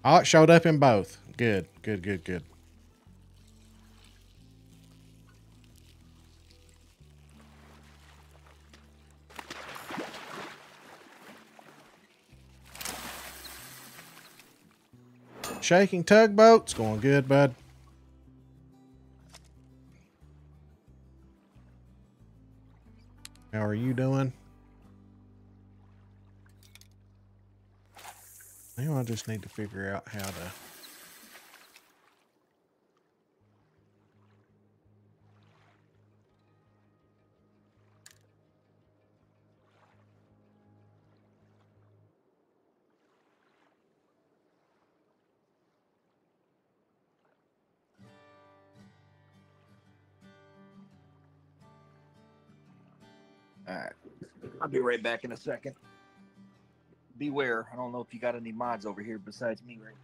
Oh, it showed up in both. Good, good, good, good. Shaking tugboat's going good, bud. How are you doing? Now I just need to figure out how to. All right. I'll be right back in a second. Beware. I don't know if you got any mods over here besides me, right?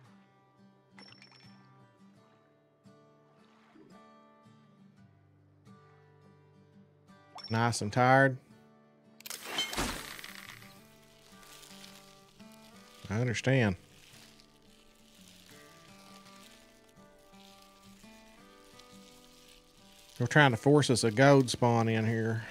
Nice and tired. I understand. They're trying to force us a gold spawn in here.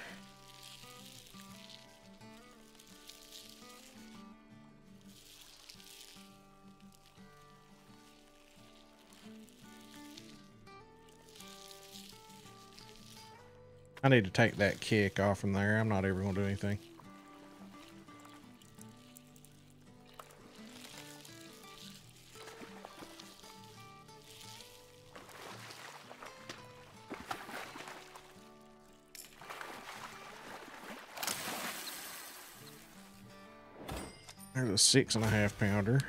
I need to take that kick off from there. I'm not ever going to do anything. There's a six and a half pounder.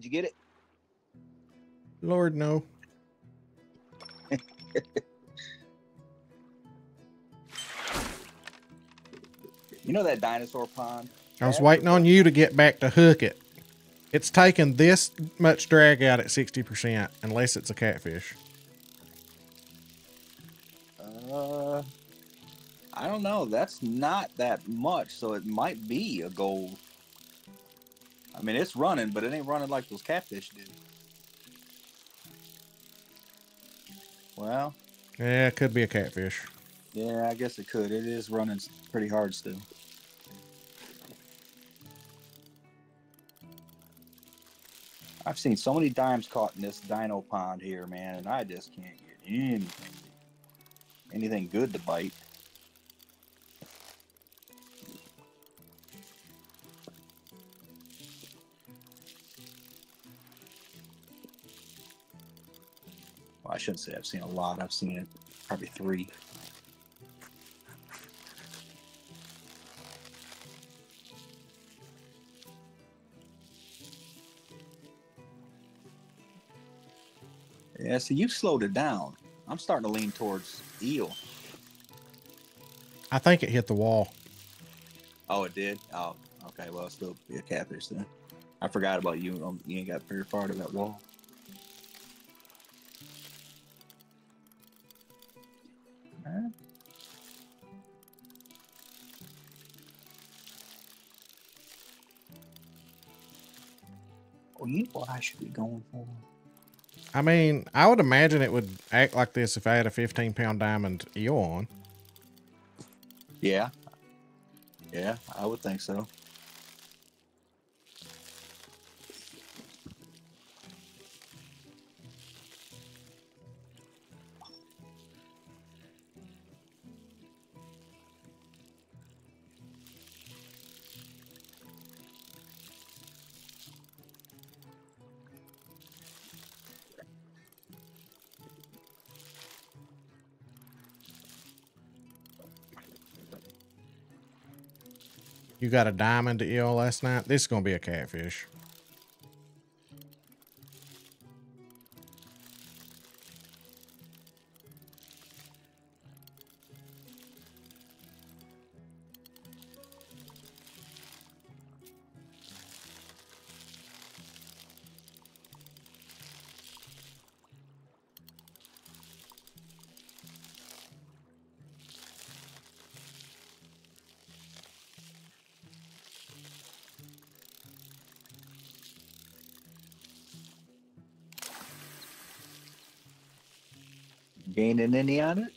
Did you get it? Lord, no. You know that dinosaur pond? I was waiting on you to get back to hook it. It's taking this much drag out at 60%, unless it's a catfish. Uh, I don't know. That's not that much, so it might be a gold. I mean, it's running, but it ain't running like those catfish do. Well, Yeah, it could be a catfish. yeah, I guess it could. It is running pretty hard still. I've seen so many dimes caught in this dino pond here, man, and I just can't get anything, anything good to bite. Shouldn't say I've seen a lot. I've seen it probably three. Yeah, so you slowed it down. I'm starting to lean towards eel. I think it hit the wall. Oh, it did. Oh, okay. Well, it's still be a catfish then. I forgot about you. Um, you ain't got very far to that wall. What I should be going for? I mean, I would imagine it would act like this if I had a 15 pound diamond eel on. Yeah. Yeah, I would think so. You got a diamond to eel last night. This is gonna be a catfish. Gaining any on it?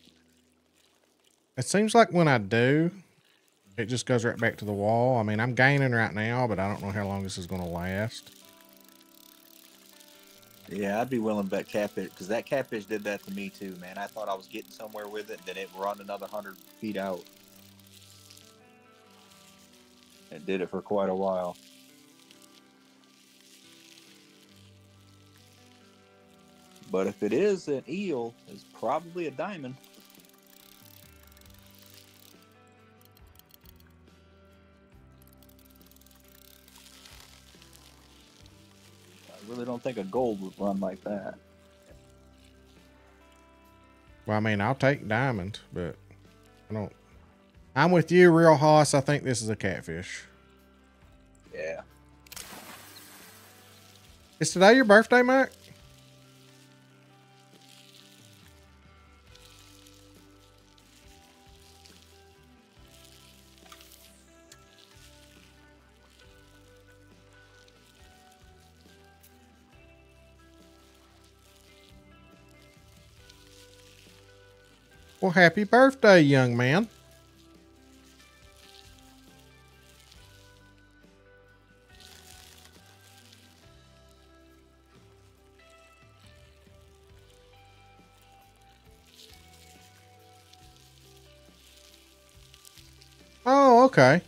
It seems like when I do, it just goes right back to the wall. I mean, I'm gaining right now, but I don't know how long this is gonna last. Yeah, I'd be willing to bet catfish because that catfish did that to me too, man. I thought I was getting somewhere with it, then it run another hundred feet out. It did it for quite a while. But if it is an eel, it's probably a diamond. I really don't think a gold would run like that. Well, I mean, I'll take diamond, but I don't. I'm with you, real hoss. I think this is a catfish. Yeah. Is today your birthday, Mac? Well, happy birthday, young man. Oh, okay.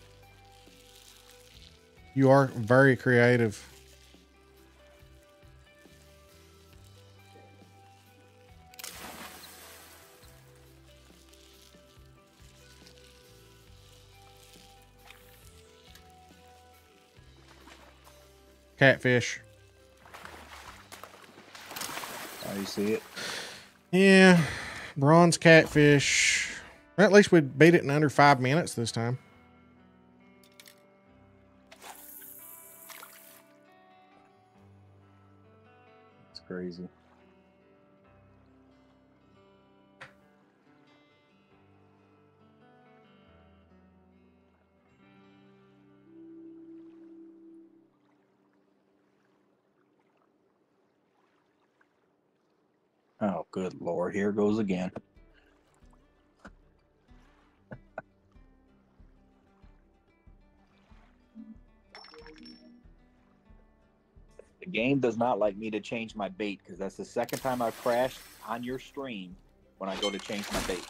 You are very creative. Catfish. Oh, you see it? Yeah, bronze catfish. Well, at least we beat it in under five minutes this time. It's crazy. Good lord! Here goes again. The game does not like me to change my bait because that's the second time I've crashed on your stream when I go to change my bait.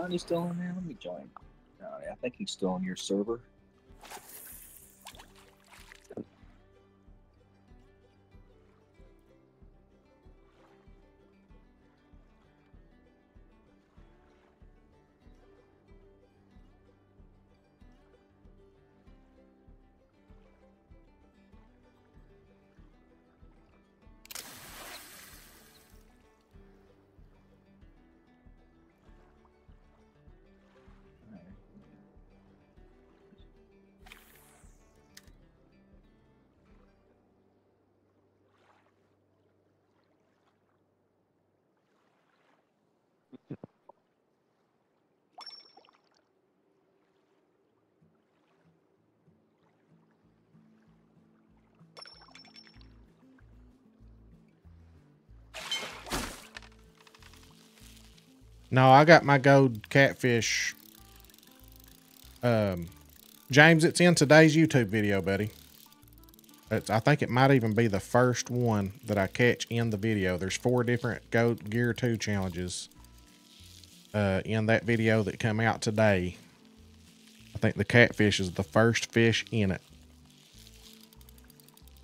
Johnny still in there? Let me join. Uh, Johnny, I think he's still on your server. No, I got my gold catfish. Um, James, it's in today's YouTube video, buddy. It's, I think it might even be the first one that I catch in the video. There's four different Goat Gear 2 challenges uh, in that video that come out today. I think the catfish is the first fish in it.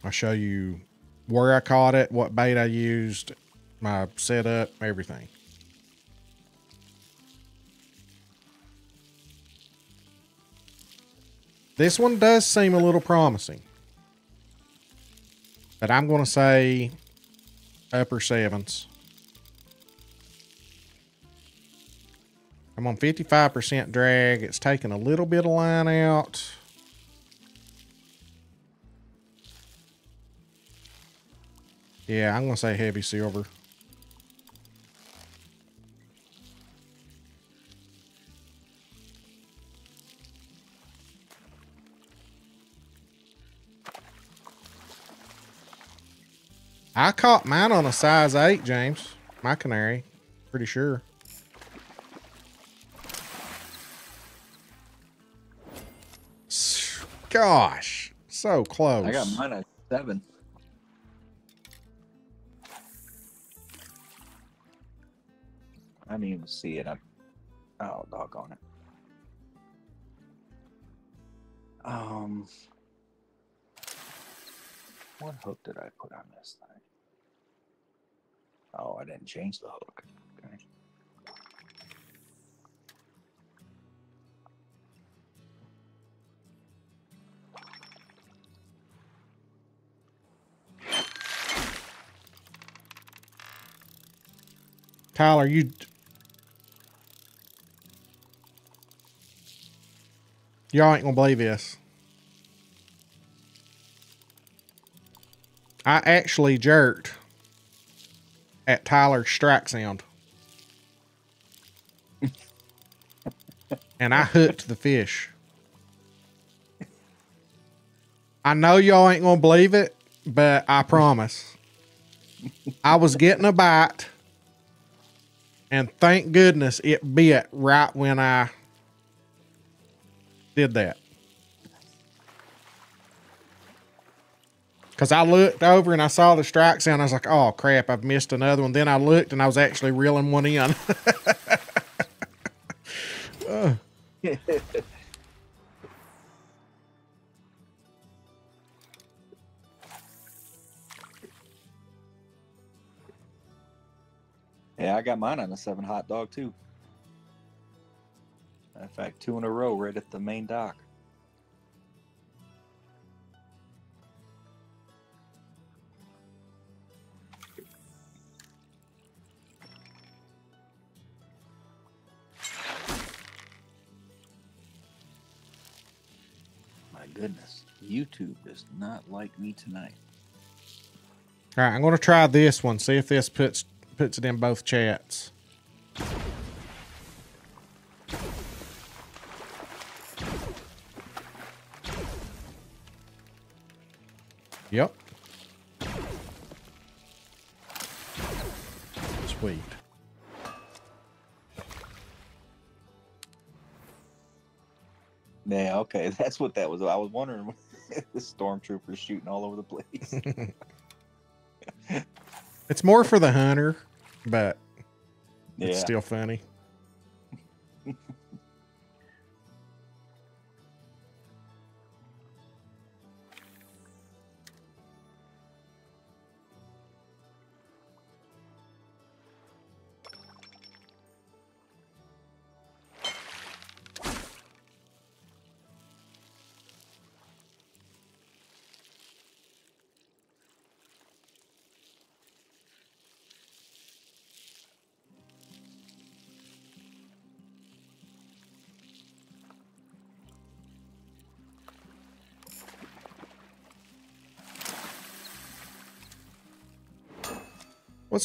I'll show you where I caught it, what bait I used, my setup, everything. This one does seem a little promising. But I'm going to say upper sevens. I'm on 55% drag. It's taking a little bit of line out. Yeah, I'm going to say heavy silver. I caught mine on a size 8, James. My canary. Pretty sure. Gosh. So close. I got mine at seven. I didn't even see it. I, oh, doggone it. Um, what hook did I put on this thing? Oh, I didn't change the hook. Okay. Tyler, you. Y'all ain't gonna believe this. I actually jerked at Tyler's strike sound. and I hooked the fish. I know y'all ain't gonna believe it, but I promise. I was getting a bite, and thank goodness it bit right when I did that. Because I looked over and I saw the strike sound. I was like, oh crap, I've missed another one. Then I looked and I was actually reeling one in. Yeah, I got mine on a seven hot dog too. In fact, two in a row right at the main dock. Goodness, YouTube does not like me tonight. all right, I'm going to try this one. See if this puts puts it in both chats. Yep. Sweet. Yeah, okay, that's what that was. I was wondering the stormtroopers shooting all over the place. It's more for the hunter, but yeah, it's still funny.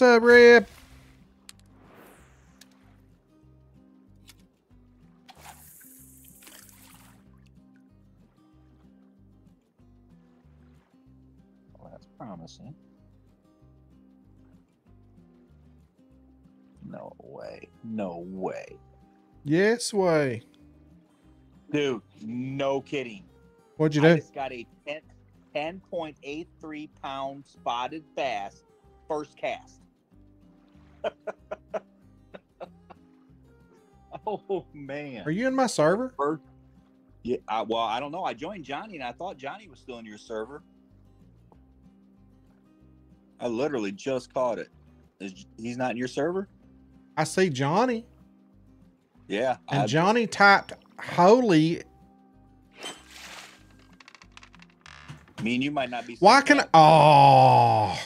What's up, Rip? well, that's promising. No way. No way. Yes way. Dude, no kidding. What'd you I do? just got a 10, 10.83 pound spotted bass first cast. oh man. Are you in my server? First, yeah, I, well, I don't know. I joined Johnny and I thought Johnny was still in your server. I literally just caught it. Is, he's not in your server? I see Johnny. Yeah. And I- Johnny typed holy. me and you might not be. Why can I? Oh.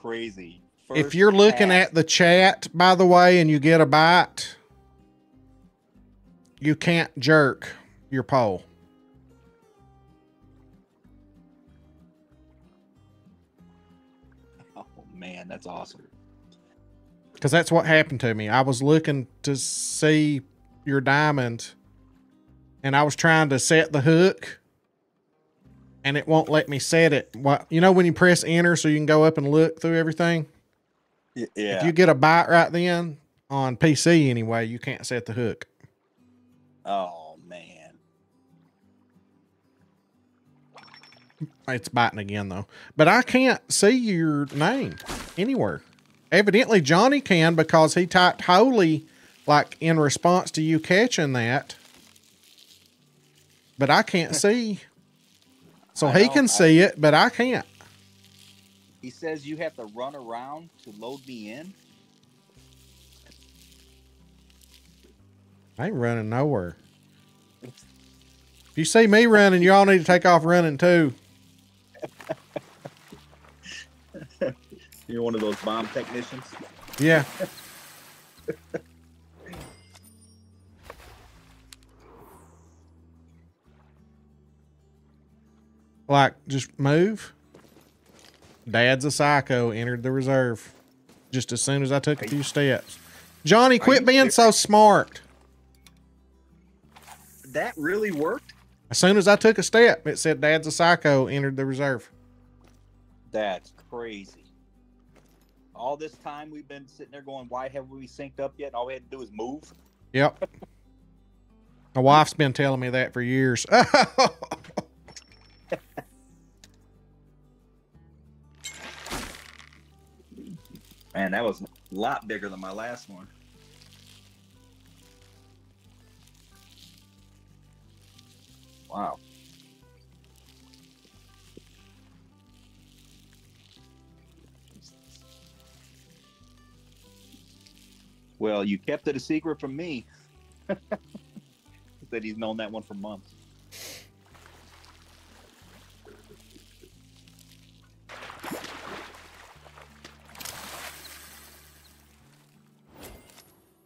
Crazy. If you're looking at the chat, by the way, and you get a bite, you can't jerk your pole. Oh man, that's awesome. Because that's what happened to me. I was looking to see your diamond, and I was trying to set the hook, and it won't let me set it. What you know when you press enter so you can go up and look through everything? Y- If you get a bite right then on PC anyway, you can't set the hook. oh man. It's biting again though. But I can't see your name anywhere. Evidently Johnny can because he typed holy like in response to you catching that. But I can't see. So I he know, can I- see it, but I can't. He says you have to run around to load me in. I ain't running nowhere. If you see me running, y'all need to take off running too. You're one of those bomb technicians. Yeah. like, just move. Dad's a psycho entered the reserve just as soon as I took a few steps. Johnny, quit being so smart. That really worked. As soon as I took a step, it said Dad's a psycho entered the reserve. That's crazy. All this time we've been sitting there going, why haven't we synced up yet? All we had to do is move. Yep. My wife's been telling me that for years. Man, that was a lot bigger than my last one. Wow. Well, you kept it a secret from me. That he's known that one for months.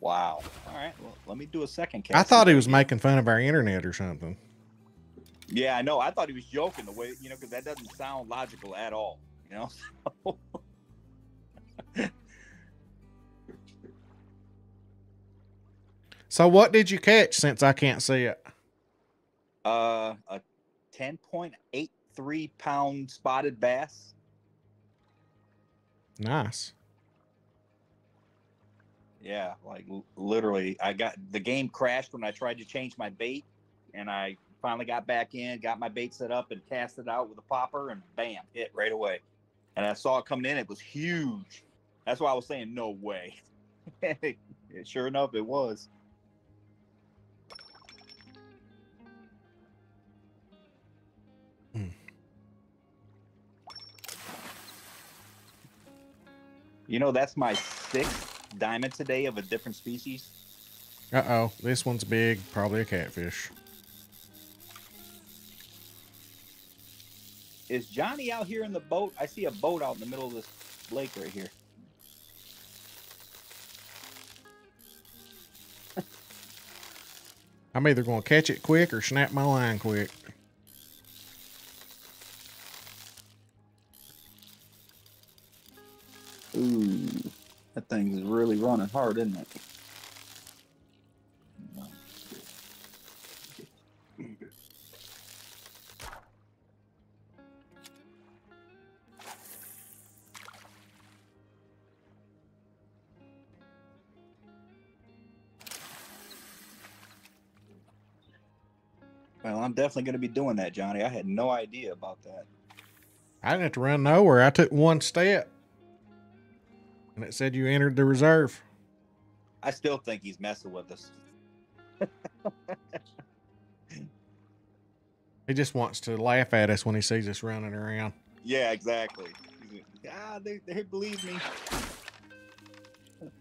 Wow. All right. Well, let me do a second cast. I thought he was making fun of our internet or something. Yeah, I know. I thought he was joking the way you know because that doesn't sound logical at all. You know. So what did you catch since I can't see it? uh, a ten point eight three pound spotted bass. Nice. Yeah, like literally, I got the game crashed when I tried to change my bait, and I finally got back in, got my bait set up, and cast it out with a popper, and bam, hit right away. And I saw it coming in; it was huge. That's why I was saying no way. sure enough, it was. Hmm. You know, that's my sixth diamond today of a different species. Uh oh, this one's big, probably a catfish. Is Johnny out here in the boat? I see a boat out in the middle of this lake right here. I'm either going to catch it quick or snap my line quick. That thing's really running hard, isn't it? Well, I'm definitely going to be doing that, Johnny. I had no idea about that. I didn't have to run nowhere. I took one step and it said you entered the reserve. I still think he's messing with us. He just wants to laugh at us when he sees us running around. Yeah, exactly. Ah, they, they believe me.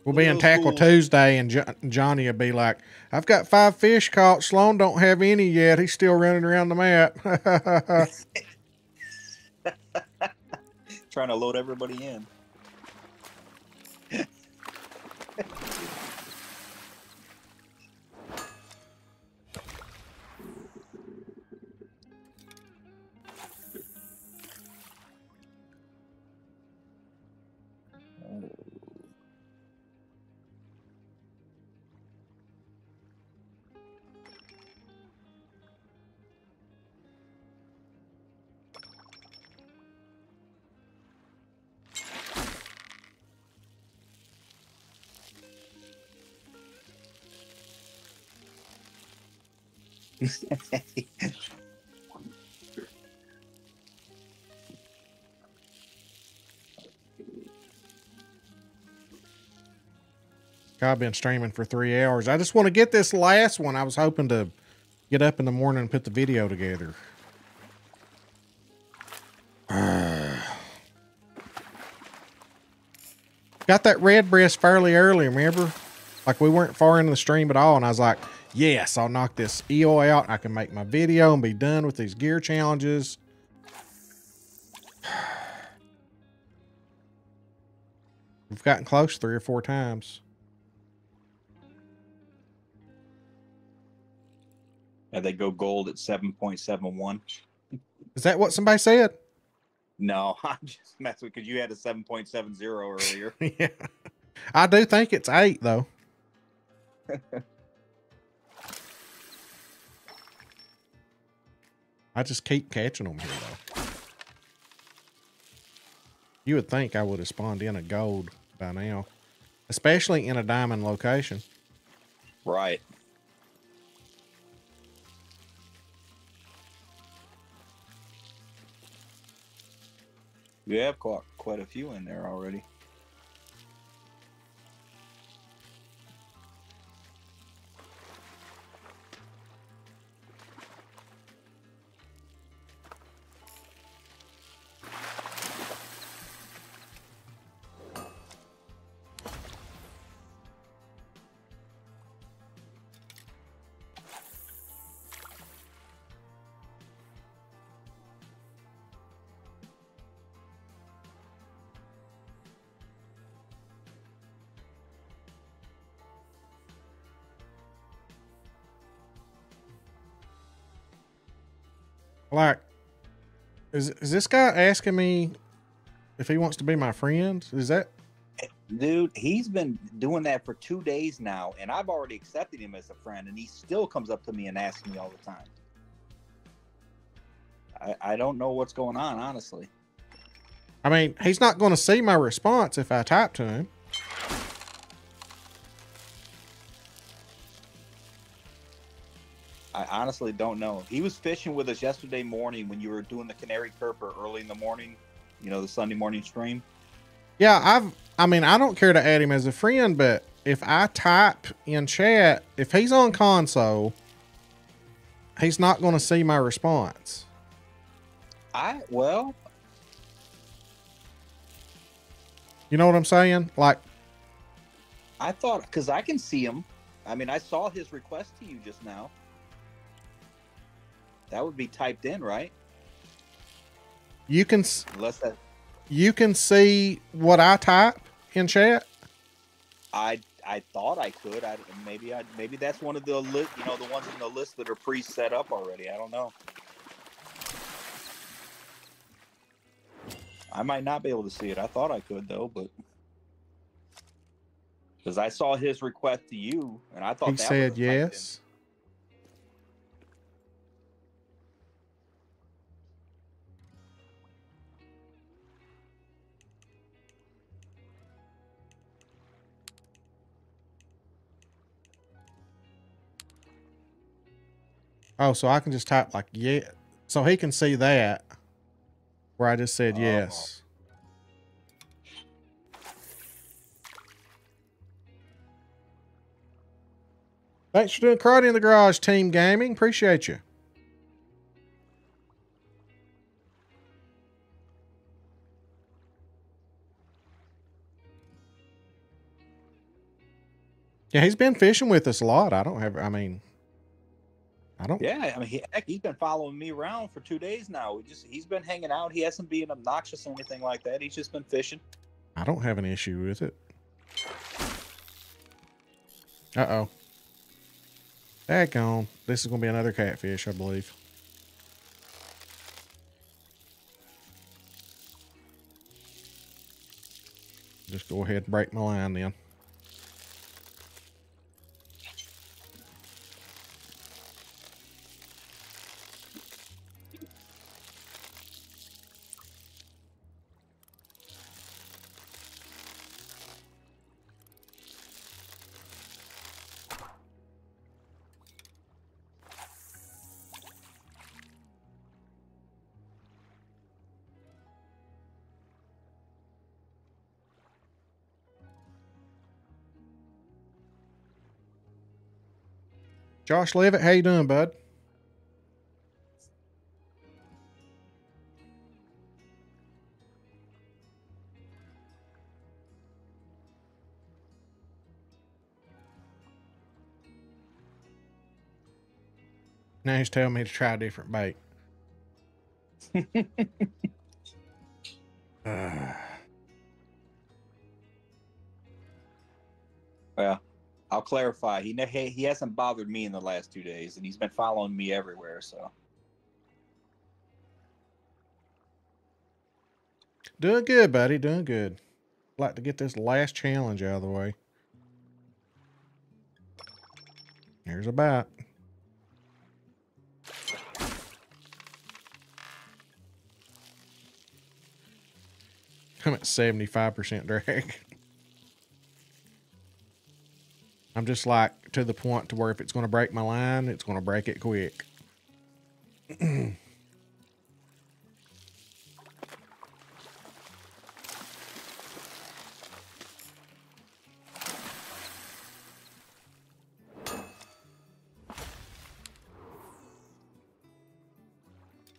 We'll be in Tackle fools. Tuesday, and jo- Johnny will be like, "I've got five fish caught. Slone don't have any yet. He's still running around the map." Trying to load everybody in. I've been streaming for three hours. I just want to get this last one. I was hoping to get up in the morning and put the video together. Got that red breast fairly early, remember? Like we weren't far into the stream at all, and I was like, yes, I'll knock this EO out. I can make my video and be done with these gear challenges. We've gotten close three or four times. And they go gold at 7.71. Is that what somebody said? No, I'm just messing because you had a 7.70 earlier. yeah. I do think it's eight though. I just keep catching them here though. You would think I would have spawned in a gold by now, especially in a diamond location. right. You have caught quite a few in there already. Like, is is this guy asking me if he wants to be my friend? Is that Dude, he's been doing that for two days now, and I've already accepted him as a friend, and he still comes up to me and asks me all the time. I, I don't know what's going on, honestly. I mean, he's not going to see my response if I type to him. I honestly don't know. He was fishing with us yesterday morning when you were doing the Canary Kurper early in the morning, you know, the Sunday morning stream. Yeah, I've. I mean, I don't care to add him as a friend, but if I type in chat, if he's on console, he's not going to see my response. I, well, You know what I'm saying? Like, I thought, because I can see him. I mean, I saw his request to you just now. That would be typed in, right? you can Unless that, you can see what I type in chat. I I thought I could. I maybe I maybe that's one of the list. You know, the ones in the list that are pre-set up already. I don't know. I might not be able to see it. I thought I could though, but because I saw his request to you, and I thought He that said was typed in. yes. Oh, so I can just type like yeah. So he can see that where I just said Oh. yes. Thanks for doing karate in the garage, Team Gaming. Appreciate you. Yeah, he's been fishing with us a lot. I don't have. I mean, I don't. Yeah, I mean, he, heck, he's been following me around for two days now. We just he's been hanging out. He hasn't been obnoxious or anything like that. He's just been fishing. I don't have an issue with it. Uh oh. Daggone. This is going to be another catfish, I believe. Just go ahead and break my line then. Josh Levitt, how you doing, bud? Now he's telling me to try a different bait. Ah. clarify. He ne- he hasn't bothered me in the last two days, and he's been following me everywhere. So Doing good, buddy. Doing good. Like to get this last challenge out of the way. Here's a bat. I'm at 75% drag. I'm just like to the point to where if it's going to break my line, it's going to break it quick.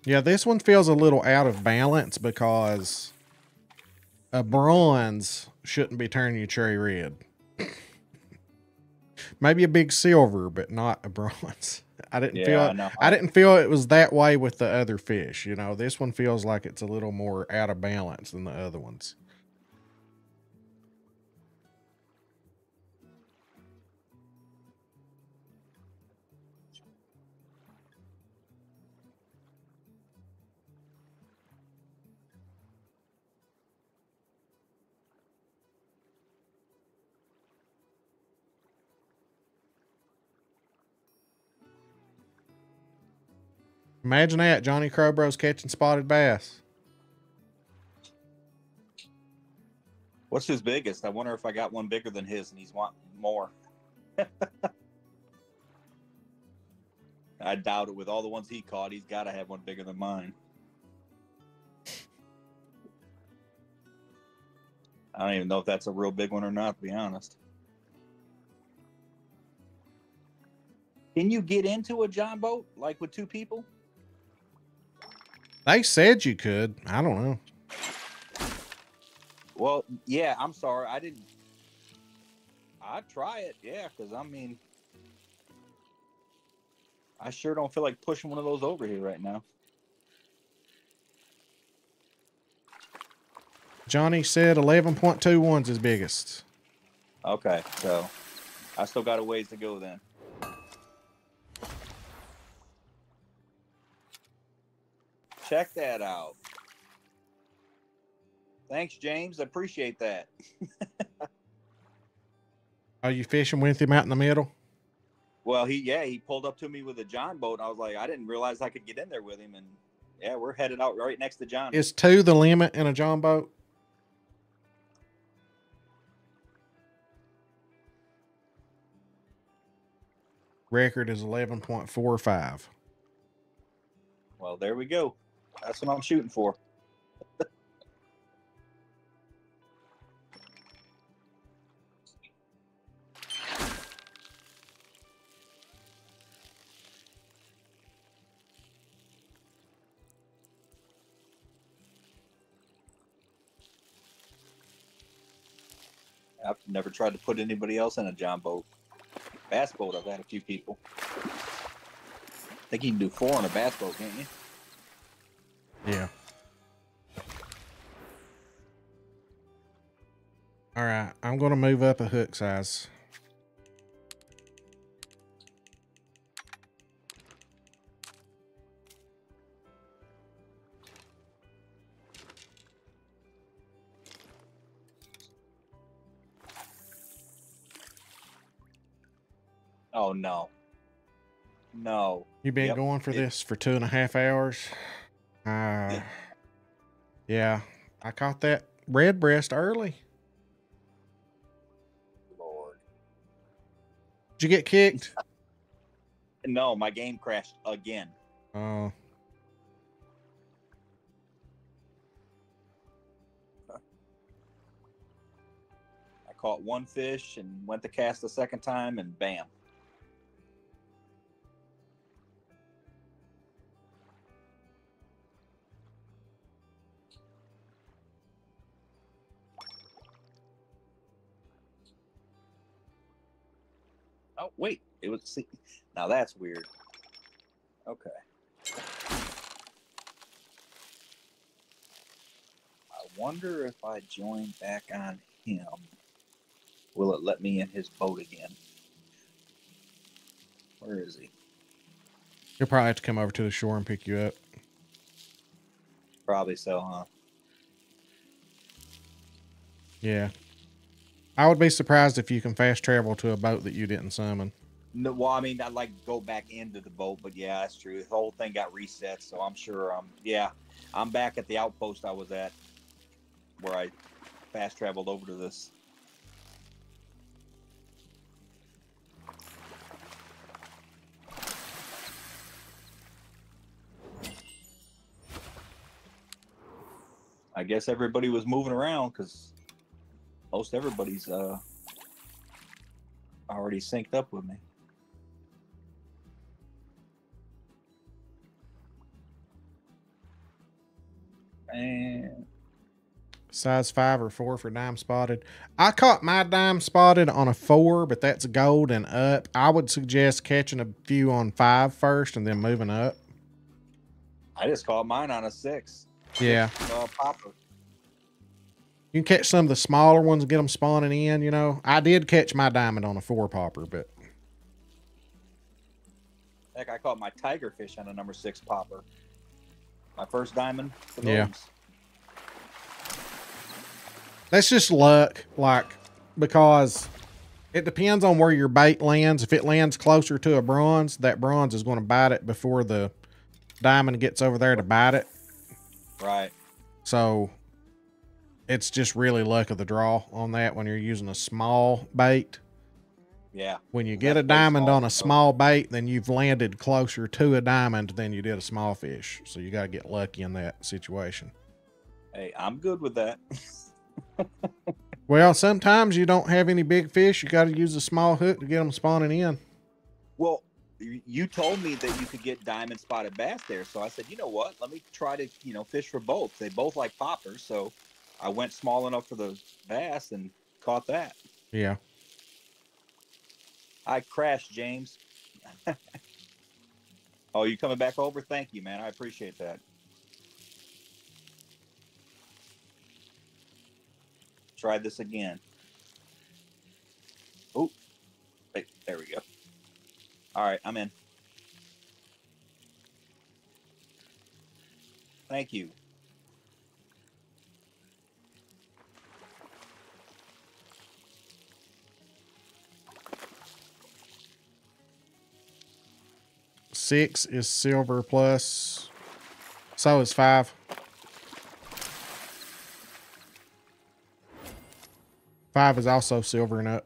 Yeah, this one feels a little out of balance because a bronze shouldn't be turning you cherry red. Maybe a big silver, but not a bronze. I didn't yeah, feel I know. I didn't feel it was that way with the other fish. You know, this one feels like it's a little more out of balance than the other ones. Imagine that, Johnny Crowbro's catching spotted bass. What's his biggest? I wonder if I got one bigger than his, and he's wanting more. I doubt it. With all the ones he caught, he's got to have one bigger than mine. I don't even know if that's a real big one or not, to be honest. Can you get into a John boat like with two people? They said you could. I don't know. Well, yeah, I'm sorry. I didn't. I'd try it, yeah, because I mean, I sure don't feel like pushing one of those over here right now. Johnny said 11.21's his biggest. Okay, so I still got a ways to go then. Check that out. Thanks, James. I appreciate that. Are you fishing with him out in the middle? Well, he yeah, he pulled up to me with a John boat, and I was like, I didn't realize I could get in there with him, and yeah, we're headed out right next to John. Is two the limit in a John boat? Record is 11.45. Well, there we go. That's what I'm shooting for. I've never tried to put anybody else in a John boat. Bass boat, I've had a few people. I think you can do four on a bass boat, can't you? Yeah. All right, I'm going to move up a hook size. Oh no. No. You've been Yep, going for it- this for two and a half hours. Uh, Yeah. I caught that red breast early. Lord. Did you get kicked? No, my game crashed again. Oh, I caught one fish and went to cast the second time and bam. Oh wait, it was see now that's weird. Okay. I wonder if I join back on him, will it let me in his boat again? Where is he? you'll probably have to come over to the shore and pick you up. Probably so, huh? Yeah. I would be surprised if you can fast travel to a boat that you didn't summon. No, well, I mean, I'd like to go back into the boat, but yeah, that's true. The whole thing got reset, so I'm sure. Um, yeah, I'm back at the outpost I was at, where I fast traveled over to this. I guess everybody was moving around because most everybody's uh already synced up with me. And Size five or four for dime spotted. I caught my dime spotted on a four, but that's gold and up. I would suggest catching a few on five first and then moving up. I just caught mine on a six. Yeah. Uh, popper. You can catch some of the smaller ones and get them spawning in, you know. I did catch my diamond on a four popper, but Heck, I caught my tiger fish on a number six popper. My first diamond for those. Yeah. that's just luck, like because it depends on where your bait lands. If it lands closer to a bronze, that bronze is going to bite it before the diamond gets over there to bite it. Right. So it's just really luck of the draw on that when you're using a small bait. Yeah. When you get a diamond on a small bait, then you've landed closer to a diamond than you did a small fish. So you got to get lucky in that situation. Hey, I'm good with that. Well, sometimes you don't have any big fish. You got to use a small hook to get them spawning in. Well, you told me that you could get diamond spotted bass there, so I said, you know what? Let me try to, you know, fish for both. They both like poppers, so I went small enough for the bass and caught that. Yeah. I crashed, James. oh, you coming back over? Thank you, man. I appreciate that. Try this again. Oh, wait, there we go. All right, I'm in. Thank you. Six is silver plus. So is five. Five is also silvering up.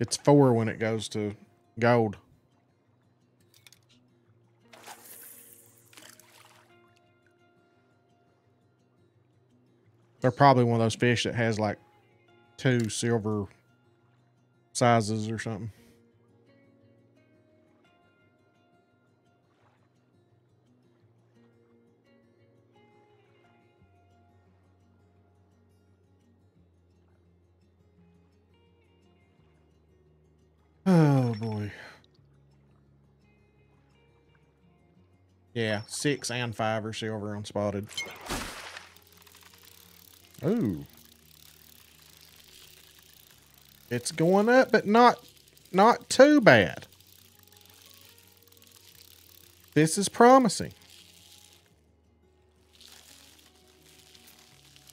It's four when it goes to gold. They're probably one of those fish that has like two silver sizes or something. Oh boy. Yeah, six and five are silver on spotted. Ooh. It's going up, but not not too bad. This is promising.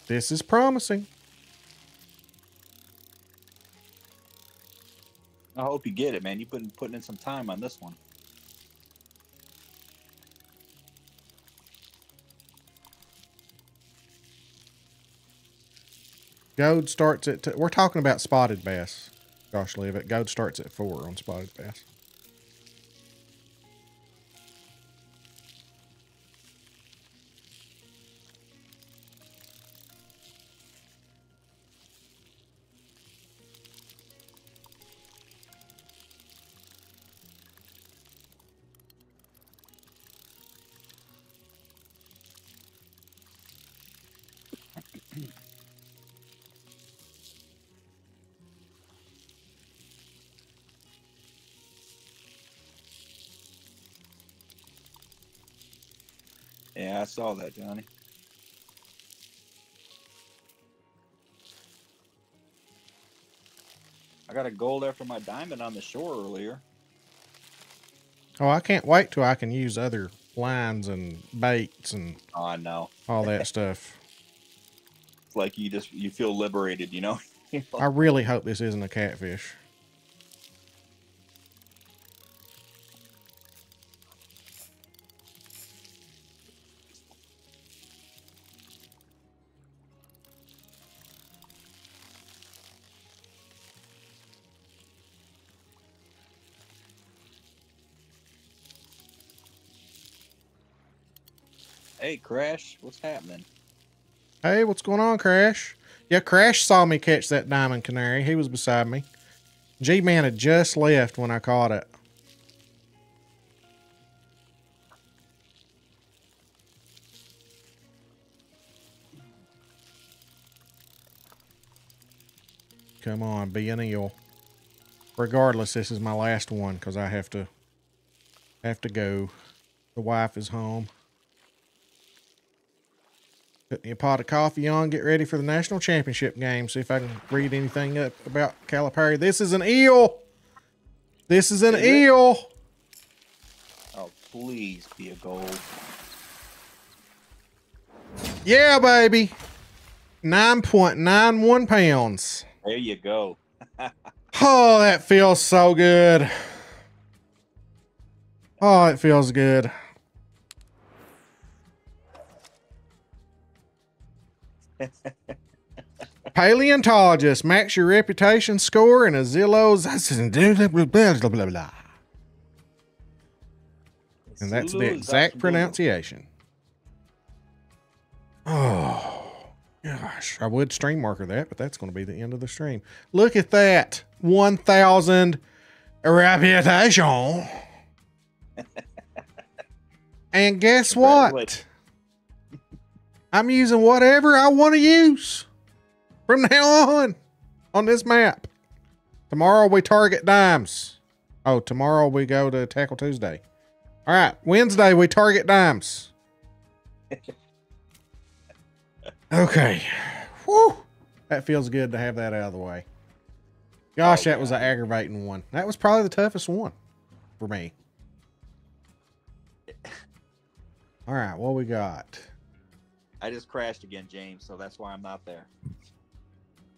This is promising. I hope you get it, man. You've been putting in some time on this one. Gold starts at. T- we're talking about spotted bass. Gosh, leave it. Gold starts at four on spotted bass. Saw that, Johnny. I got a gold after my diamond on the shore earlier. Oh, I can't wait till I can use other lines and baits and Oh, I know. all that stuff. It's like you just you feel liberated, you know. I really hope this isn't a catfish. Hey, Crash, what's happening? Hey, what's going on, Crash? Yeah, Crash saw me catch that diamond canary. He was beside me. G Man had just left when I caught it. Come on, be an eel. Regardless, this is my last one because I have to have to go. The wife is home. Put me a pot of coffee on, get ready for the national championship game. See if I can read anything up about Calipari. This is an eel. This is an Is it? eel. Oh, please be a gold. Yeah, baby. 9.91 pounds. There you go. Oh, that feels so good. Oh, it feels good. Paleontologist, max your reputation score in a Zillow's. Blah, blah, blah, blah. And that's the exact pronunciation. Oh, gosh. I would stream marker that, but that's going to be the end of the stream. Look at that 1,000 reputation. and guess what? I'm using whatever I want to use from now on on this map. Tomorrow we target dimes. Oh, tomorrow we go to Tackle Tuesday. All right, Wednesday we target dimes. Okay. Whew. That feels good to have that out of the way. Gosh, Oh, that was an aggravating one. That was probably the toughest one for me. All right, what we got? I just crashed again, James, so that's why I'm not there.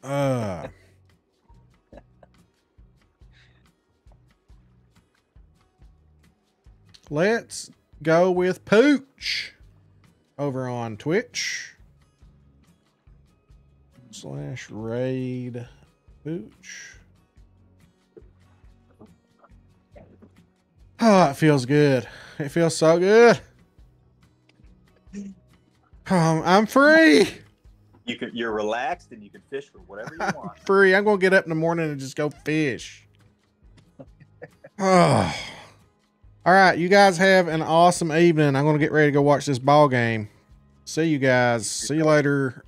Uh. Let's go with Pooch over on Twitch slash raid Pooch. Oh, it feels good. It feels so good. Um, I'm free. You could you're relaxed and you can fish for whatever you want. Free. I'm gonna get up in the morning and just go fish. oh. All right, you guys have an awesome evening. I'm gonna get ready to go watch this ball game. See you guys. See you later.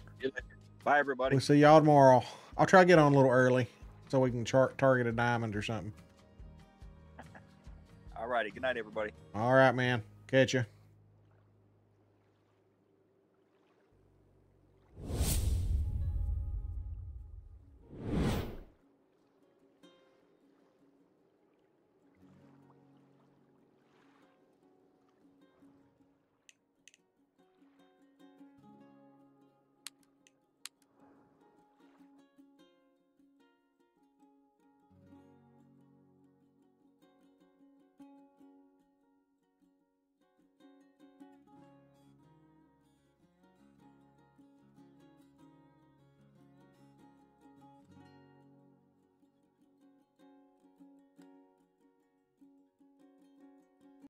Bye everybody. We'll see y'all tomorrow. I'll try to get on a little early so we can target a diamond or something. All righty. Good night, everybody. All right, man. Catch you.